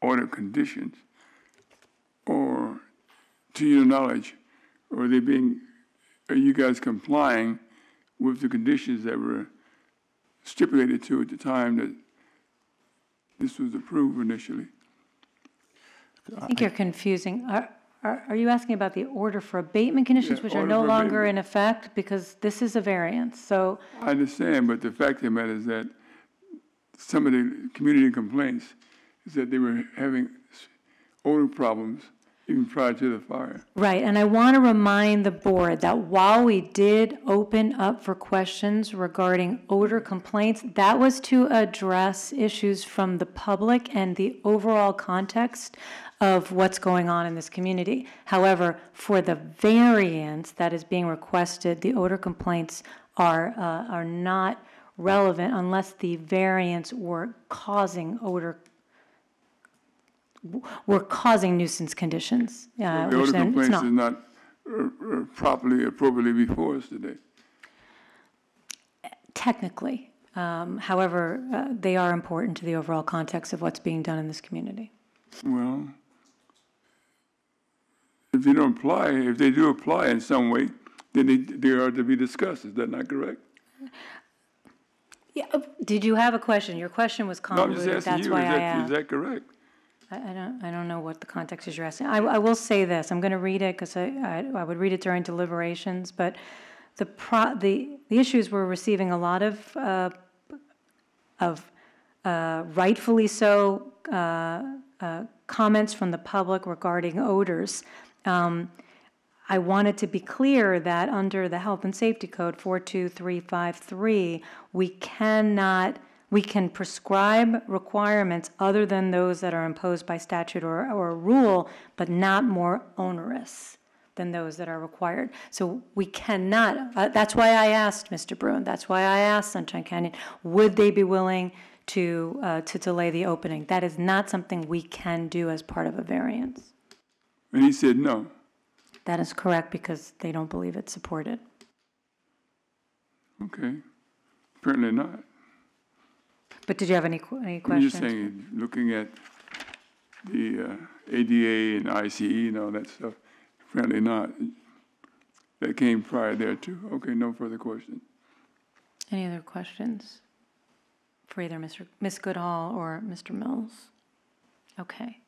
order conditions, or to your knowledge, are they being, are you guys complying with the conditions that were stipulated to at the time that this was approved initially? I think you're confusing. Are, are are you asking about the order for abatement conditions, Yeah, which are no longer abatement. in effect? Because this is a variance, so, I understand, but the fact of the matter is that some of the community complaints is that they were having odor problems even prior to the fire. right. And I want to remind the board that while we did open up for questions regarding odor complaints, that was to address issues from the public and the overall context of what's going on in this community. However, for the variance that is being requested, the odor complaints are, uh, are not relevant unless the variance were causing odor, were causing nuisance conditions, uh, The which odor then it's complaints not. is not uh, uh, properly, appropriately before us today. Technically. Um, However, uh, they are important to the overall context of what's being done in this community. Well, if they don't apply, if they do apply in some way, then they, they are to be discussed. Is that not correct? Yeah, uh, did you have a question? Your question was No, I'm just convoluted, asking that's you, why is I that, is asked. that correct? I I don't, I don't know what the context is you're asking. I, I will say this, I'm going to read it because I, I I would read it during deliberations, but the pro, the, the issues we're receiving a lot of, uh, of uh, rightfully so, uh, uh, comments from the public regarding odors. Um, I wanted to be clear that under the Health and Safety Code 42353, we cannot, we can prescribe requirements other than those that are imposed by statute or, or rule, but not more onerous than those that are required. So we cannot, uh, that's why I asked Mr. Bruin, that's why I asked Sunshine Canyon, would they be willing to, uh, to delay the opening? That is not something we can do as part of a variance. And he said no. That is correct because they don't believe it's supported. Okay. Apparently not. But did you have any, que- any I'm just saying, looking at the uh, ADA and ICE and all that stuff, apparently not. That came prior there too. Okay, no further questions. Any other questions for either Mr., Ms. Goodhall or Mr. Mills? Okay.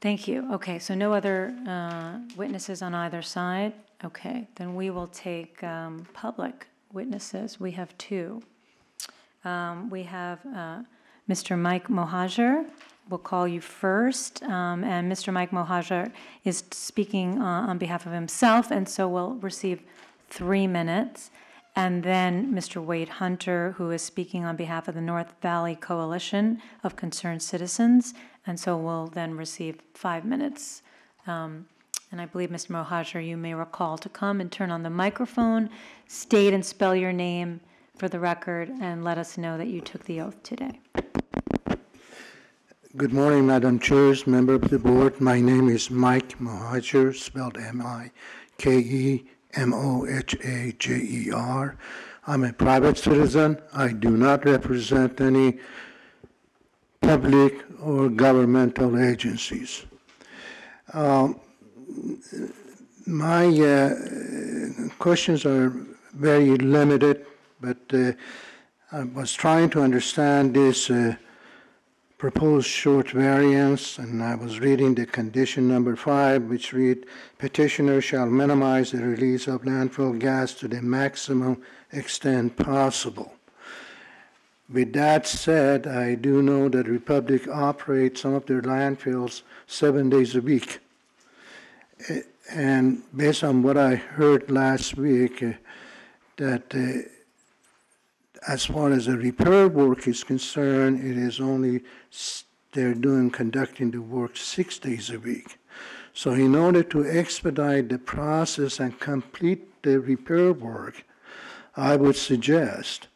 Thank you. Okay, so no other uh, witnesses on either side? Okay, then we will take um, public witnesses. We have two. Um, We have uh, Mr. Mike Mohajer. We'll call you first. um, And Mr. Mike Mohajer is speaking uh, on behalf of himself, and so will receive three minutes. And then Mr. Wayde Hunter, who is speaking on behalf of the North Valley Coalition of Concerned Citizens, and so will then receive five minutes. Um, And I believe, Mr. Mohajer, you may recall to come and turn on the microphone, state and spell your name for the record, and let us know that you took the oath today. Good morning, Madam Chairs, member of the board. My name is Mike Mohajer, spelled M-I-K-E-M-O-H-A-J-E-R. I'm a private citizen. I do not represent any public or governmental agencies. Um, My uh, questions are very limited, but uh, I was trying to understand this uh, proposed short variance, and I was reading the condition number five, which read, petitioner shall minimize the release of landfill gas to the maximum extent possible. With that said, I do know that Republic operates some of their landfills seven days a week. And based on what I heard last week, uh, that uh, as far as the repair work is concerned, it is only, they're doing, conducting the work six days a week. So in order to expedite the process and complete the repair work, I would suggest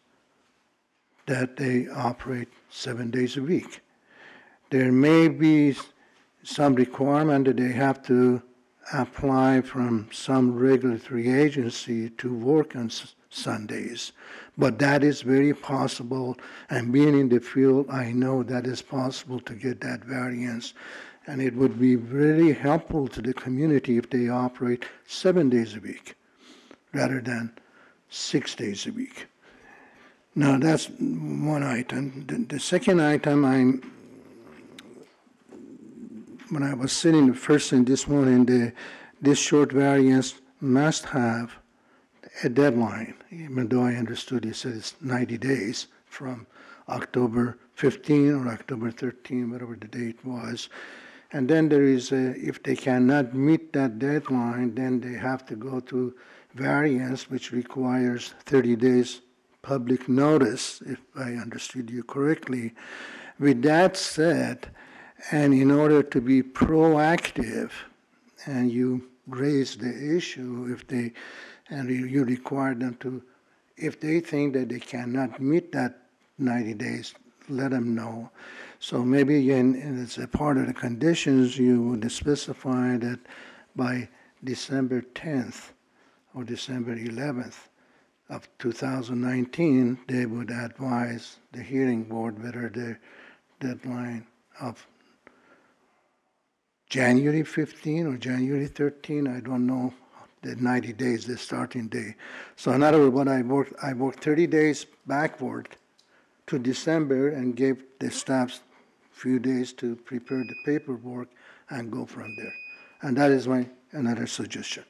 that they operate seven days a week. There may be some requirement that they have to apply from some regulatory agency to work on s- Sundays. But that is very possible, and being in the field, I know that is possible to get that variance. And it would be really helpful to the community if they operate seven days a week rather than six days a week. Now, that's one item. The, the second item, I'm, when I was sitting the first thing this morning, the, this short variance must have a deadline, even though I understood you said it's 90 days from October 15 or October 13, whatever the date was. And then there is, a, if they cannot meet that deadline, then they have to go to variance, which requires 30 days public notice, if I understood you correctly. With that said, and in order to be proactive, and you raise the issue if they, and you require them to, if they think that they cannot meet that 90 days, let them know. So maybe in, in- as a part of the conditions, you would specify that by December 10th or December 11th of 2019, they would advise the hearing board whether the deadline of January 15 or January 13, I don't know, the 90 days, the starting day. So in other words, what I worked, I worked 30 days backward to December and gave the staff few days to prepare the paperwork and go from there. And that is my, another suggestion.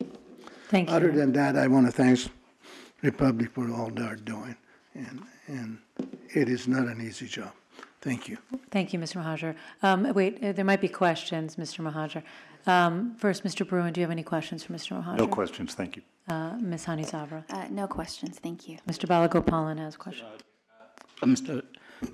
Thank you. Other than that, I want to thank Republic for all they're doing. And, and it is not an easy job. Thank you. Thank you, Mr. Mohajer. Um, Wait, uh, there might be questions, Mr. Mohajer. Um, First, Mr. Bruin, do you have any questions for Mr. Mohajer? No questions, thank you. Uh, Ms. Hani Zavra? Uh, no questions, thank you. Mr. Balagopalan has a question. Uh, Mr.,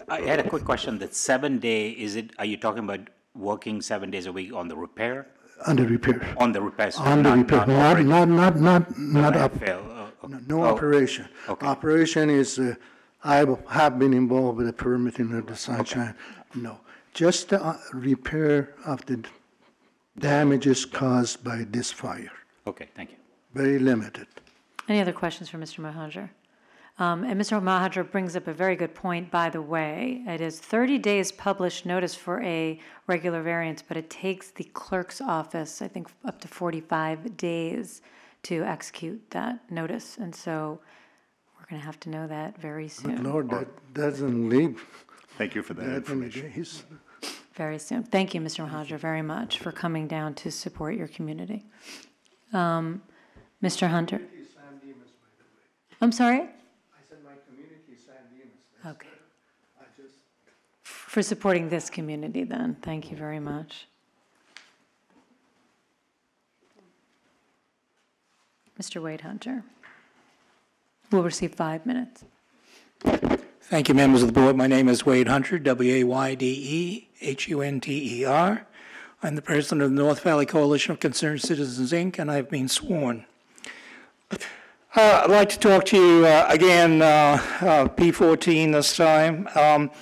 I had a quick question. That seven day, is it, are you talking about working seven days a week on the repair? Under repair. On the repair? so On the not- repair, not not, operating? not, not, not, not up. Fail, oh, okay. No Oh, operation. okay. Operation is, uh, I have been involved with the permitting of the sunshine. No, just the uh, repair of the damages caused by this fire. Okay, thank you. Very limited. Any other questions for Mr. Mohajer? Um, And Mr. Mohajer brings up a very good point, by the way. It is 30 days published notice for a regular variance, but it takes the clerk's office, I think, up to 45 days to execute that notice. And so we're going to have to know that very But soon, Lord, that doesn't leave Thank you for that that many information. Very soon. Thank you, Mr. Mohajer, very much for coming down to support your community. Um, Mr. Hunter? I'm sorry? I said my community is San Dimas. Okay. Just For supporting this community, then. Thank you very much. Mr. Wayde Hunter We'll receive five minutes. Thank you, members of the board. My name is Wayde Hunter, W-A-Y-D-E-H-U-N-T-E-R. I'm the president of the North Valley Coalition of Concerned Citizens, Inc., and I've been sworn. Uh, I'd like to talk to you uh, again, uh, uh, P14 this time. Um,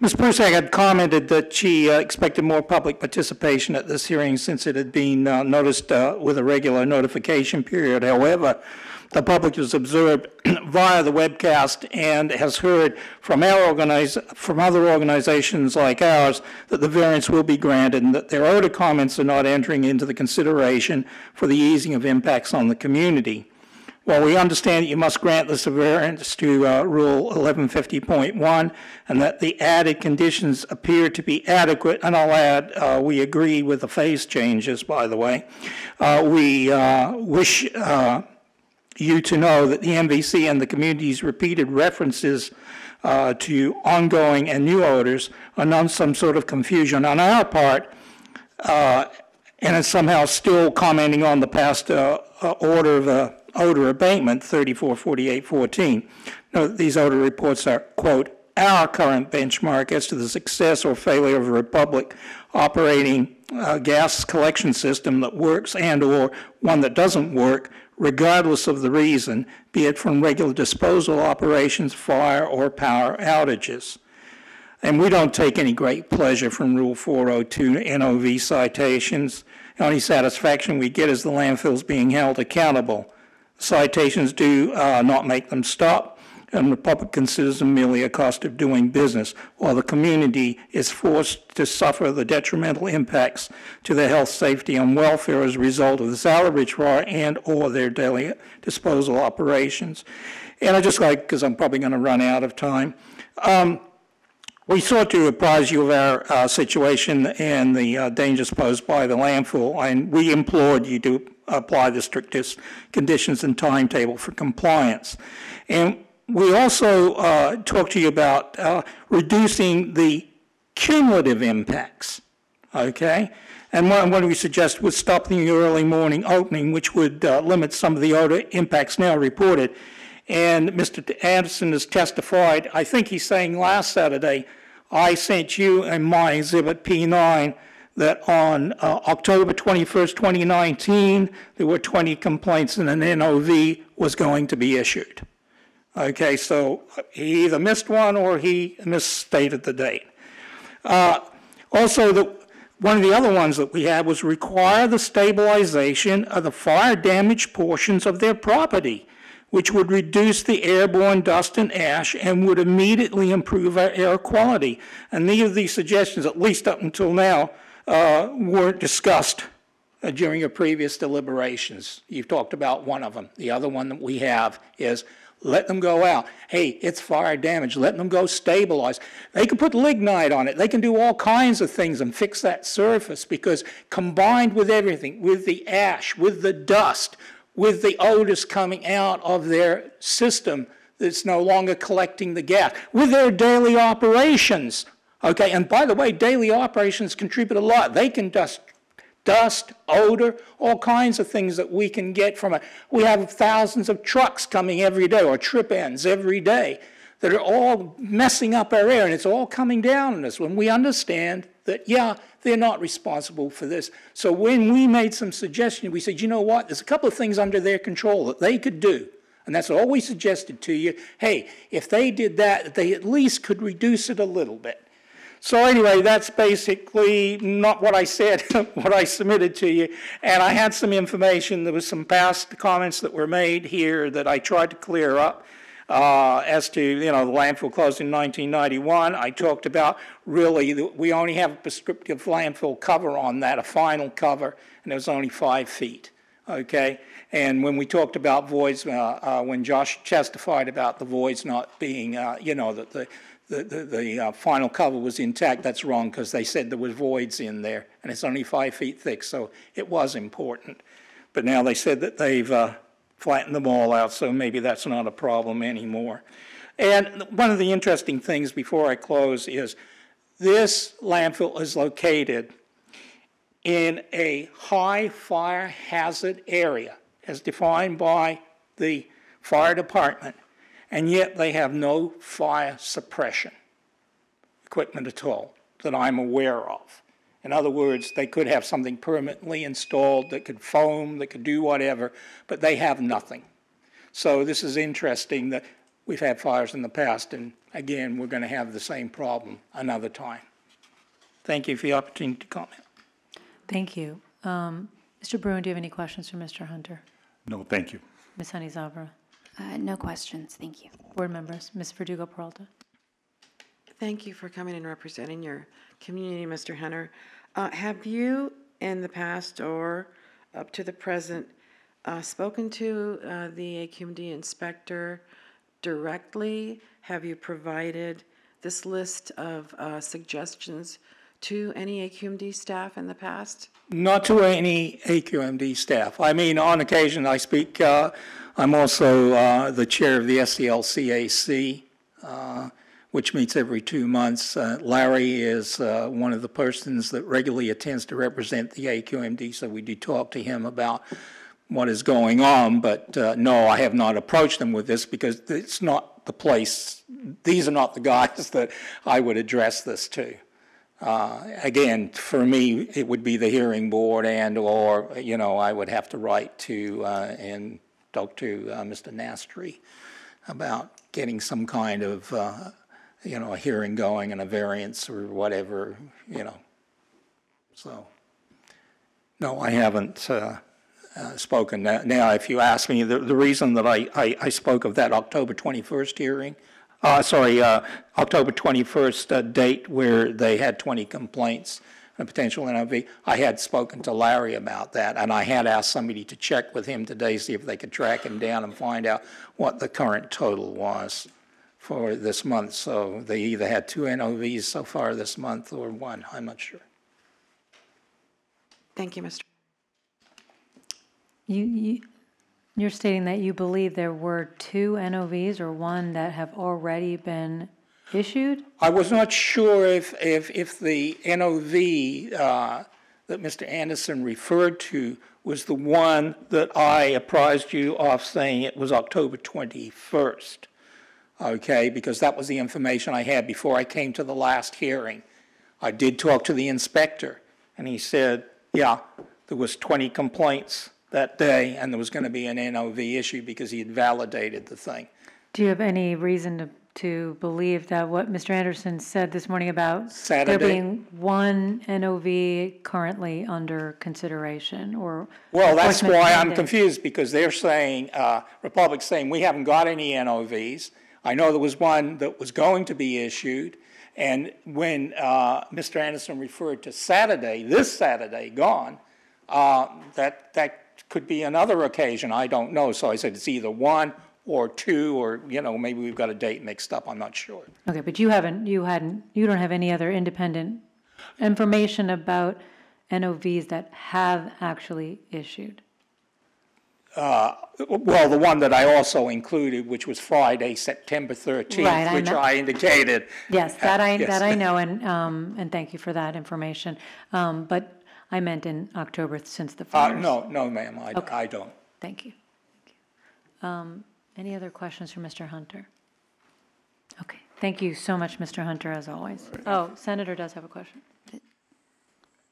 Ms. Prusak had commented that she uh, expected more public participation at this hearing since it had been uh, noticed with a regular notification period. However, the public has observed via the webcast and has heard from from other organizations like ours that the variance will be granted and that their odor comments are not entering into the consideration for the easing of impacts on the community. While we understand that you must grant this variance to uh, Rule 1150.1 and that the added conditions appear to be adequate, and I'll add, uh, we agree with the phase changes, by the way, uh, we uh, wish uh, you to know that the NVC and the community's repeated references uh, to ongoing and new odors are not some sort of confusion on our part, uh, and it's somehow still commenting on the past uh, uh, order of uh, odor abatement, 344814. Note these odor reports are, quote, our current benchmark as to the success or failure of a Republic operating a gas collection system that works and/or one that doesn't work, regardless of the reason, be it from regular disposal operations, fire, or power outages. And we don't take any great pleasure from Rule 402 NOV citations. The only satisfaction we get is the landfills being held accountable. Citations do uh, not make them stop, and Republic considers them merely a cost of doing business, while the community is forced to suffer the detrimental impacts to their health, safety, and welfare as a result of the salvage fire and/or their daily disposal operations. And I just like, because I'm probably going to run out of time, um, we sought to apprise you of our uh, situation and the uh, dangers posed by the landfill, and we implored you to apply the strictest conditions and timetable for compliance. And we also uh, talked to you about uh, reducing the cumulative impacts, okay? And what we suggest was stopping the early morning opening, which would uh, limit some of the odor impacts now reported. And Mr. Anderson has testified, I think he's saying last Saturday, I sent you in my exhibit P9 that on uh, October 21st, 2019, there were 20 complaints and an NOV was going to be issued. Okay, so he either missed one or he misstated the date. Uh, Also, the, one of the other ones that we had was require the stabilization of the fire damaged portions of their property, which would reduce the airborne dust and ash and would immediately improve our air quality. And neither of these suggestions, at least up until now, uh, weren't discussed uh, during your previous deliberations. You've talked about one of them. The other one that we have is let them go out. Hey, it's fire damage. Let them go stabilize. They can put lignite on it. They can do all kinds of things and fix that surface because combined with everything, with the ash, with the dust, with the odors coming out of their system that's no longer collecting the gas, with their daily operations, Okay, and by the way, daily operations contribute a lot. They can dust, dust, odor, all kinds of things that we can get from it. We have thousands of trucks coming every day, or trip ends every day, that are all messing up our air, and it's all coming down on us when we understand that, yeah, they're not responsible for this. So when we made some suggestions, we said, you know what, there's a couple of things under their control that they could do. And that's all we suggested to you. Hey, if they did that, they at least could reduce it a little bit. So anyway, that's basically not what I said, what I submitted to you. And I had some information, there was some past comments that were made here that I tried to clear up. Uh, as to, you know, the landfill closed in 1991, I talked about really, we only have a prescriptive landfill cover on that, a final cover, and it was only five feet, okay? And when we talked about voids, uh, uh, when Josh testified about the voids not being, uh, you know, that the, the, the, the uh, final cover was intact, that's wrong, because they said there was voids in there, and it's only five feet thick, so it was important. But now they said that they've uh, flattened them all out, so maybe that's not a problem anymore. And one of the interesting things before I close is this landfill is located in a high fire hazard area as defined by the fire department, and yet they have no fire suppression equipment at all that I'm aware of. In other words, they could have something permanently installed that could foam, that could do whatever, but they have nothing. So this is interesting that we've had fires in the past, and again, we're going to have the same problem another time. Thank you for the opportunity to comment. Thank you. Um, Mr. Bruin, do you have any questions for Mr. Hunter? No, thank you. Ms. Honey Zabra? Uh, no questions, thank you. Board members? Ms. Verdugo Peralta? Thank you for coming and representing your community, Mr. Hunter. Uh, Have you, in the past or up to the present, uh, spoken to uh, the AQMD inspector directly? Have you provided this list of uh, suggestions to any AQMD staff in the past? Not to any AQMD staff. I mean, on occasion, I speak, uh, I'm also uh, the chair of the SCLCAC, uh, which meets every two months. Uh, Larry is uh, one of the persons that regularly attends to represent the AQMD, so we do talk to him about what is going on. But uh, no, I have not approached them with this because it's not the place, these are not the guys that I would address this to. Uh, Again, for me, it would be the hearing board and/or, you know, I would have to write to uh, and talk to uh, Mr. Nastri about getting some kind of, uh, you know, a hearing going and a variance or whatever, you know. So, no, I haven't uh, uh, spoken. Now- Now, if you ask me, the the reason that I I I spoke of that October 21st hearing, uh, sorry, uh, October 21st uh, date where they had 20 complaints, a potential NOV, I had spoken to Larry about that, and I had asked somebody to check with him today, see if they could track him down and find out what the current total was for this month. So they either had two NOVs so far this month or one, I'm not sure. Thank you, Mr. You, you, you're stating that you believe there were two NOVs or one that have already been issued? I was not sure if, if, if the NOV uh, that Mr. Anderson referred to was the one that I apprised you of saying it was October 21st. Okay, because that was the information I had before I came to the last hearing. I did talk to the inspector, and he said, yeah, there was 20 complaints that day, and there was going to be an NOV issue because he had validated the thing. Do you have any reason to, to believe that what Mr. Anderson said this morning about there being one NOV currently under consideration or? Well, that's why I'm confused, because they're saying, uh, Republic's saying, we haven't got any NOVs. I know there was one that was going to be issued, and when uh, Mr. Anderson referred to Saturday, this Saturday gone, uh, that, that could be another occasion, I don't know. So I said it's either one or two, or, you know, maybe we've got a date mixed up, I'm not sure. Okay, but you haven't, you hadn't, you don't have any other independent information about NOVs that have actually issued? uh, well, the one that I also included, which was Friday, September 13th, I which know. I indicated. Yes, that I, Yes. that I know, and, um, and thank you for that information. Um, but I meant in October since the Uh, fires. no, no, ma'am, I, Okay. I don't. Thank you. Thank you. Um, Any other questions for Mr. Hunter? Okay, thank you so much, Mr. Hunter, as always. Oh, Senator does have a question.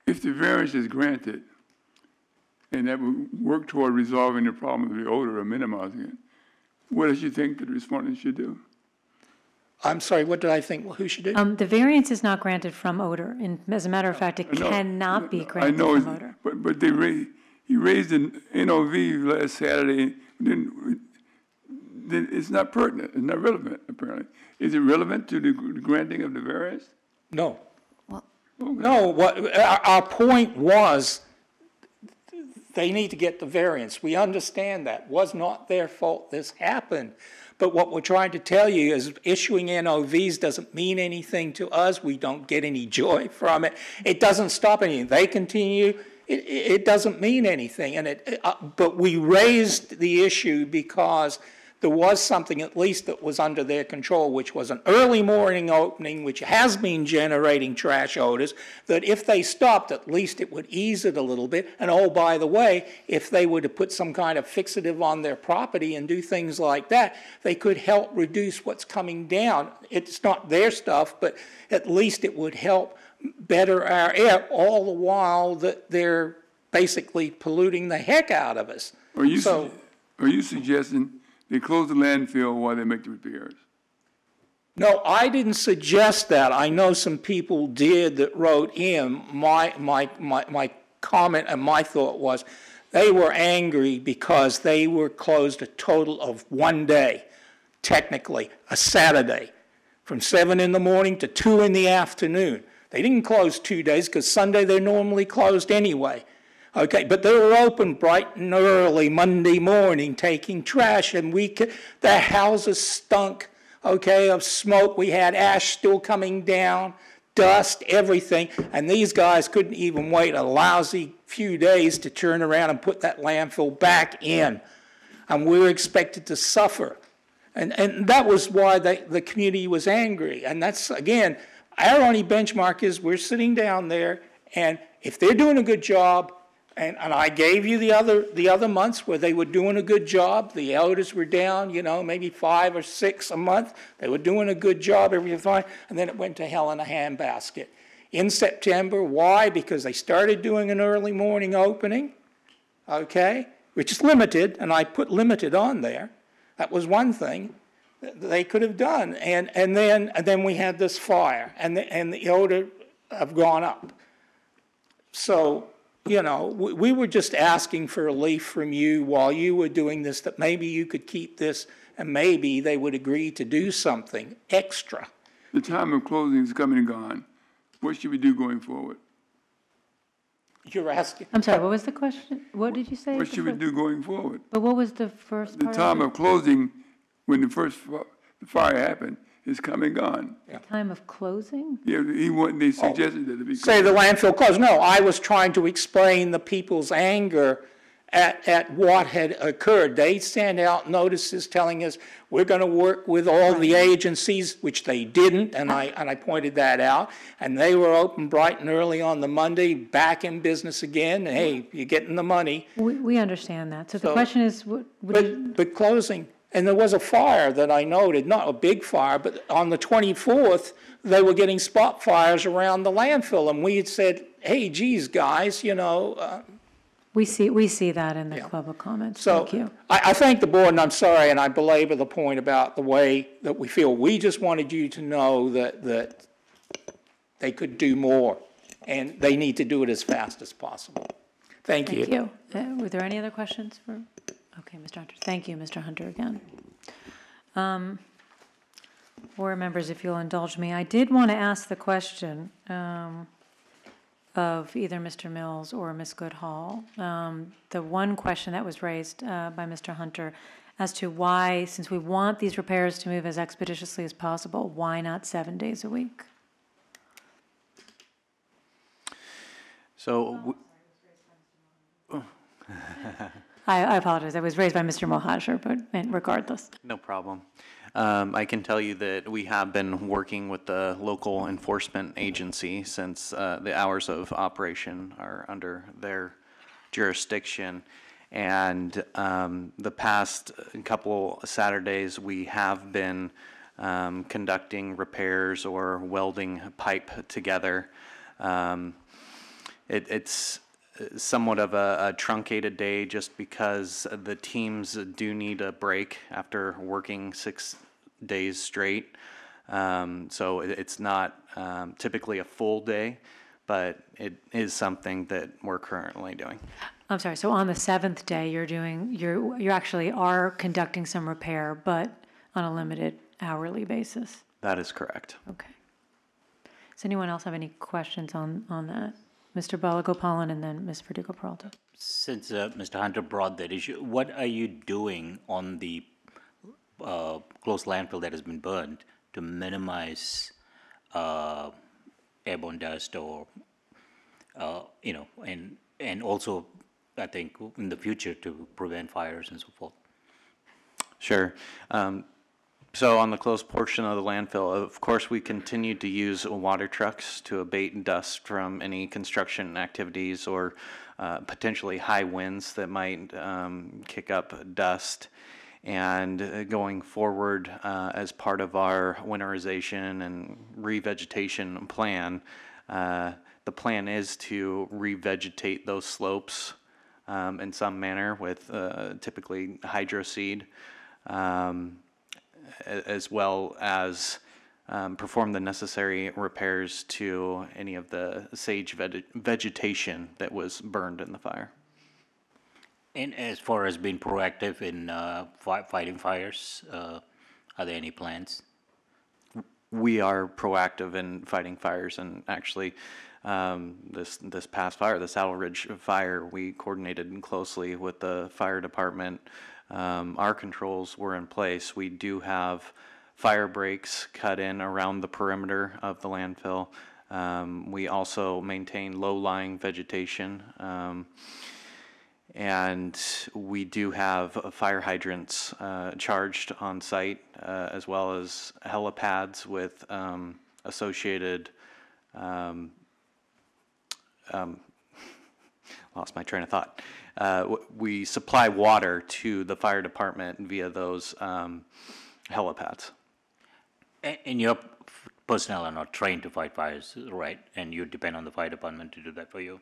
If the variance is granted, and that would work toward resolving the problem of the odor or minimizing it, what does you think the respondent should do? I'm sorry, what did I think, Well, who should do? Um, the variance is not granted from odor, and as a matter of fact, it I know- cannot be I granted know, from it's- odor. but, but they raised, he raised an NOV last Saturday, then, then it's not pertinent, it's not relevant, apparently. Is it relevant to the granting of the variance? No. No, what, our, our point was, they need to get the variance. We understand that. Was not their fault this happened. But what we're trying to tell you is issuing NOVs doesn't mean anything to us. We don't get any joy from it. It doesn't stop anything. They continue. It, it doesn't mean anything. And it, uh, but we raised the issue because there was something at least that was under their control, which was an early morning opening, which has been generating trash odors, that if they stopped, at least it would ease it a little bit. And oh, by the way, if they were to put some kind of fixative on their property and do things like that, they could help reduce what's coming down. It's not their stuff, but at least it would help better our air, all the while that they're basically polluting the heck out of us. Are you, So- are you suggesting they close the landfill while they make the repairs? No, I didn't suggest that. I know some people did that wrote in. My, my, my, my comment and my thought was they were angry because they were closed a total of one day, technically, a Saturday, from seven in the morning to two in the afternoon. They didn't close two days because Sunday they're normally closed anyway. Okay, but they were open bright and early Monday morning taking trash, and we could, their houses stunk, okay, of smoke. We had ash still coming down, dust, everything, and these guys couldn't even wait a lousy few days to turn around and put that landfill back in. And we were expected to suffer. And, and that was why the, the community was angry. And that's, again, our only benchmark is we're sitting down there, and if they're doing a good job, and, and I gave you the other, the other months where they were doing a good job, the elders were down, you know, maybe five or six a month, they were doing a good job, everything fine, and then it went to hell in a handbasket. In September, why? Because they started doing an early morning opening, okay, which is limited, and I put limited on there. That was one thing that they could have done. And, and then, and then we had this fire, and the, and the odor have gone up. So, you know, we, we were just asking for relief from you while you were doing this, that maybe you could keep this, and maybe they would agree to do something extra. The time of closing is coming and gone. What should we do going forward? You're asking, I'm sorry, what was the question? What did you say? What the should we do going forward? But what was the first The part? time of of closing, when the first fi- the fire happened, is coming and gone. it? Time of closing? Yeah, he want, they oh. suggested that it be. say the landfill closed. No, I was trying to explain the people's anger at, at what had occurred. They sent out notices telling us, we're going to work with all the agencies, which they didn't, and I, and I pointed that out. And they were open bright and early on the Monday, back in business again. Hey, you're getting the money. We, we understand that. So the So- question is, what, what do you- But, but closing, and there was a fire that I noted, not a big fire, but on the 24th, they were getting spot fires around the landfill. And we had said, hey, geez, guys, you know, uh, we see, we see that in the public comments. So Thank you. I, I thank the board, and I'm sorry, and I belabor the point about the way that we feel. We just wanted you to know that, that they could do more, and they need to do it as fast as possible. Thank you. Thank you. Uh, Were there any other questions for, okay, Mr. Hunter. Thank you, Mr. Hunter, again. Um, Board members, if you'll indulge me, I did want to ask the question um, of either Mr. Mills or Ms. Goodhall. Um, The one question that was raised uh, by Mr. Hunter as to why, since we want these repairs to move as expeditiously as possible, why not seven days a week? So, w- I, I apologize. I was raised by Mr. Mohajer, but regardless. No problem. Um, I can tell you that we have been working with the local enforcement agency since uh, the hours of operation are under their jurisdiction. And um, the past couple Saturdays, we have been um, conducting repairs or welding pipe together. Um, it, it's somewhat of a, a truncated day just because the teams do need a break after working six days straight. Um, so it, it's not um, typically a full day, but it is something that we're currently doing. I'm sorry, so on the seventh day, you're doing, you're, you actually are conducting some repair, but on a limited hourly basis? That is correct. Okay. Does anyone else have any questions on, on that? Mr. Balagopalan and then Ms. Verdugo Peralta. Since uh, Mr. Hunter brought that issue, what are you doing on the uh, close landfill that has been burned to minimize uh, airborne dust or, uh, you know, and, and also, I think, in the future to prevent fires and so forth? Sure. Um, so on the closed portion of the landfill, of course, we continue to use water trucks to abate dust from any construction activities or uh, potentially high winds that might um, kick up dust. And uh, going forward, uh, as part of our winterization and revegetation plan, uh, the plan is to revegetate those slopes um, in some manner with uh, typically hydro seed. Um, as well as um, perform the necessary repairs to any of the sage veg- vegetation that was burned in the fire. And as far as being proactive in uh, fi- fighting fires, uh, are there any plans? We are proactive in fighting fires, and actually, um, this this past fire, the Saddle Ridge fire, we coordinated closely with the fire department. Um, our controls were in place. We do have fire breaks cut in around the perimeter of the landfill. Um, we also maintain low-lying vegetation. Um, and we do have fire hydrants uh, charged on site, uh, as well as helipads with um, associated, um, um, lost my train of thought. Uh, We supply water to the fire department via those um, helipads. A- And your personnel are not trained to fight fires, right? And you depend on the fire department to do that for you?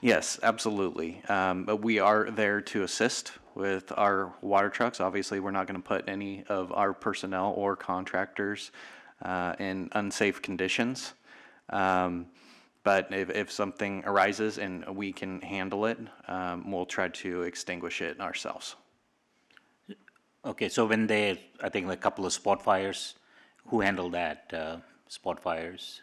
Yes, absolutely. Um, but we are there to assist with our water trucks. Obviously, we're not going to put any of our personnel or contractors uh, in unsafe conditions. Um, but if, if something arises and we can handle it, um, we'll try to extinguish it ourselves. Okay, so when they, I think a couple of spot fires, who handled that, uh, spot fires?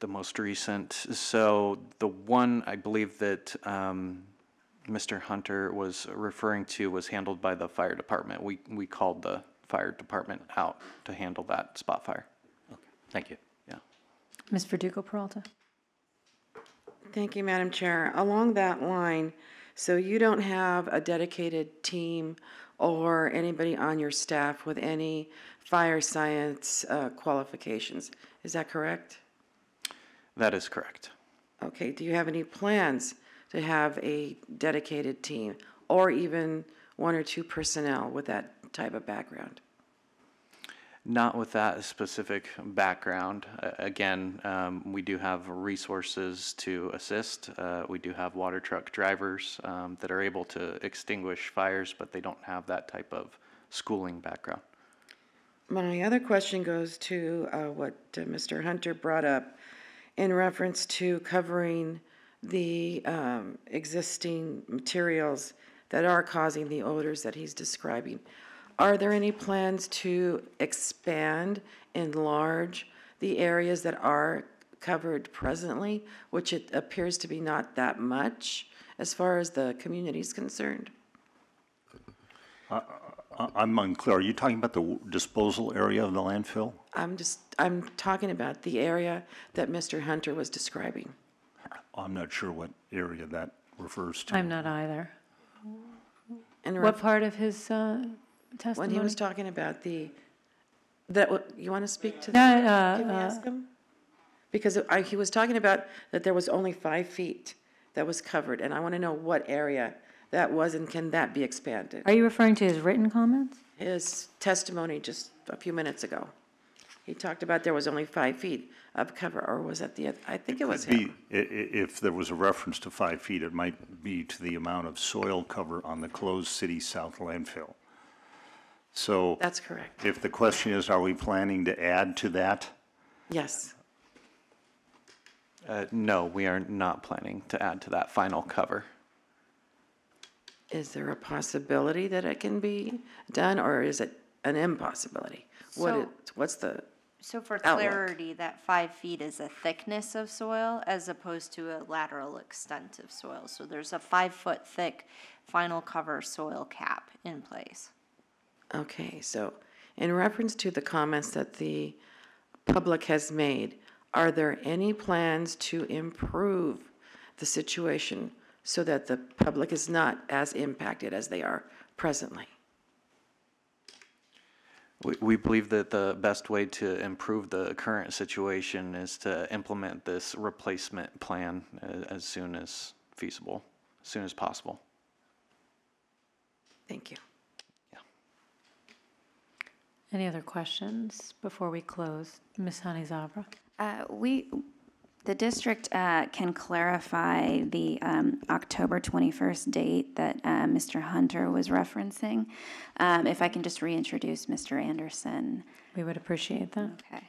The most recent, so the one I believe that um, Mr. Hunter was referring to was handled by the fire department. We, we called the fire department out to handle that spot fire. Thank you. Yeah. Ms. Verdugo Peralta. Thank you, Madam Chair. Along that line, so you don't have a dedicated team or anybody on your staff with any fire science uh, qualifications, is that correct? That is correct. Okay, do you have any plans to have a dedicated team or even one or two personnel with that type of background? Not with that specific background. Uh, Again, um, we do have resources to assist. Uh, We do have water truck drivers um, that are able to extinguish fires, but they don't have that type of schooling background. My other question goes to uh, what uh, Mr. Hunter brought up in reference to covering the um, existing materials that are causing the odors that he's describing. Are there any plans to expand, enlarge the areas that are covered presently, which it appears to be not that much as far as the community is concerned? I- I'm unclear. Are you talking about the disposal area of the landfill? I'm just, I'm talking about the area that Mr. Hunter was describing. I'm not sure what area that refers to. I'm not either. And What part of his uh, When he was talking about the, that, wa- you want to speak to? No, that? uh, Can we uh, ask him? Because I, he was talking about that there was only five feet that was covered, and I want to know what area that was, and can that be expanded? Are you referring to his written comments? His testimony just a few minutes ago, he talked about there was only five feet of cover, or was that the, oth- I think it was Could be, him. i- i- if there was a reference to five feet, it might be to the amount of soil cover on the closed city south landfill. So That's correct, if the question is, are we planning to add to that? yes. Uh, no, we are not planning to add to that final cover. Is there a possibility that it can be done, or is it an impossibility? What, So- is- what's the, So for Outlook. clarity, that five feet is a thickness of soil as opposed to a lateral extent of soil. So there's a five-foot thick final cover soil cap in place. Okay, so in reference to the comments that the public has made, are there any plans to improve the situation so that the public is not as impacted as they are presently? We, we believe that the best way to improve the current situation is to implement this replacement plan a- as soon as feasible, as soon as possible. Thank you. Any other questions before we close? Ms. Honey Zabra? Uh, We, the district uh, can clarify the um, October 21st date that uh, Mr. Hunter was referencing. Um, If I can just reintroduce Mr. Anderson. We would appreciate that. Okay.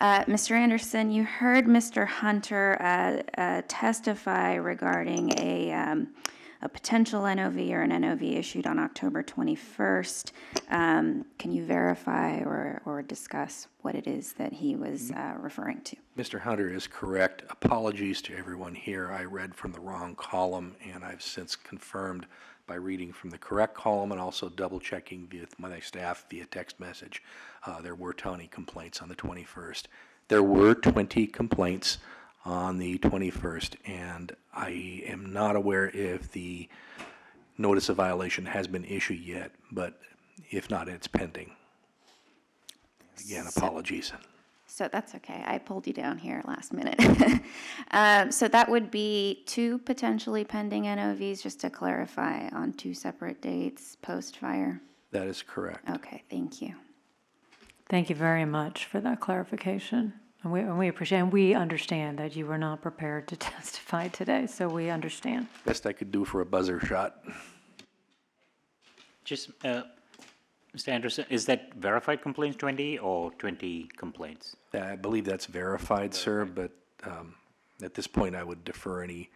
Uh, Mr. Anderson, you heard Mr. Hunter uh, uh, testify regarding a, um, a potential NOV or an NOV issued on October 21st. Um, Can you verify or, or discuss what it is that he was uh, referring to? Mr. Hunter is correct. Apologies to everyone here. I read from the wrong column, and I've since confirmed by reading from the correct column and also double-checking with my staff via text message. Uh, There were 20 complaints on the 21st. There were 20 complaints on the 21st, and I am not aware if the notice of violation has been issued yet, but if not, it's pending. Again, apologies. So that's okay. I pulled you down here last minute. Um, So that would be two potentially pending NOVs, just to clarify, on two separate dates post-fire? That is correct. Okay, thank you. Thank you very much for that clarification. And we, and we appreciate, and we understand that you were not prepared to testify today, so we understand. Best I could do for a buzzer shot. Just, uh, Mr. Anderson, is that verified complaints 20 or 20 complaints? I believe that's verified, sir, but um, at this point, I would defer any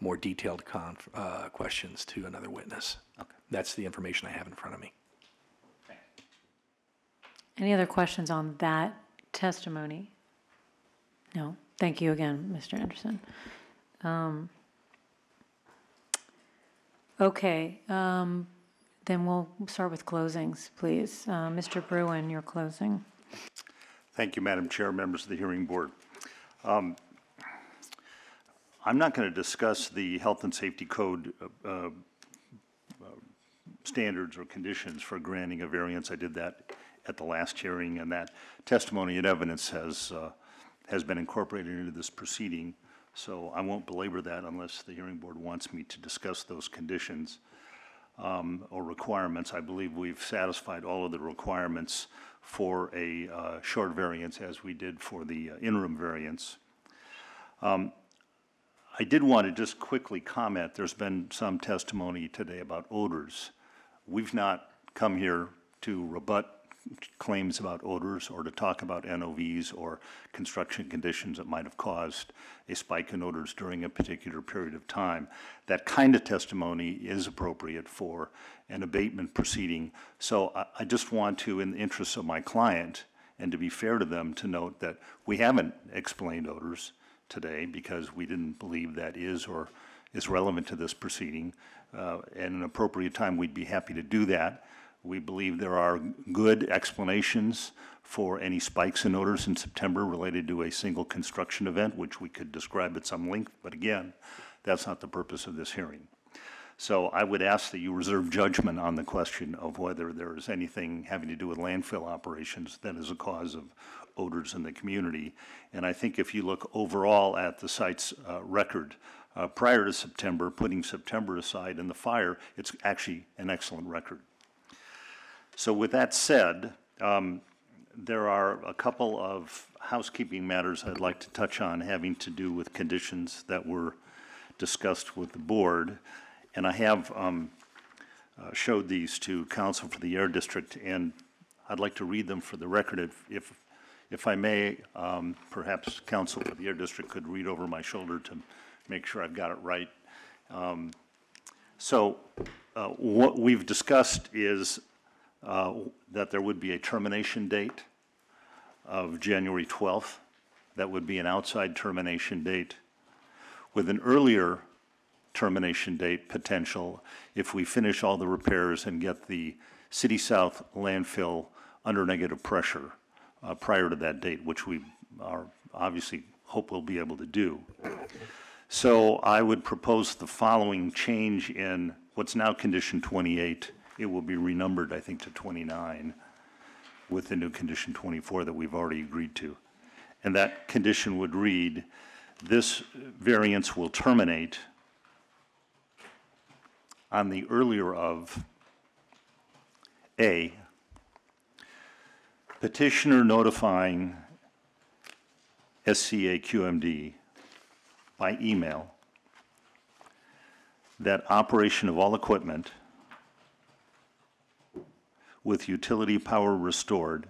more detailed conf- uh, questions to another witness. Okay. That's the information I have in front of me. Any other questions on that testimony? No. Thank you again, Mr. Anderson. Um, Okay, um, then we'll start with closings, please. Uh, Mr. Bruin, your closing. Thank you, Madam Chair, members of the hearing board. Um, I'm not going to discuss the health and safety code uh, uh, standards or conditions for granting a variance. I did that at the last hearing, and that testimony and evidence has, uh, has been incorporated into this proceeding. So I won't belabor that unless the hearing board wants me to discuss those conditions um, or requirements. I believe we've satisfied all of the requirements for a uh, short variance as we did for the uh, interim variance. Um, I did want to just quickly comment, there's been some testimony today about odors. We've not come here to rebut claims about odors or to talk about NOVs or construction conditions that might have caused a spike in odors during a particular period of time. That kind of testimony is appropriate for an abatement proceeding. So I, I just want to, in the interests of my client, and to be fair to them, to note that we haven't explained odors today because we didn't believe that is or is relevant to this proceeding. Uh, At an appropriate time, we'd be happy to do that. We believe there are good explanations for any spikes in odors in September related to a single construction event, which we could describe at some length, but again, that's not the purpose of this hearing. So I would ask that you reserve judgment on the question of whether there is anything having to do with landfill operations that is a cause of odors in the community. And I think if you look overall at the site's uh, record uh, prior to September, putting September aside and the fire, it's actually an excellent record. So with that said, um, there are a couple of housekeeping matters I'd like to touch on having to do with conditions that were discussed with the board. And I have um, uh, showed these to counsel for the Air District, and I'd like to read them for the record. If, if, if I may, um, perhaps counsel for the Air District could read over my shoulder to make sure I've got it right. Um, So uh, what we've discussed is uh, that there would be a termination date of January 12th. That would be an outside termination date with an earlier termination date potential if we finish all the repairs and get the City South landfill under negative pressure uh, prior to that date, which we are obviously hope we'll be able to do. So I would propose the following change in what's now condition 28. It will be renumbered, I think, to 29 with the new condition 24 that we've already agreed to. And that condition would read, this variance will terminate on the earlier of A, petitioner notifying SCAQMD by email that operation of all equipment with utility power restored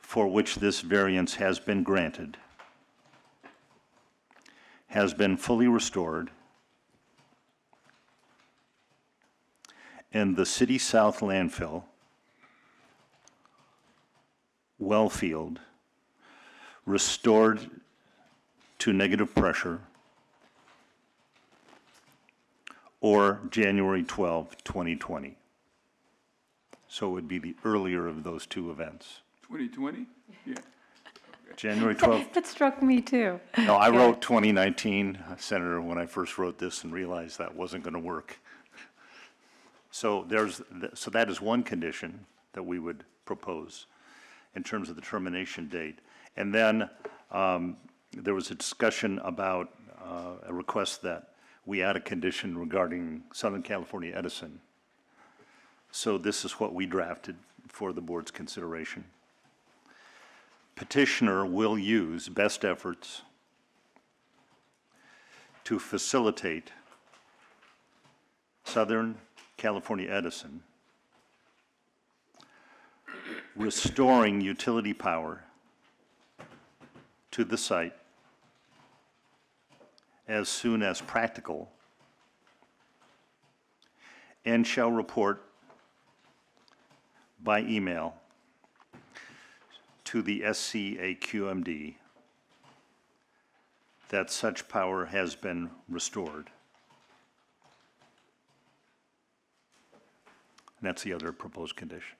for which this variance has been granted has been fully restored and the City South landfill, well field, restored to negative pressure or January 12, 2020. So it would be the earlier of those two events. 2020? Yeah. January 12th, That struck me too. no, I wrote 2019, uh, Senator, when I first wrote this and realized that wasn't going to work. So there's, th- so that is one condition that we would propose in terms of the termination date. And then um, there was a discussion about uh, a request that we add a condition regarding Southern California Edison. So this is what we drafted for the board's consideration. Petitioner will use best efforts to facilitate Southern California Edison restoring utility power to the site as soon as practical and shall report by email to the SCAQMD that such power has been restored. And that's the other proposed condition.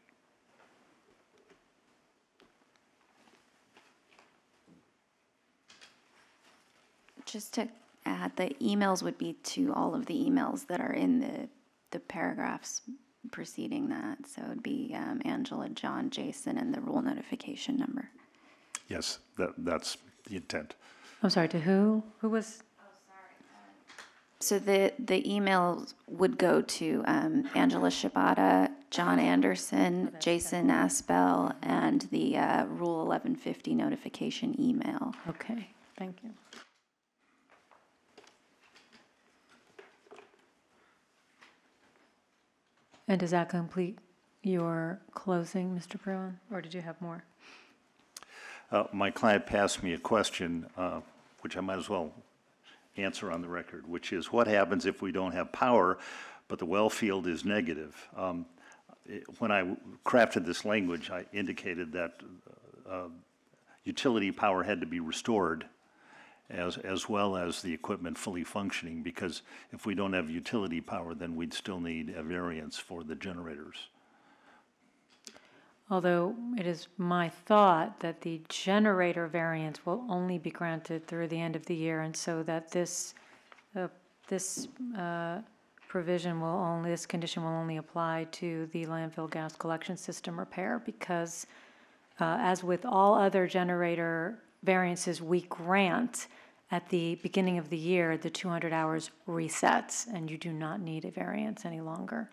Just to add, the emails would be to all of the emails that are in the, the paragraphs preceding that. So it'd be um, Angela, John, Jason, and the rule notification number. Yes, that, that's the intent. I'm sorry, to who? Who was? So the, the emails would go to um, Angela Shabata, John Anderson, Jason Aspell, and the uh, Rule 1150 notification email. Okay, thank you. And does that complete your closing, Mr. Bruin, or did you have more? Uh, My client passed me a question, uh, which I might as well answer on the record, which is what happens if we don't have power, but the well field is negative? Um, it- When I crafted this language, I indicated that uh, utility power had to be restored, as, as well as the equipment fully functioning, because if we don't have utility power, then we'd still need a variance for the generators. Although it is my thought that the generator variance will only be granted through the end of the year, and so that this, uh, this uh, provision will only, this condition will only apply to the landfill gas collection system repair, because uh, as with all other generator variances we grant, at the beginning of the year, the 200 hours resets, and you do not need a variance any longer.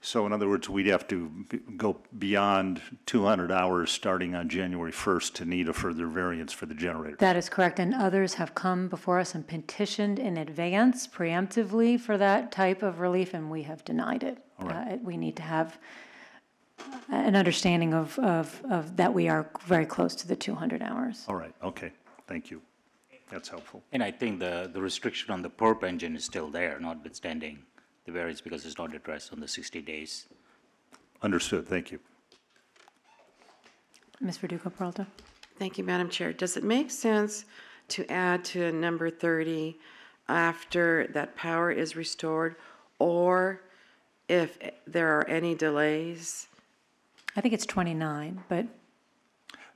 So in other words, we'd have to b- go beyond 200 hours starting on January 1st to need a further variance for the generator. That is correct, and others have come before us and petitioned in advance preemptively for that type of relief, and we have denied it. All right. Uh, We need to have an understanding of, of, of that we are very close to the 200 hours. All right, okay, thank you. That's helpful. And I think the, the restriction on the perp engine is still there, notwithstanding the variance, because it's not addressed on the 60 days. Understood, thank you. Ms. Verdugo Peralta? Thank you, Madam Chair. Does it make sense to add to number 30 after that power is restored, or if there are any delays? I think it's 29, but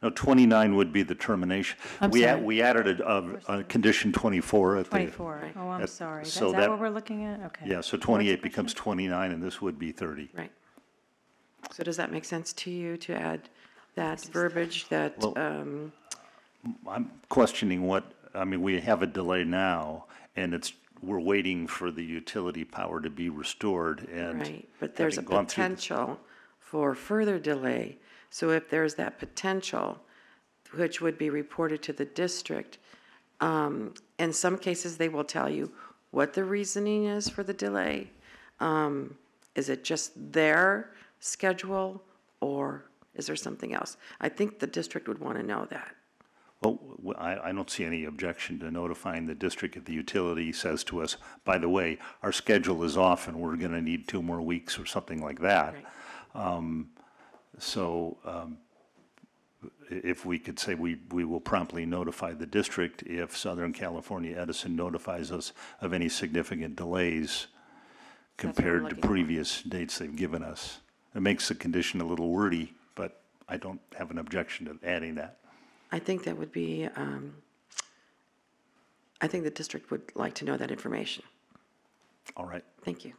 No, 29 would be the termination. I'm We a- We added a, a- a condition 24 at the. 24. Oh, I'm at- sorry. Is so that what we're looking at? Okay. Yeah, so 28 becomes 29, and this would be 30. Right. So does that make sense to you to add that verbiage that, Well- um, I'm questioning what, I mean, we have a delay now, and it's, we're waiting for the utility power to be restored, and. right, but there's a having gone through the- potential for further delay. So if there's that potential, which would be reported to the district, um, in some cases, they will tell you what the reasoning is for the delay. Um, Is it just their schedule, or is there something else? I think the district would want to know that. Well, I don't see any objection to notifying the district if the utility says to us, by the way, our schedule is off and we're gonna need two more weeks or something like that. Um, So, um, if we could say we, we will promptly notify the district if Southern California Edison notifies us of any significant delays what compared to looking for. previous dates they've given us. It makes the condition a little wordy, but I don't have an objection to adding that. I think that would be, um, I think the district would like to know that information. All right. Thank you.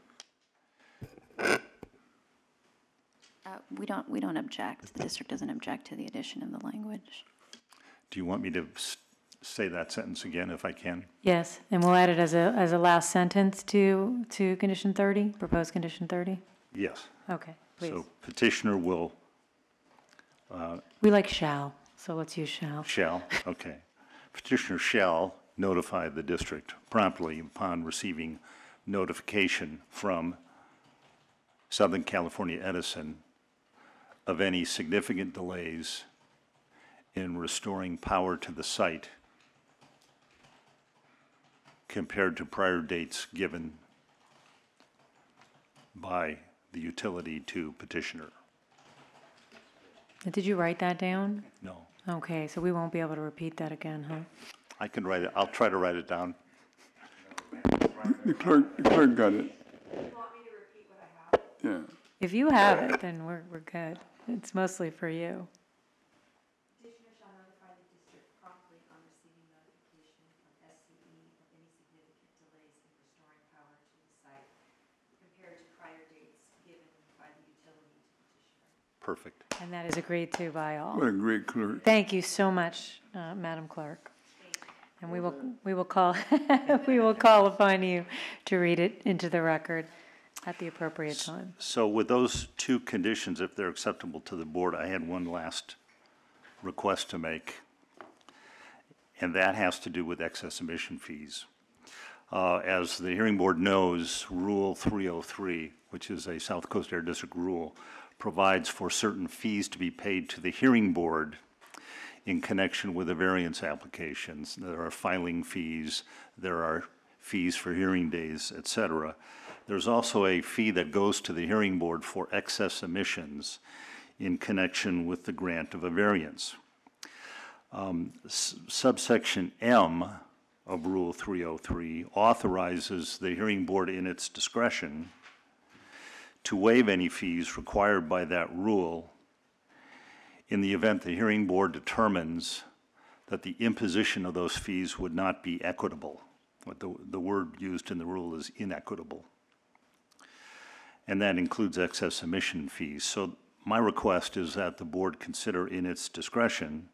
Uh, We don't, we don't object. The district doesn't object to the addition of the language. Do you want me to s- say that sentence again if I can? Yes, and we'll add it as a, as a last sentence to, to condition 30, proposed condition 30? Yes. Okay, please. So petitioner will, We like shall, so let's use shall. shall, okay. Petitioner shall notify the district promptly upon receiving notification from Southern California Edison of any significant delays in restoring power to the site compared to prior dates given by the utility to petitioner. Did you write that down? No, Okay, so we won't be able to repeat that again, huh? I can write it, I'll try to write it down. The clerk, the clerk got it. Yeah. If you have it, then we're, we're good. It's mostly for you. Petitioner shall notify the district promptly on receiving notification from SCE of any significant delays in restoring power to the site compared to prior dates given by the utility to petitioner. Perfect. And that is agreed to by all. What a great clerk. Thank you so much, uh, Madam Clerk. And we will, we will call, we will call upon you to read it into the record at the appropriate time. So with those two conditions, if they're acceptable to the board, I had one last request to make. And that has to do with excess emission fees. Uh, As the hearing board knows, Rule 303, which is a South Coast Air District rule, provides for certain fees to be paid to the hearing board in connection with the variance applications. There are filing fees, there are fees for hearing days, et cetera. There's also a fee that goes to the hearing board for excess emissions in connection with the grant of a variance. Um, Subsection M of Rule 303 authorizes the hearing board in its discretion to waive any fees required by that rule in the event the hearing board determines that the imposition of those fees would not be equitable. The, the word used in the rule is inequitable. And that includes excess emission fees. So my request is that the board consider in its discretion,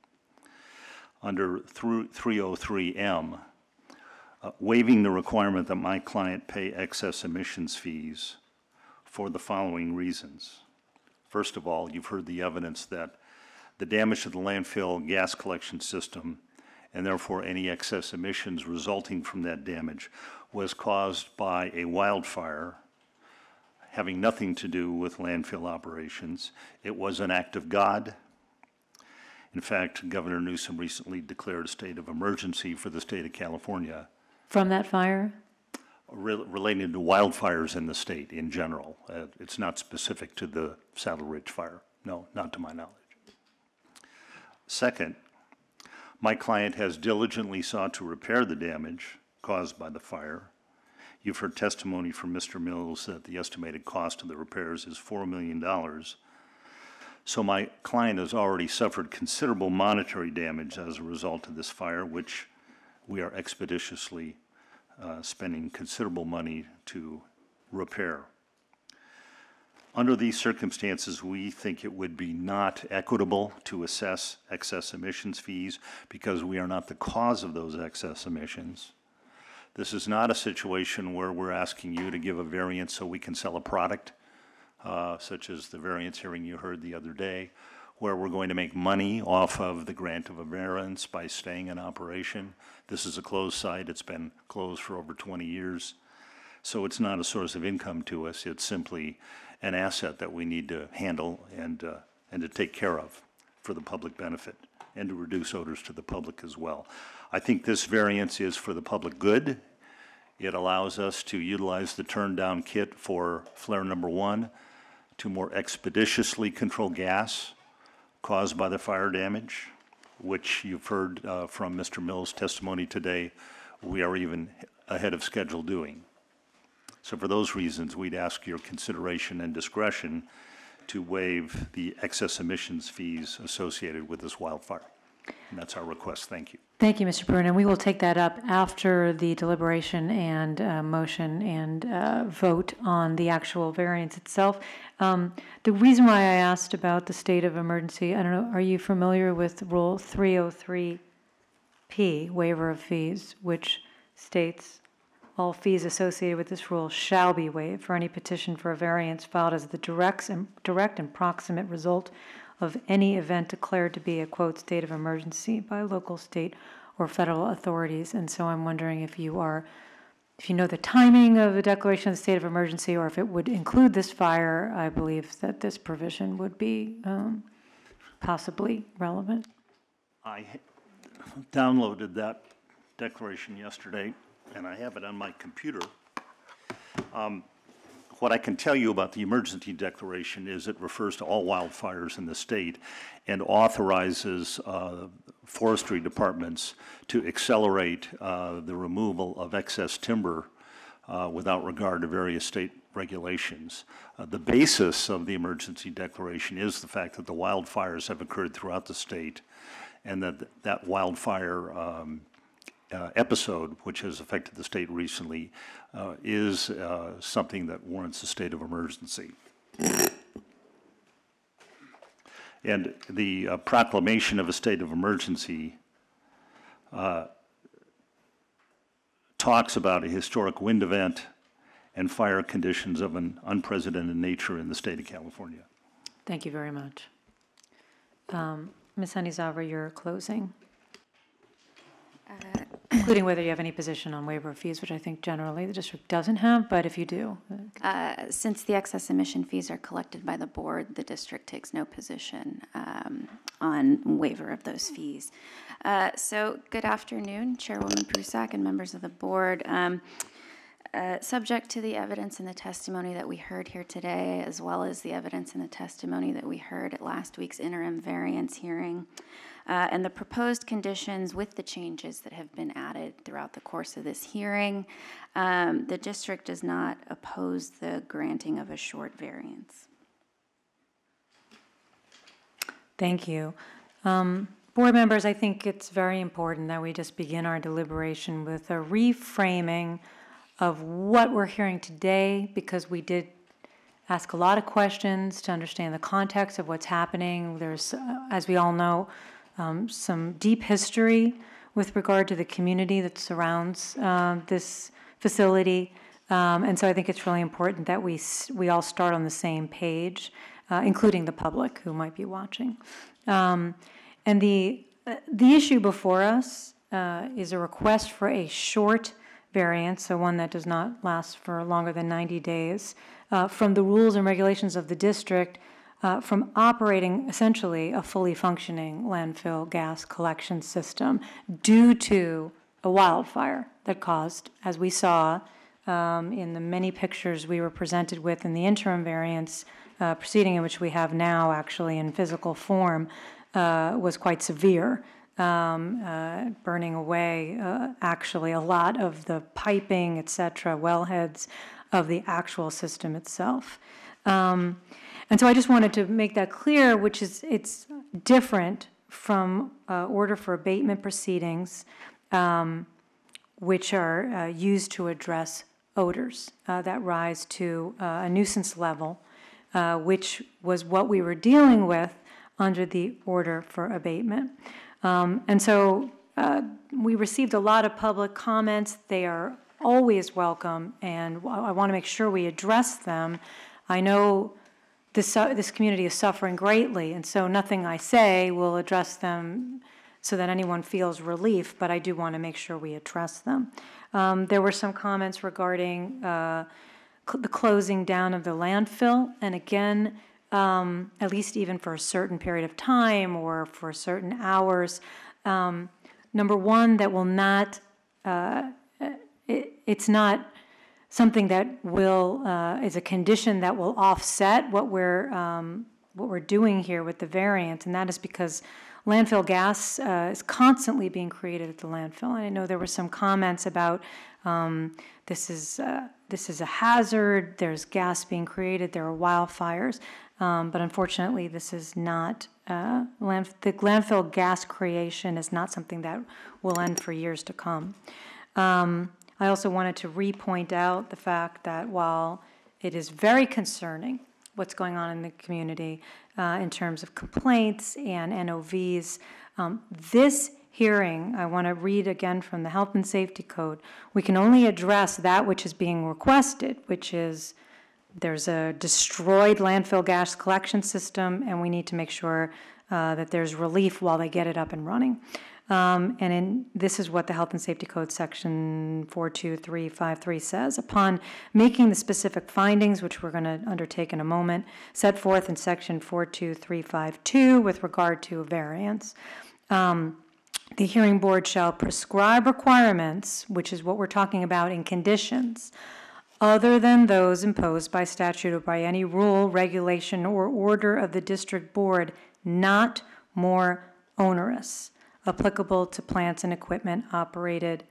under through 303M, uh, waiving the requirement that my client pay excess emissions fees for the following reasons. First of all, you've heard the evidence that the damage to the landfill gas collection system, and therefore any excess emissions resulting from that damage, was caused by a wildfire having nothing to do with landfill operations. It was an act of God. In fact, Governor Newsom recently declared a state of emergency for the state of California From that fire? re- relating to wildfires in the state in general. Uh, It's not specific to the Saddle Ridge fire. No, not to my knowledge. Second, my client has diligently sought to repair the damage caused by the fire. You've heard testimony from Mr. Mills that the estimated cost of the repairs is $4 million. So my client has already suffered considerable monetary damage as a result of this fire, which we are expeditiously uh, spending considerable money to repair. Under these circumstances, we think it would be not equitable to assess excess emissions fees because we are not the cause of those excess emissions. This is not a situation where we're asking you to give a variance so we can sell a product, uh, such as the variance hearing you heard the other day, where we're going to make money off of the grant of a variance by staying in operation. This is a closed site. It's been closed for over 20 years. So it's not a source of income to us. It's simply an asset that we need to handle and, uh, and to take care of for the public benefit and to reduce odors to the public as well. I think this variance is for the public good. It allows us to utilize the turn-down kit for flare number one to more expeditiously control gas caused by the fire damage, which you've heard uh, from Mr. Mills' testimony today, we are even ahead of schedule doing. So for those reasons, we'd ask your consideration and discretion to waive the excess emissions fees associated with this wildfire. And that's our request. Thank you. Thank you, Mr. Bruin, and we will take that up after the deliberation and uh, motion and uh, vote on the actual variance itself. Um, The reason why I asked about the state of emergency, I don't know, are you familiar with Rule 303P, waiver of fees, which states, "All fees associated with this rule shall be waived for any petition for a variance filed as the direct direct and proximate result of any event declared to be a quote state of emergency by local, state, or federal authorities. And so I'm wondering if you are, if you know the timing of the declaration of the state of emergency, or if it would include this fire. I believe that this provision would be um, possibly relevant. I downloaded that declaration yesterday, and I have it on my computer. Um, What I can tell you about the emergency declaration is it refers to all wildfires in the state and authorizes uh, forestry departments to accelerate uh, the removal of excess timber uh, without regard to various state regulations. Uh, The basis of the emergency declaration is the fact that the wildfires have occurred throughout the state and that that wildfire um, uh, episode, which has affected the state recently, uh, is uh, something that warrants a state of emergency. And the uh, proclamation of a state of emergency uh, talks about a historic wind event and fire conditions of an unprecedented nature in the state of California. Thank you very much. Um, Ms. Honeyzava, your closing, including whether you have any position on waiver fees, which I think generally the district doesn't have, but if you do. Uh, Since the excess emission fees are collected by the board, the district takes no position um, on waiver of those fees. Uh, So, good afternoon, Chairwoman Prussack and members of the board. Um, uh, Subject to the evidence and the testimony that we heard here today, as well as the evidence and the testimony that we heard at last week's interim variance hearing, Uh, And the proposed conditions with the changes that have been added throughout the course of this hearing, um, the district does not oppose the granting of a short variance. Thank you. Um, Board members, I think it's very important that we just begin our deliberation with a reframing of what we're hearing today, because we did ask a lot of questions to understand the context of what's happening. There's, uh, as we all know, um, some deep history with regard to the community that surrounds uh, this facility. Um, And so I think it's really important that we, we all start on the same page, uh, including the public who might be watching. Um, And the, uh, the issue before us uh, is a request for a short variance, so one that does not last for longer than 90 days, uh, from the rules and regulations of the district uh, from operating essentially a fully functioning landfill gas collection system due to a wildfire that caused, as we saw um, in the many pictures we were presented with in the interim variance uh, proceeding, in which we have now actually in physical form, uh, was quite severe, um, uh, burning away uh, actually a lot of the piping, et cetera, wellheads of the actual system itself. Um, and so I just wanted to make that clear, which is it's different from uh, order for abatement proceedings, um, which are uh, used to address odors uh, that rise to uh, a nuisance level, uh, which was what we were dealing with under the order for abatement. Um, and so uh, we received a lot of public comments. They are always welcome, and I want to make sure we address them. I know this, this community is suffering greatly, and so nothing I say will address them so that anyone feels relief, but I do want to make sure we address them. Um, there were some comments regarding uh, cl- the closing down of the landfill, and again, um, at least even for a certain period of time or for certain hours. Um, number one, that will not, uh, it, it's not something that will, uh, is a condition that will offset what we're, um, what we're doing here with the variant, and that is because landfill gas uh, is constantly being created at the landfill. And I know there were some comments about um, this is uh, this is a hazard. There's gas being created. There are wildfires, um, but unfortunately, this is not uh, land, the landfill gas creation is not something that will end for years to come. Um, I also wanted to re-point out the fact that while it is very concerning what's going on in the community uh, in terms of complaints and NOVs, um, this hearing, I want to read again from the Health and Safety Code, we can only address that which is being requested, which is there's a destroyed landfill gas collection system, and we need to make sure uh, that there's relief while they get it up and running. Um, and in, this is what the Health and Safety Code, section 42353 says. Upon making the specific findings, which we're going to undertake in a moment, set forth in section 42352 with regard to a variance, um, the hearing board shall prescribe requirements, which is what we're talking about in conditions, other than those imposed by statute or by any rule, regulation, or order of the district board, not more onerous, applicable to plants and equipment operated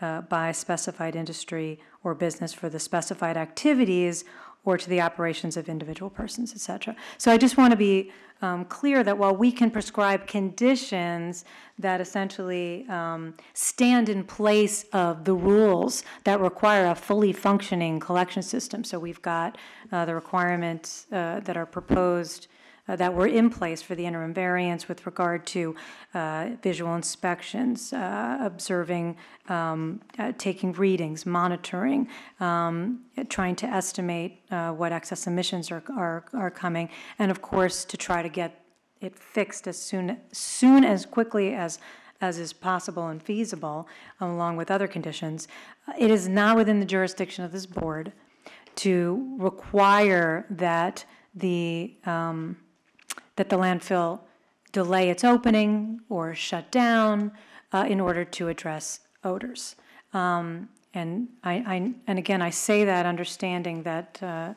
uh, by specified industry or business for the specified activities or to the operations of individual persons, et cetera. So I just want to be um, clear that while we can prescribe conditions that essentially um, stand in place of the rules that require a fully functioning collection system, so we've got uh, the requirements uh, that are proposed uh, that were in place for the interim variance with regard to uh, visual inspections, uh, observing, um, uh, taking readings, monitoring, um, trying to estimate uh, what excess emissions are, are, are coming, and of course, to try to get it fixed as soon, soon as quickly as as is possible and feasible, along with other conditions. Uh, It is not within the jurisdiction of this board to require that the, um, that the landfill delay its opening or shut down uh, in order to address odors. Um, And I, I, and again, I say that understanding that, uh,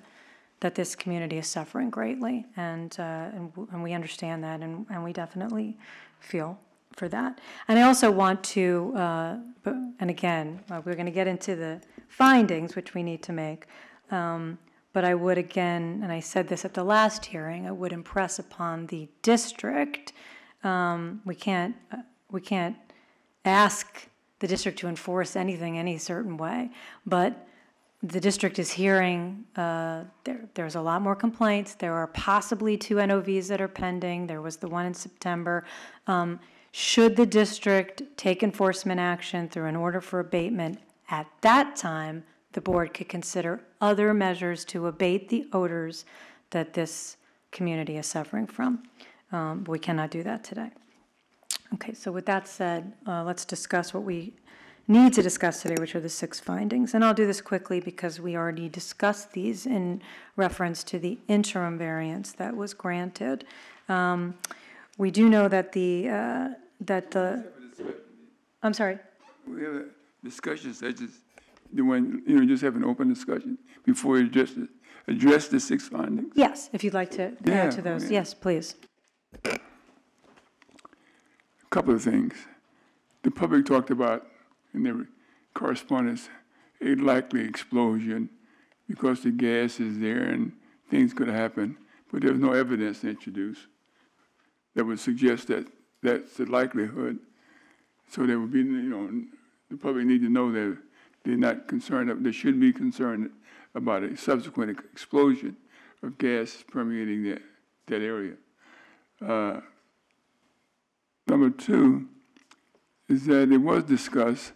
that this community is suffering greatly, and, uh, and and we understand that, and, and we definitely feel for that. And I also want to, uh, and again, uh, we're going to get into the findings, which we need to make. Um, But I would again, and I said this at the last hearing, I would impress upon the district, um, we can't, uh, we can't ask the district to enforce anything any certain way, but the district is hearing, uh, there, there's a lot more complaints. There are possibly two NOVs that are pending. There was the one in September. Um, Should the district take enforcement action through an order for abatement, at that time, the board could consider other measures to abate the odors that this community is suffering from. Um, We cannot do that today. Okay, so with that said, uh, let's discuss what we need to discuss today, which are the six findings. And I'll do this quickly because we already discussed these in reference to the interim variance that was granted. Um, We do know that the, uh, that the, I'm sorry, We have a discussion such one, you know, just have an open discussion before you address, it- address the six findings. yes, if you'd like to Yeah, add to those, yeah. yes, please. A couple of things. The public talked about in their correspondence, a likely explosion because the gas is there and things could happen, but there's no evidence introduced that would suggest that that's the likelihood. So there would be, you know, the public need to know that they're not concerned, they should be concerned about a subsequent explosion of gas permeating that, that area. Uh, Number two is that it was discussed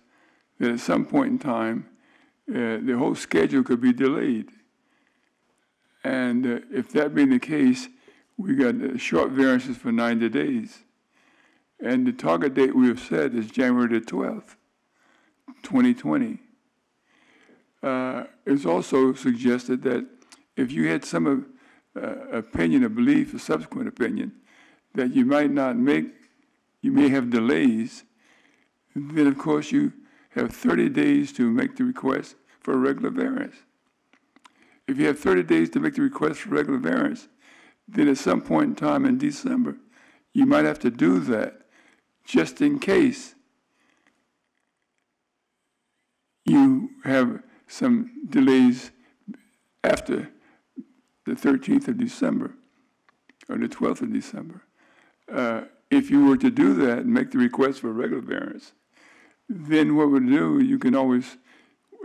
that at some point in time, uh, the whole schedule could be delayed. And uh, if that being the case, we got uh, short variances for 90 days. And the target date we have set is January the 12th, 2020. Uh, It's also suggested that if you had some uh, opinion or belief, a subsequent opinion, that you might not make, you may have delays, then of course you have 30 days to make the request for a regular variance. If you have 30 days to make the request for regular variance, then at some point in time in December, you might have to do that just in case you have some delays after the 13th of December or the 12th of December. Uh, If you were to do that and make the request for a regular variance, then what would do, you can always,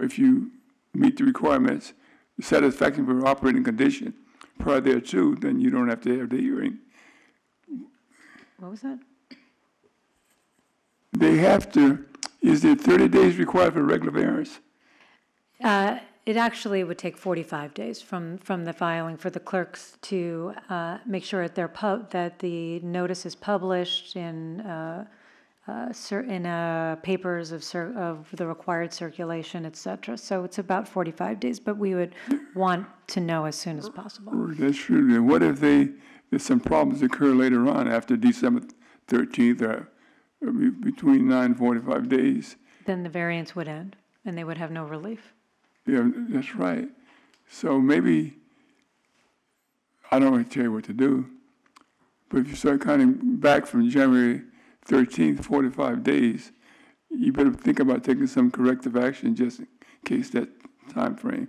if you meet the requirements, satisfaction for operating condition prior thereto, then you don't have to have the hearing. What was that? They have to, is there 30 days required for regular variance? Uh, It actually would take 45 days from, from the filing for the clerks to uh, make sure that they're, pub- that the notice is published in, uh, uh, in uh, papers of, of the required circulation, et cetera. So it's about 45 days, but we would want to know as soon as possible. That's true. What if they, if some problems occur later on after December 13th or between nine and 45 days? Then the variance would end, and they would have no relief. Yeah, that's right. So maybe, I don't want to tell you what to do, but if you start counting back from January 13th, 45 days, you better think about taking some corrective action just in case that time frame.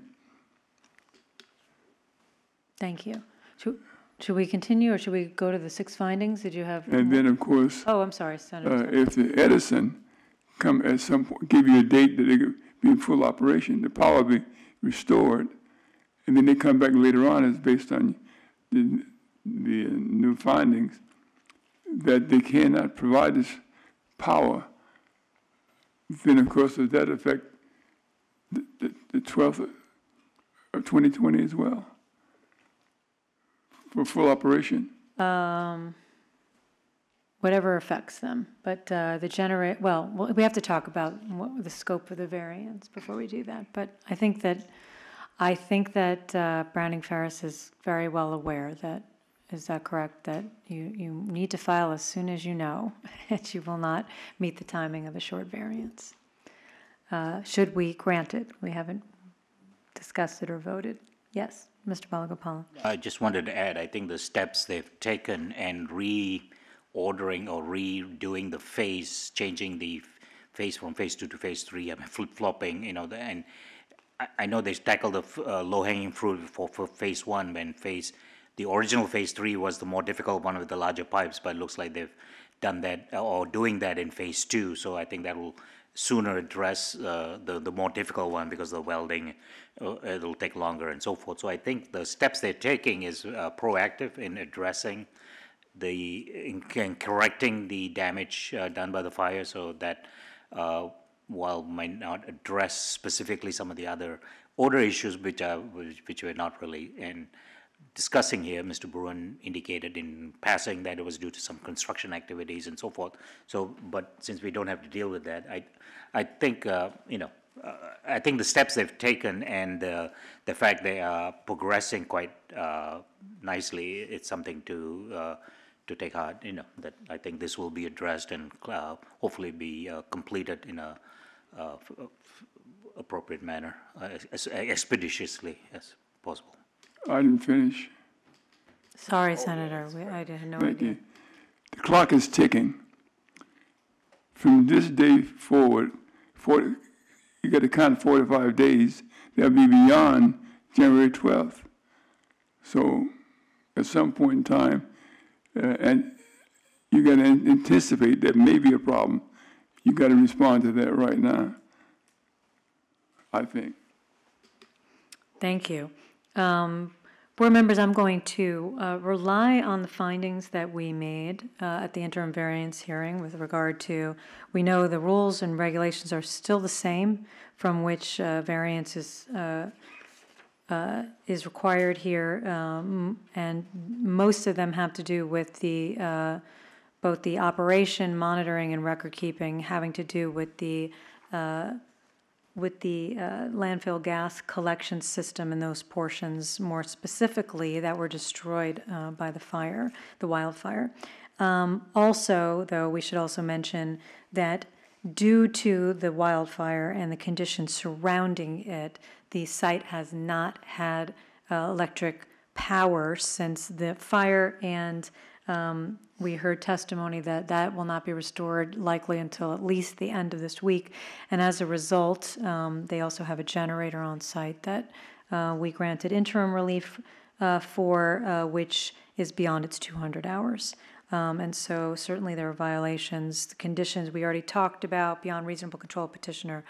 Thank you. Should, should we continue, or should we go to the six findings? Did you have? And then, of course, Oh, I'm sorry, uh, Senator. if the Edison come at some point, give you a date that they be in full operation, the power be restored, and then they come back later on, it's based on the, the new findings, that they cannot provide this power, then of course, does that affect the, the- the 12th of- of 2020 as well? For full operation? Um, whatever affects them, but uh, the generate, well, we have to talk about what the scope of the variance before we do that. But I think that, I think that uh, Browning Ferris is very well aware that, is that correct? That you, you need to file as soon as you know that you will not meet the timing of a short variance. Uh, Should we grant it? We haven't discussed it or voted. Yes, Mr. Balagopalan. I just wanted to add, I think the steps they've taken and ordering or redoing the phase, changing the phase from phase two to phase three, I mean, flip-flopping, you know, the- and I, I know they tackled the f- uh, low-hanging fruit for, for phase one, when phase, the original phase three was the more difficult one with the larger pipes, but it looks like they've done that, uh, or doing that in phase two, so I think that will sooner address uh, the, the more difficult one, because the welding, uh, it'll take longer and so forth. So I think the steps they're taking is uh, proactive in addressing the, in in correcting the damage uh, done by the fire, so that uh, while might not address specifically some of the other odor issues which are, which which we're not really in discussing here, Mr. Bruin indicated in passing that it was due to some construction activities and so forth. So, but since we don't have to deal with that, I, I think, uh, you know, uh, I think the steps they've taken and uh, the fact they are progressing quite uh, nicely, it's something to, uh, to take heart, you know, that I think this will be addressed and uh, hopefully be uh, completed in a uh, f- f- appropriate manner, uh, as expeditiously as possible. I didn't finish. Sorry, Senator, we- I had no Thank idea. you. The clock is ticking. From this day forward, for, you got to count 45 days. That'll be beyond January 12th. So at some point in time, uh, and you got to anticipate that may be a problem. You got to respond to that right now. I think. Thank you. Um, Board members, I'm going to uh, rely on the findings that we made uh, at the interim variance hearing with regard to, we know the rules and regulations are still the same from which uh, variance is, uh, is required here, um, and most of them have to do with the, uh, both the operation, monitoring, and record keeping, having to do with the uh, with the uh, landfill gas collection system and those portions more specifically that were destroyed uh, by the fire, the wildfire. Um, Also, though, we should also mention that due to the wildfire and the conditions surrounding it, the site has not had uh, electric power since the fire, and um, we heard testimony that that will not be restored likely until at least the end of this week. And as a result, um, they also have a generator on site that uh, we granted interim relief uh, for, uh, which is beyond its 200 hours. Um, And so certainly there are violations, the conditions we already talked about, beyond reasonable control petitioner,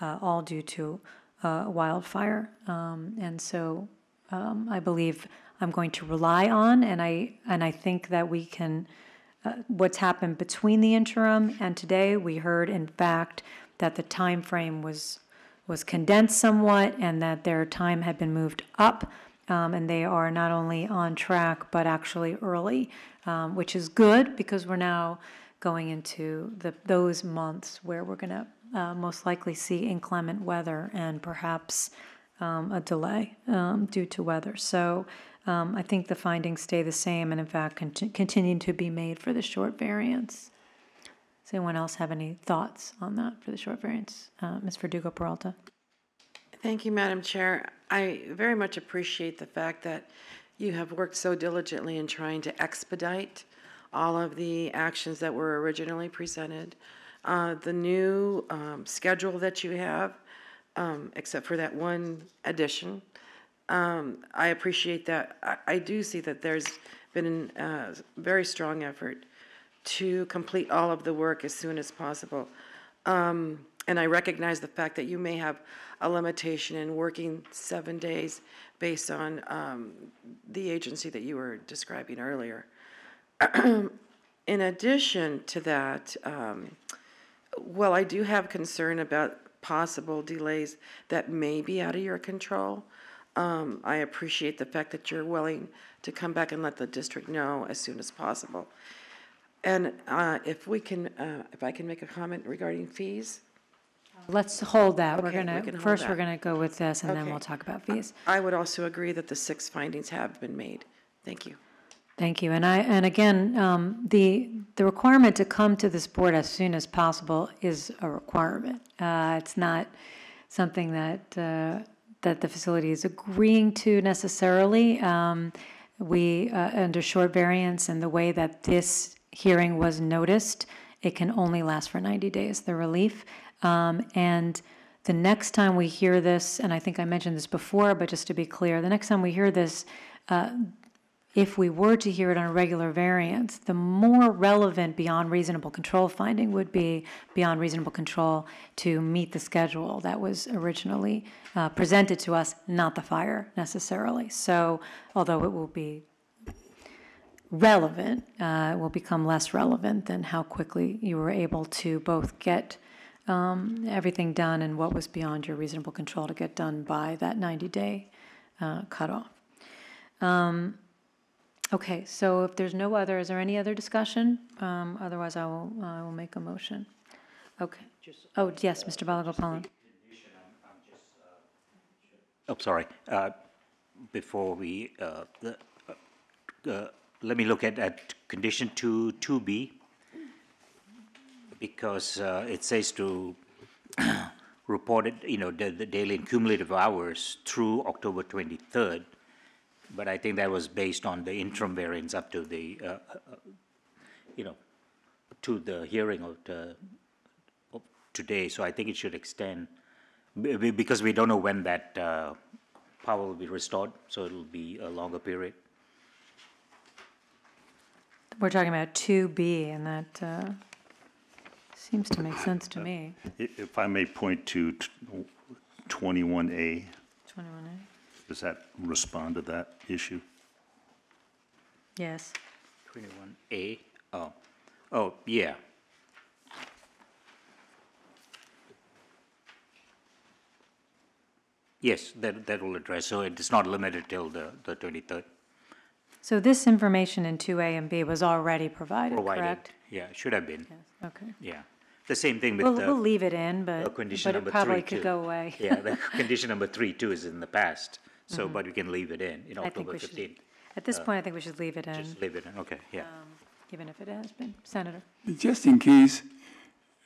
uh, all due to uh, wildfire. Um, And so um, I believe I'm going to rely on, and I, and I think that we can, uh, what's happened between the interim and today, we heard in fact that the time frame was, was condensed somewhat and that their time had been moved up. Um, and they are not only on track, but actually early, um, which is good because we're now going into the, those months where we're going to uh, most likely see inclement weather and perhaps um, a delay um, due to weather. So um, I think the findings stay the same and in fact conti- continue to be made for the short variance. Does anyone else have any thoughts on that for the short variance? Uh, Ms. Verdugo Peralta? Thank you, Madam Chair. I very much appreciate the fact that you have worked so diligently in trying to expedite all of the actions that were originally presented. Uh, The new um, schedule that you have, um, except for that one addition, um, I appreciate that. I, I do see that there's been a very strong effort to complete all of the work as soon as possible. Um, and I recognize the fact that you may have a limitation in working seven days based on, um, the agency that you were describing earlier. In addition to that, um, well, I do have concern about possible delays that may be out of your control. Um, I appreciate the fact that you're willing to come back and let the district know as soon as possible. And, uh, if we can, uh, if I can make a comment regarding fees? Let's hold that. We're Okay, we gonna, hold first we're that. gonna go with this and then Okay. we'll talk about fees. I would also agree that the six findings have been made. Thank you. Thank you. And I, and again, um, the, the requirement to come to this board as soon as possible is a requirement. Uh, It's not something that, uh, that the facility is agreeing to necessarily. Um, We, uh, under short variance and the way that this hearing was noticed, it can only last for 90 days, the relief. Um, And the next time we hear this, and I think I mentioned this before, but just to be clear, the next time we hear this, uh, if we were to hear it on a regular variance, the more relevant beyond reasonable control finding would be beyond reasonable control to meet the schedule that was originally uh, presented to us, not the fire necessarily. So although it will be relevant, uh, it will become less relevant than how quickly you were able to both get um, everything done and what was beyond your reasonable control to get done by that 90-day uh, cutoff. Um, Okay, so if there's no other, is there any other discussion? Um, Otherwise, I will, I will make a motion. Okay. Oh, yes, Mr. Balagopalan. Oh, sorry. Uh, Before we, uh, the- uh, let me look at, at condition two, two B. Because uh, it says to report it, you know, the, the daily and cumulative hours through October twenty-third. But I think that was based on the interim variance up to the, uh, uh, you know, to the hearing of the, of today, so I think it should extend, be- be- because we don't know when that uh, power will be restored, so it'll be a longer period. We're talking about 2B, and that uh, seems to make sense to me. I- If I may point to t- 21A, 21A? does that respond to that issue? Yes. Twenty-one A, oh, oh, yeah. Yes, that, that will address, so it's not limited till the, the twenty-third. So this information in 2A and B was already provided, Provided, correct? yeah, should have been, Okay. yeah. The same thing with We'll, the. we'll leave it in, uh, but, condition but it number probably three, could too. go away. Yeah, the condition number three too is in the past, so, Mhm. but we can leave it in, in I think October we should- fifteenth. At this uh, point, I think we should leave it in, Just leave it in, okay, yeah. even if it has been. Senator? Just in case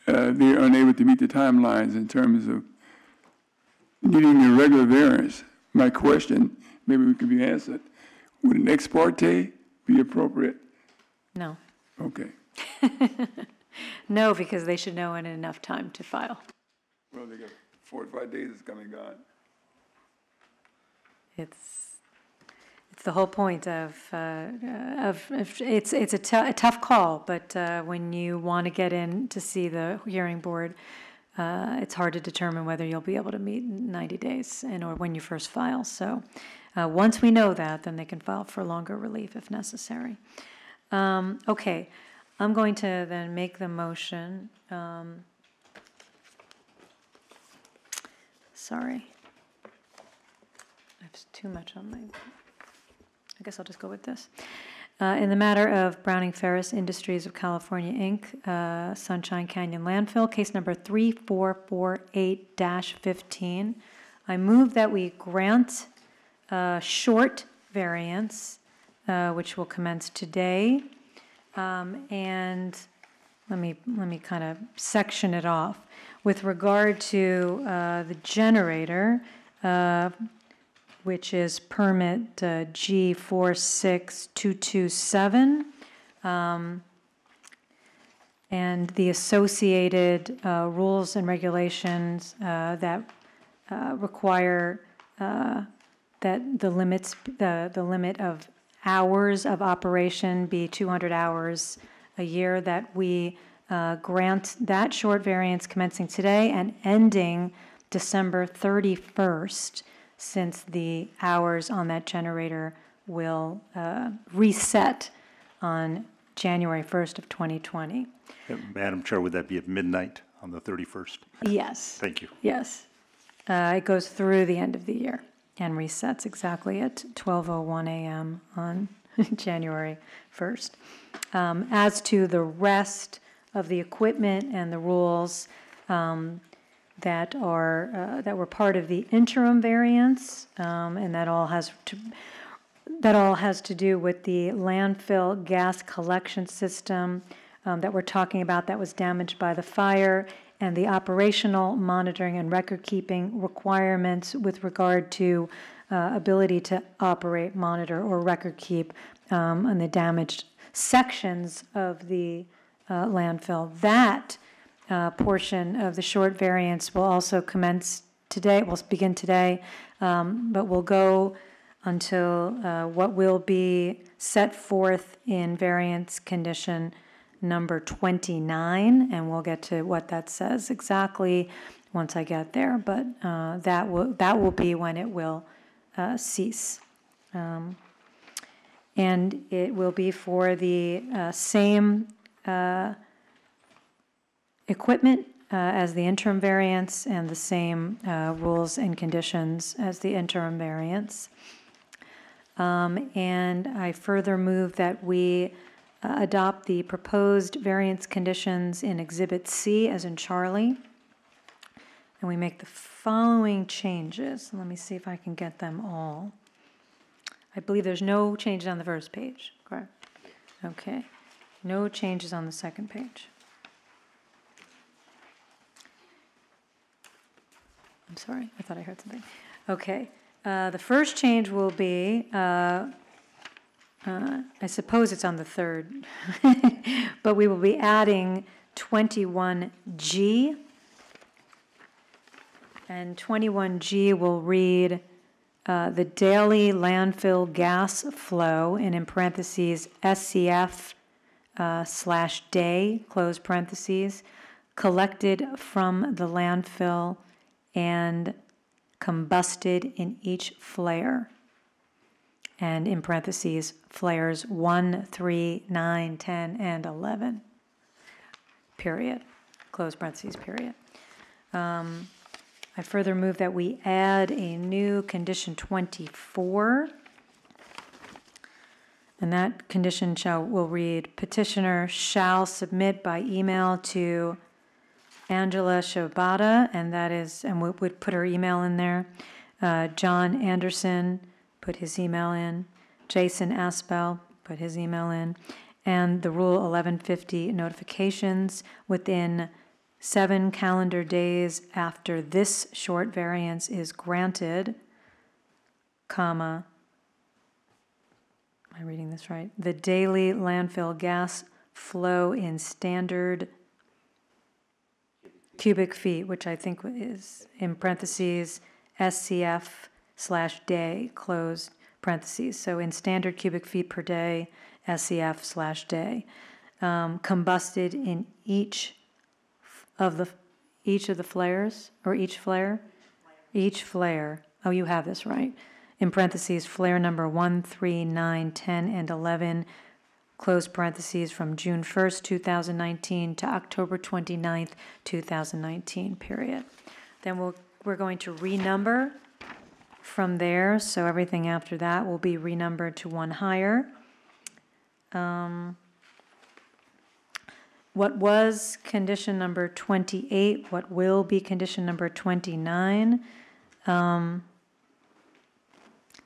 uh, they're unable to meet the timelines in terms of needing a regular variance, my question, maybe we could be answered, would an ex parte be appropriate? No. Okay. No, because they should know in enough time to file. Well, they got four or five days is coming on. It's, it's the whole point of, uh, of, of- it's, it's a tou- a tough call, but uh, when you want to get in to see the hearing board, uh, it's hard to determine whether you'll be able to meet in 90 days and, or when you first file. So, uh, once we know that, then they can file for longer relief if necessary. Um, Okay, I'm going to then make the motion. um, Sorry. I have too much on my, I guess I'll just go with this. Uh, In the matter of Browning Ferris Industries of California, Inc., uh, Sunshine Canyon Landfill, case number 3448-15, I move that we grant a short variance, uh, which will commence today. Um, And let me, let me kind of section it off. With regard to uh, the generator, uh, which is permit uh, G46227, um, and the associated uh, rules and regulations uh, that uh, require uh, that the limits, the, the limit of hours of operation be 200 hours a year, that we uh, grant that short variance commencing today and ending December 31st, since the hours on that generator will uh, reset on January 1st of 2020. Uh, Madam Chair, would that be at midnight on the 31st? Yes. Thank you. Yes. Uh, It goes through the end of the year and resets exactly at 12:01 a.m. on January 1st. Um, As to the rest of the equipment and the rules um, that are, uh, that were part of the interim variance, um, and that all has to, that all has to do with the landfill gas collection system um, that we're talking about that was damaged by the fire, and the operational monitoring and record-keeping requirements with regard to uh, ability to operate, monitor, or record-keep um, on the damaged sections of the uh, landfill. That uh, portion of the short variance will also commence today, will begin today, um, but will go until uh, what will be set forth in variance condition number 29, and we'll get to what that says exactly once I get there, but uh, that will, that will be when it will uh, cease. Um, And it will be for the uh, same uh, equipment uh, as the interim variance and the same uh, rules and conditions as the interim variance. Um, And I further move that we uh, adopt the proposed variance conditions in Exhibit C as in Charlie. And we make the following changes. Let me see if I can get them all. I believe there's no changes on the first page, correct? Okay. No changes on the second page. I'm sorry, I thought I heard something. Okay, uh, the first change will be, uh, uh, I suppose it's on the third, but we will be adding 21G. And 21G will read, uh, the daily landfill gas flow, and in parentheses, SCF uh, slash day, close parentheses, collected from the landfill and combusted in each flare. And in parentheses, flares 1, 3, 9, 10, and 11. Period. Close parentheses, period. Um, I further move that we add a new condition 24. And that condition shall, will read, petitioner shall submit by email to Angela Shobata, and that is, and we would put her email in there. Uh, John Anderson, put his email in. Jason Aspell, put his email in. And the Rule 1150 notifications within seven calendar days after this short variance is granted, comma, am I reading this right? The daily landfill gas flow in standard cubic feet, which I think is in parentheses, SCF slash day, close parentheses. So in standard cubic feet per day, SCF slash day. Um, combusted in each of the, each of the flares, or each flare? Each flare. Oh, you have this right. In parentheses, flare number 1, 3, 9, 10, and 11, close parentheses, from June 1st, 2019 to October 29th, 2019, period. Then we'll, we're going to renumber from there, so everything after that will be renumbered to one higher. Um, what was condition number 28, what will be condition number 29? Um,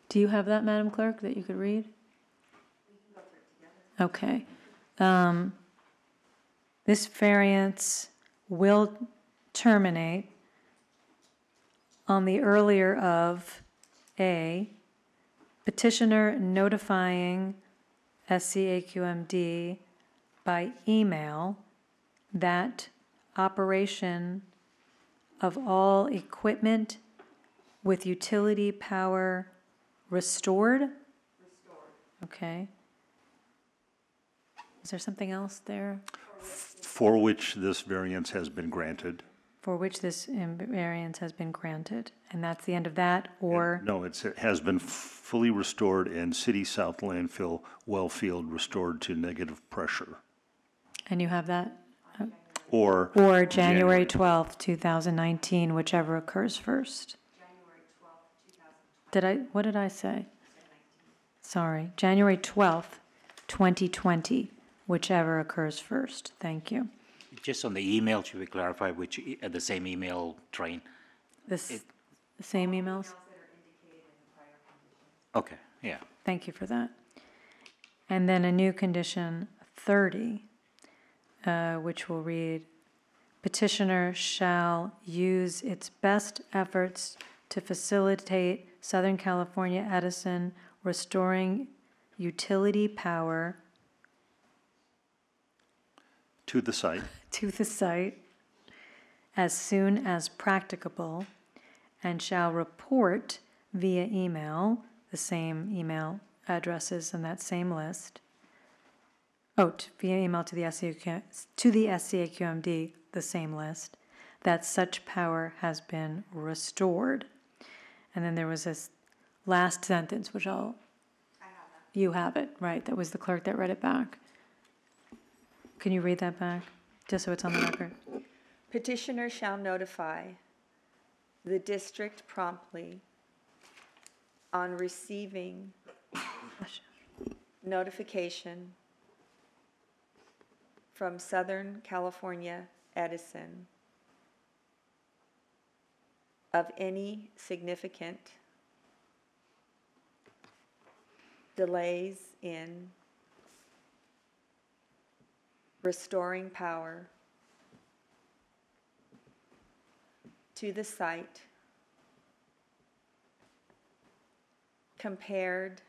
Do you have that, Madam Clerk, that you could read? Okay. Um, This variance will terminate on the earlier of, A, petitioner notifying SCAQMD by email that operation of all equipment with utility power restored? Restored. Okay. Is there something else there For which this variance has been granted. For which this um, variance has been granted? And that's the end of that, or, No, it's, it has been fully restored and City South landfill well field restored to negative pressure. and you have that? Or. Or January 12th, 2019, whichever occurs first. january 12th Did I, what did I say? Sorry, January 12th, 2020, whichever occurs first. Thank you. Just on the email, should we clarify which, e- uh, the same email train? This, the same emails? Okay, yeah. Thank you for that. And then a new condition 30, uh, which will read, petitioner shall use its best efforts to facilitate Southern California Edison restoring utility power to the site to the site as soon as practicable and shall report via email, the same email addresses in that same list. Oh, t- via email to the SCAQ, to the SCAQMD, the same list, that such power has been restored. And then there was this last sentence, which I'll. You have it, right, that was the clerk that read it back. Can you read that back, just so it's on the record? Petitioner shall notify the district promptly on receiving notification from Southern California Edison of any significant delays in restoring power to the site compared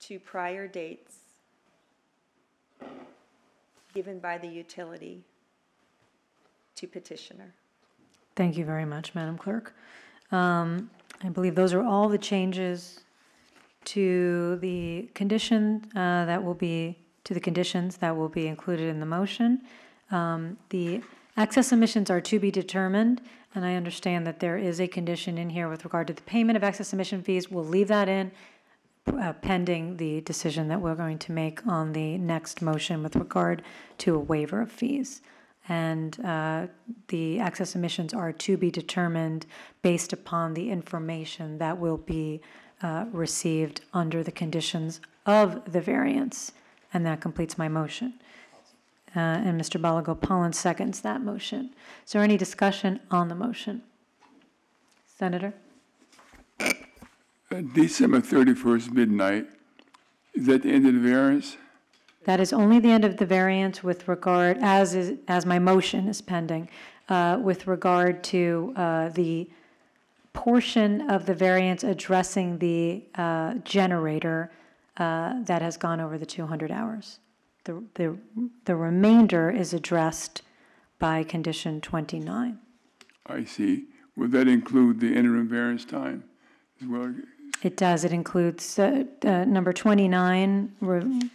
to prior dates given by the utility to petitioner. Thank you very much, Madam Clerk. Um, I believe those are all the changes to the condition uh, that will be, to the conditions that will be included in the motion. Um, The excess emissions are to be determined, and I understand that there is a condition in here with regard to the payment of excess emission fees. We'll leave that in uh, pending the decision that we're going to make on the next motion with regard to a waiver of fees. And uh, the excess emissions are to be determined based upon the information that will be uh, received under the conditions of the variance. And that completes my motion. Uh, And Mr. Balagopalan seconds that motion. Is there any discussion on the motion? Senator? Uh, December 31st midnight, is that the end of the variance? That is only the end of the variance with regard, as is, as my motion is pending, uh, with regard to uh, the portion of the variance addressing the uh, generator uh, that has gone over the 200 hours. The, the, the remainder is addressed by condition 29. I see. Would that include the interim variance time as well? It does, it includes, uh, uh, number 29 re-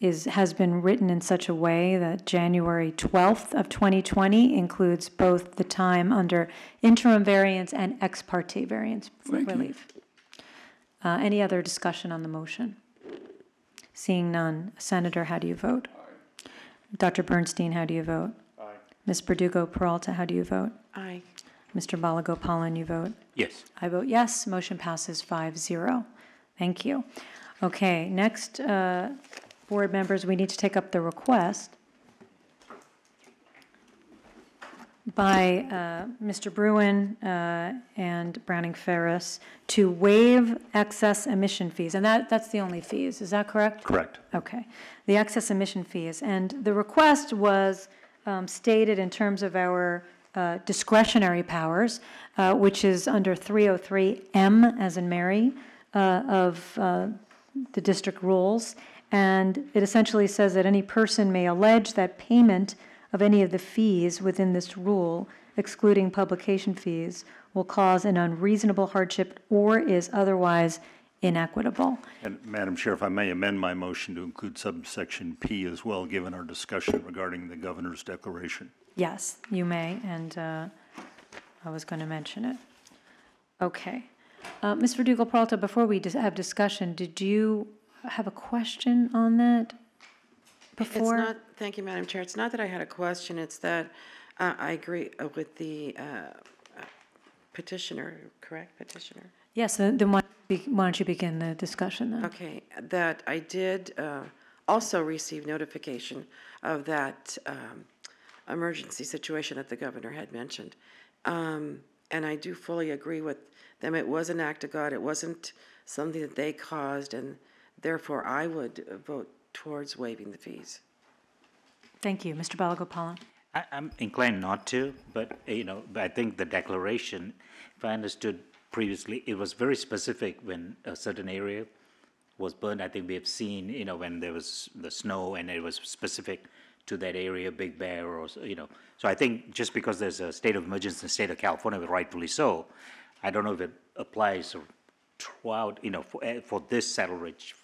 is, has been written in such a way that January 12th of 2020 includes both the time under interim variance and ex parte variance Thank you. relief. Uh, Any other discussion on the motion? Seeing none. Senator, how do you vote? Dr. Bernstein, how do you vote? Aye. Ms. Verdugo Peralta, how do you vote? Aye. Mr. Balagopalan, you vote? Yes. I vote yes, motion passes 5-0. Thank you. Okay, next, uh, board members, we need to take up the request by uh, Mr. Bruin uh, and Browning Ferris to waive excess emission fees, and that, that's the only fees, is that correct? Correct. Okay. The excess emission fees. And the request was um, stated in terms of our uh, discretionary powers, uh, which is under 303M, as in Mary, uh, of uh, the district rules. And it essentially says that any person may allege that payment of any of the fees within this rule, excluding publication fees, will cause an unreasonable hardship or is otherwise inequitable. And Madam Chair, if I may amend my motion to include subsection P as well, given our discussion regarding the governor's declaration. Yes, you may, and uh, I was going to mention it. Okay. Uh, Ms. Verdugo Peralta, before we dis- have discussion, did you have a question on that It's before? not, thank you, Madam Chair. It's not that I had a question, it's that uh, I agree uh, with the uh, uh, petitioner, correct, petitioner? Yes, then then why why don't you begin the discussion then? Okay, that I did uh, also receive notification of that um, emergency situation that the governor had mentioned. Um, And I do fully agree with them. It was an act of God. It wasn't something that they caused, and therefore I would uh, vote towards waiving the fees. Thank you. Mr. Balagopalan? I, I'm inclined not to, but, uh, you know, but I think the declaration, if I understood previously, it was very specific when a certain area was burned. I think we have seen, you know, when there was the snow and it was specific to that area, Big Bear or, you know. So I think just because there's a state of emergency in the state of California, rightfully so, I don't know if it applies throughout, you know, for, eh, for this Saddle Ridge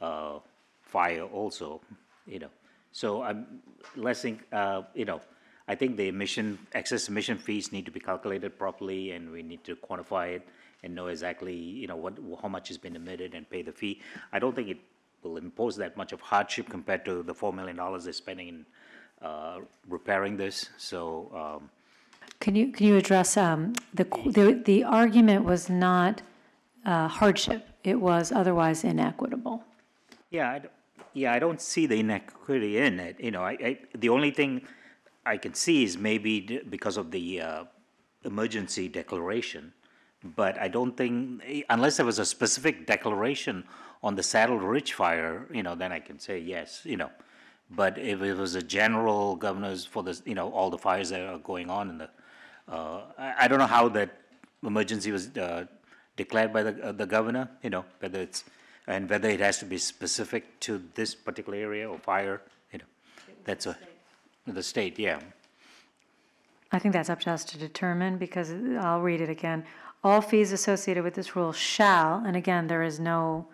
uh, fire also, you know. So I'm less, think, uh, you know, I think the emission, excess emission fees need to be calculated properly, and we need to quantify it and know exactly, you know, what, how much has been emitted and pay the fee. I don't think it will impose that much of hardship compared to the $4 million they're spending in uh, repairing this, so, um, Can you, can you address, um, the, the, the argument was not uh, hardship, it was otherwise inequitable. Yeah, yeah, I don't see the inequity in it, you know, I, I, the only thing I can see is maybe d- because of the, uh, emergency declaration, but I don't think, unless there was a specific declaration on the Saddle Ridge fire, you know, then I can say yes, you know. But if it was a general governors for the, you know, all the fires that are going on in the, uh, I, I don't know how that emergency was, uh, declared by the, uh, the governor, you know, whether it's, and whether it has to be specific to this particular area or fire, you know, that's a, the state, yeah. I think that's up to us to determine, because I'll read it again. All fees associated with this rule shall, and again, there is no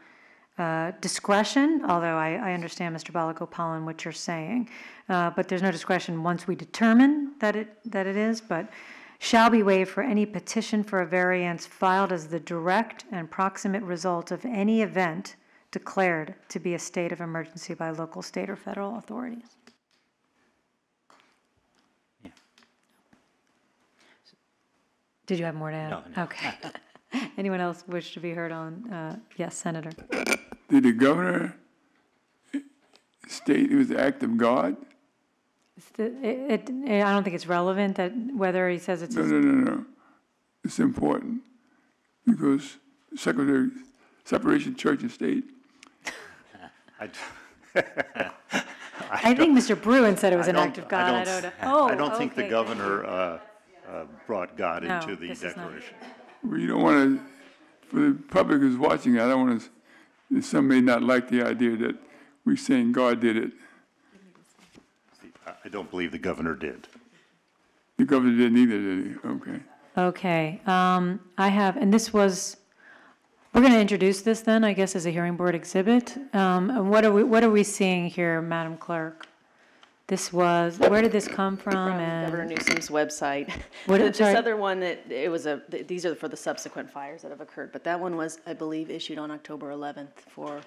uh, discretion, although I, I understand, Mr. Balagopalan, what you're saying, uh, but there's no discretion once we determine that it, that it is, but shall be waived for any petition for a variance filed as the direct and proximate result of any event declared to be a state of emergency by local, state, or federal authorities. Did you have more to add? No, no. Okay. Anyone else wish to be heard on, uh, yes, Senator? Did the governor state it was the act of God? It's the- It, it- I don't think it's relevant that whether he says it's, No, his- no, no, no. It's important because Secretary, separation church and state, I think Mr. Bruin said it was I an act of God, I don't know. I Oh, don't think the governor uh, uh, brought God No, into the this is not- declaration. well, you don't want to, for the public who's watching, I don't want to, some may not like the idea that we're saying God did it. I- I don't believe the governor did. The governor didn't either, did he? Okay. Okay, um, I have, and this was, we're going to introduce this then, I guess, as a hearing board exhibit. Um, and what are we, what are we seeing here, Madam Clerk? This was, where did this come from From Governor and, Newsom's website. What- This sorry. other one that, it was a, th- these are for the subsequent fires that have occurred, but that one was, I believe, issued on October 11th for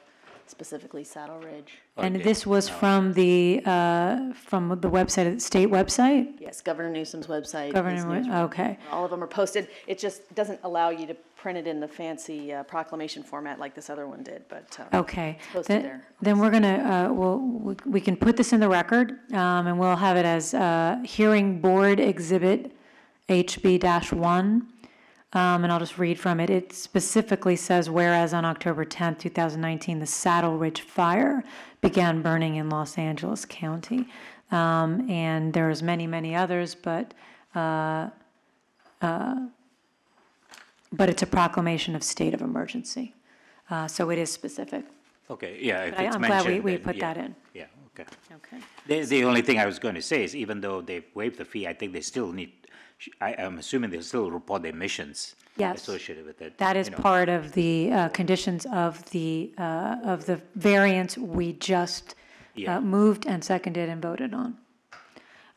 specifically Saddle Ridge. and this was from the, uh, from the website, state website? Yes, Governor Newsom's website. his Governor, newsroom. okay. All of them are posted. It just doesn't allow you to print it in the fancy uh, proclamation format like this other one did, but. uh, Okay. It's posted Then- there. Then we're gonna, uh, we'll, we- we can put this in the record, um, and we'll have it as, uh, hearing board exhibit HB one. Um, and I'll just read from it. It specifically says, whereas on October tenth, two thousand nineteen, the Saddle Ridge Fire began burning in Los Angeles County. Um, and there's many, many others, but, uh, uh, but it's a proclamation of state of emergency. Uh, so it is specific. Okay, yeah, if But I- it's I'm glad we- we then put yeah, that in. Yeah, okay. Okay. The, the only thing I was going to say is even though they've waived the fee, I think they still need, I, I'm assuming they'll still report the emissions Yes. associated with it. That is you know. part of the uh, conditions of the, uh, of the variance we just Yeah. uh, moved and seconded and voted on.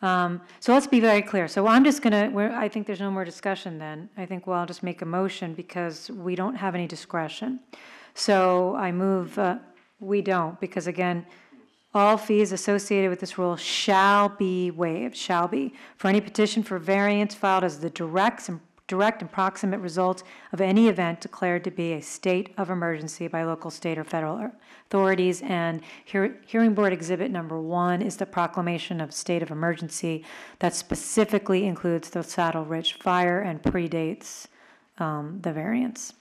Um, So let's be very clear. So I'm just going to, I think there's no more discussion then. I think we'll just make a motion because we don't have any discretion. So I move, uh, we don't, because again, all fees associated with this rule shall be waived, shall be, for any petition for variance filed as the direct and, direct and proximate result of any event declared to be a state of emergency by local, state, or federal authorities. And hear, hearing board exhibit number one is the proclamation of state of emergency that specifically includes the Saddle Ridge fire and predates, um, the variance.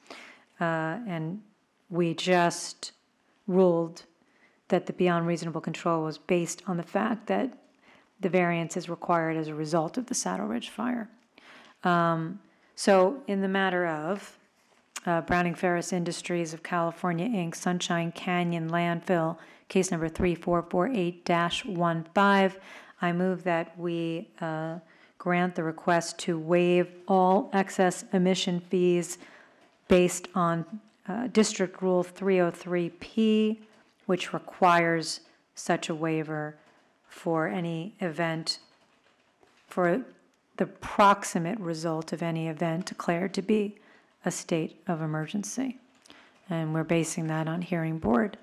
Uh, and we just ruled that the beyond reasonable control was based on the fact that the variance is required as a result of the Saddle Ridge fire. Um, So in the matter of uh, Browning Ferris Industries of California, Inc., Sunshine Canyon Landfill, case number 3448-15. I move that we uh, grant the request to waive all excess emission fees based on uh, District Rule 303P, which requires such a waiver for any event, for the proximate result of any event declared to be a state of emergency. And we're basing that on Hearing Board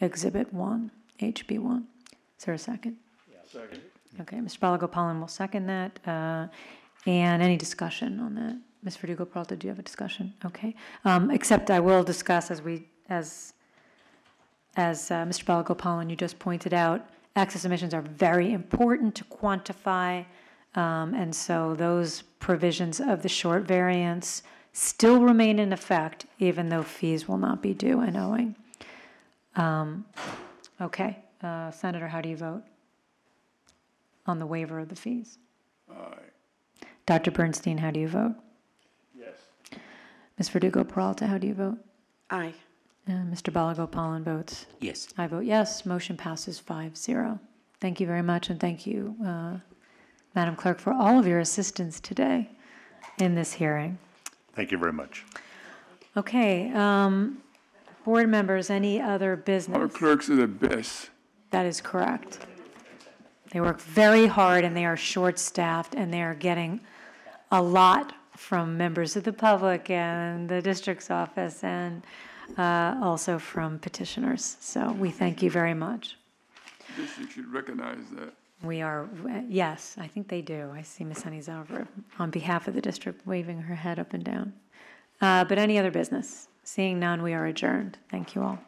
Exhibit 1, HB 1. Is there a second? Second. Okay, Mr. Balagopalan will second that. uh, And any discussion on that? Ms. Verdugo Peralta, do you have a discussion? Okay. Um, Except I will discuss as we, as, as uh, Mr. Balagopalan, you just pointed out, excess emissions are very important to quantify. um, And so those provisions of the short variance still remain in effect, even though fees will not be due and owing. Um, Okay, uh, Senator, how do you vote? on the waiver of the fees? Aye. Dr. Bernstein, how do you vote? Yes. Ms. Verdugo Peralta, how do you vote? Aye. And Mr. Balagopalan votes. Yes. I vote yes. Motion passes 5-0. Thank you very much, and thank you, uh, Madam Clerk, for all of your assistance today in this hearing. Thank you very much. Okay, um, board members, any other business? Our business? clerks are the best. That is correct. They work very hard and they are short-staffed and they are getting a lot from members of the public and the district's office and uh, also from petitioners. So we thank you very much. District should recognize that. We are, yes, I think they do. I see Ms. Zalver on behalf of the district waving her head up and down. Uh, But any other business? Seeing none, we are adjourned. Thank you all.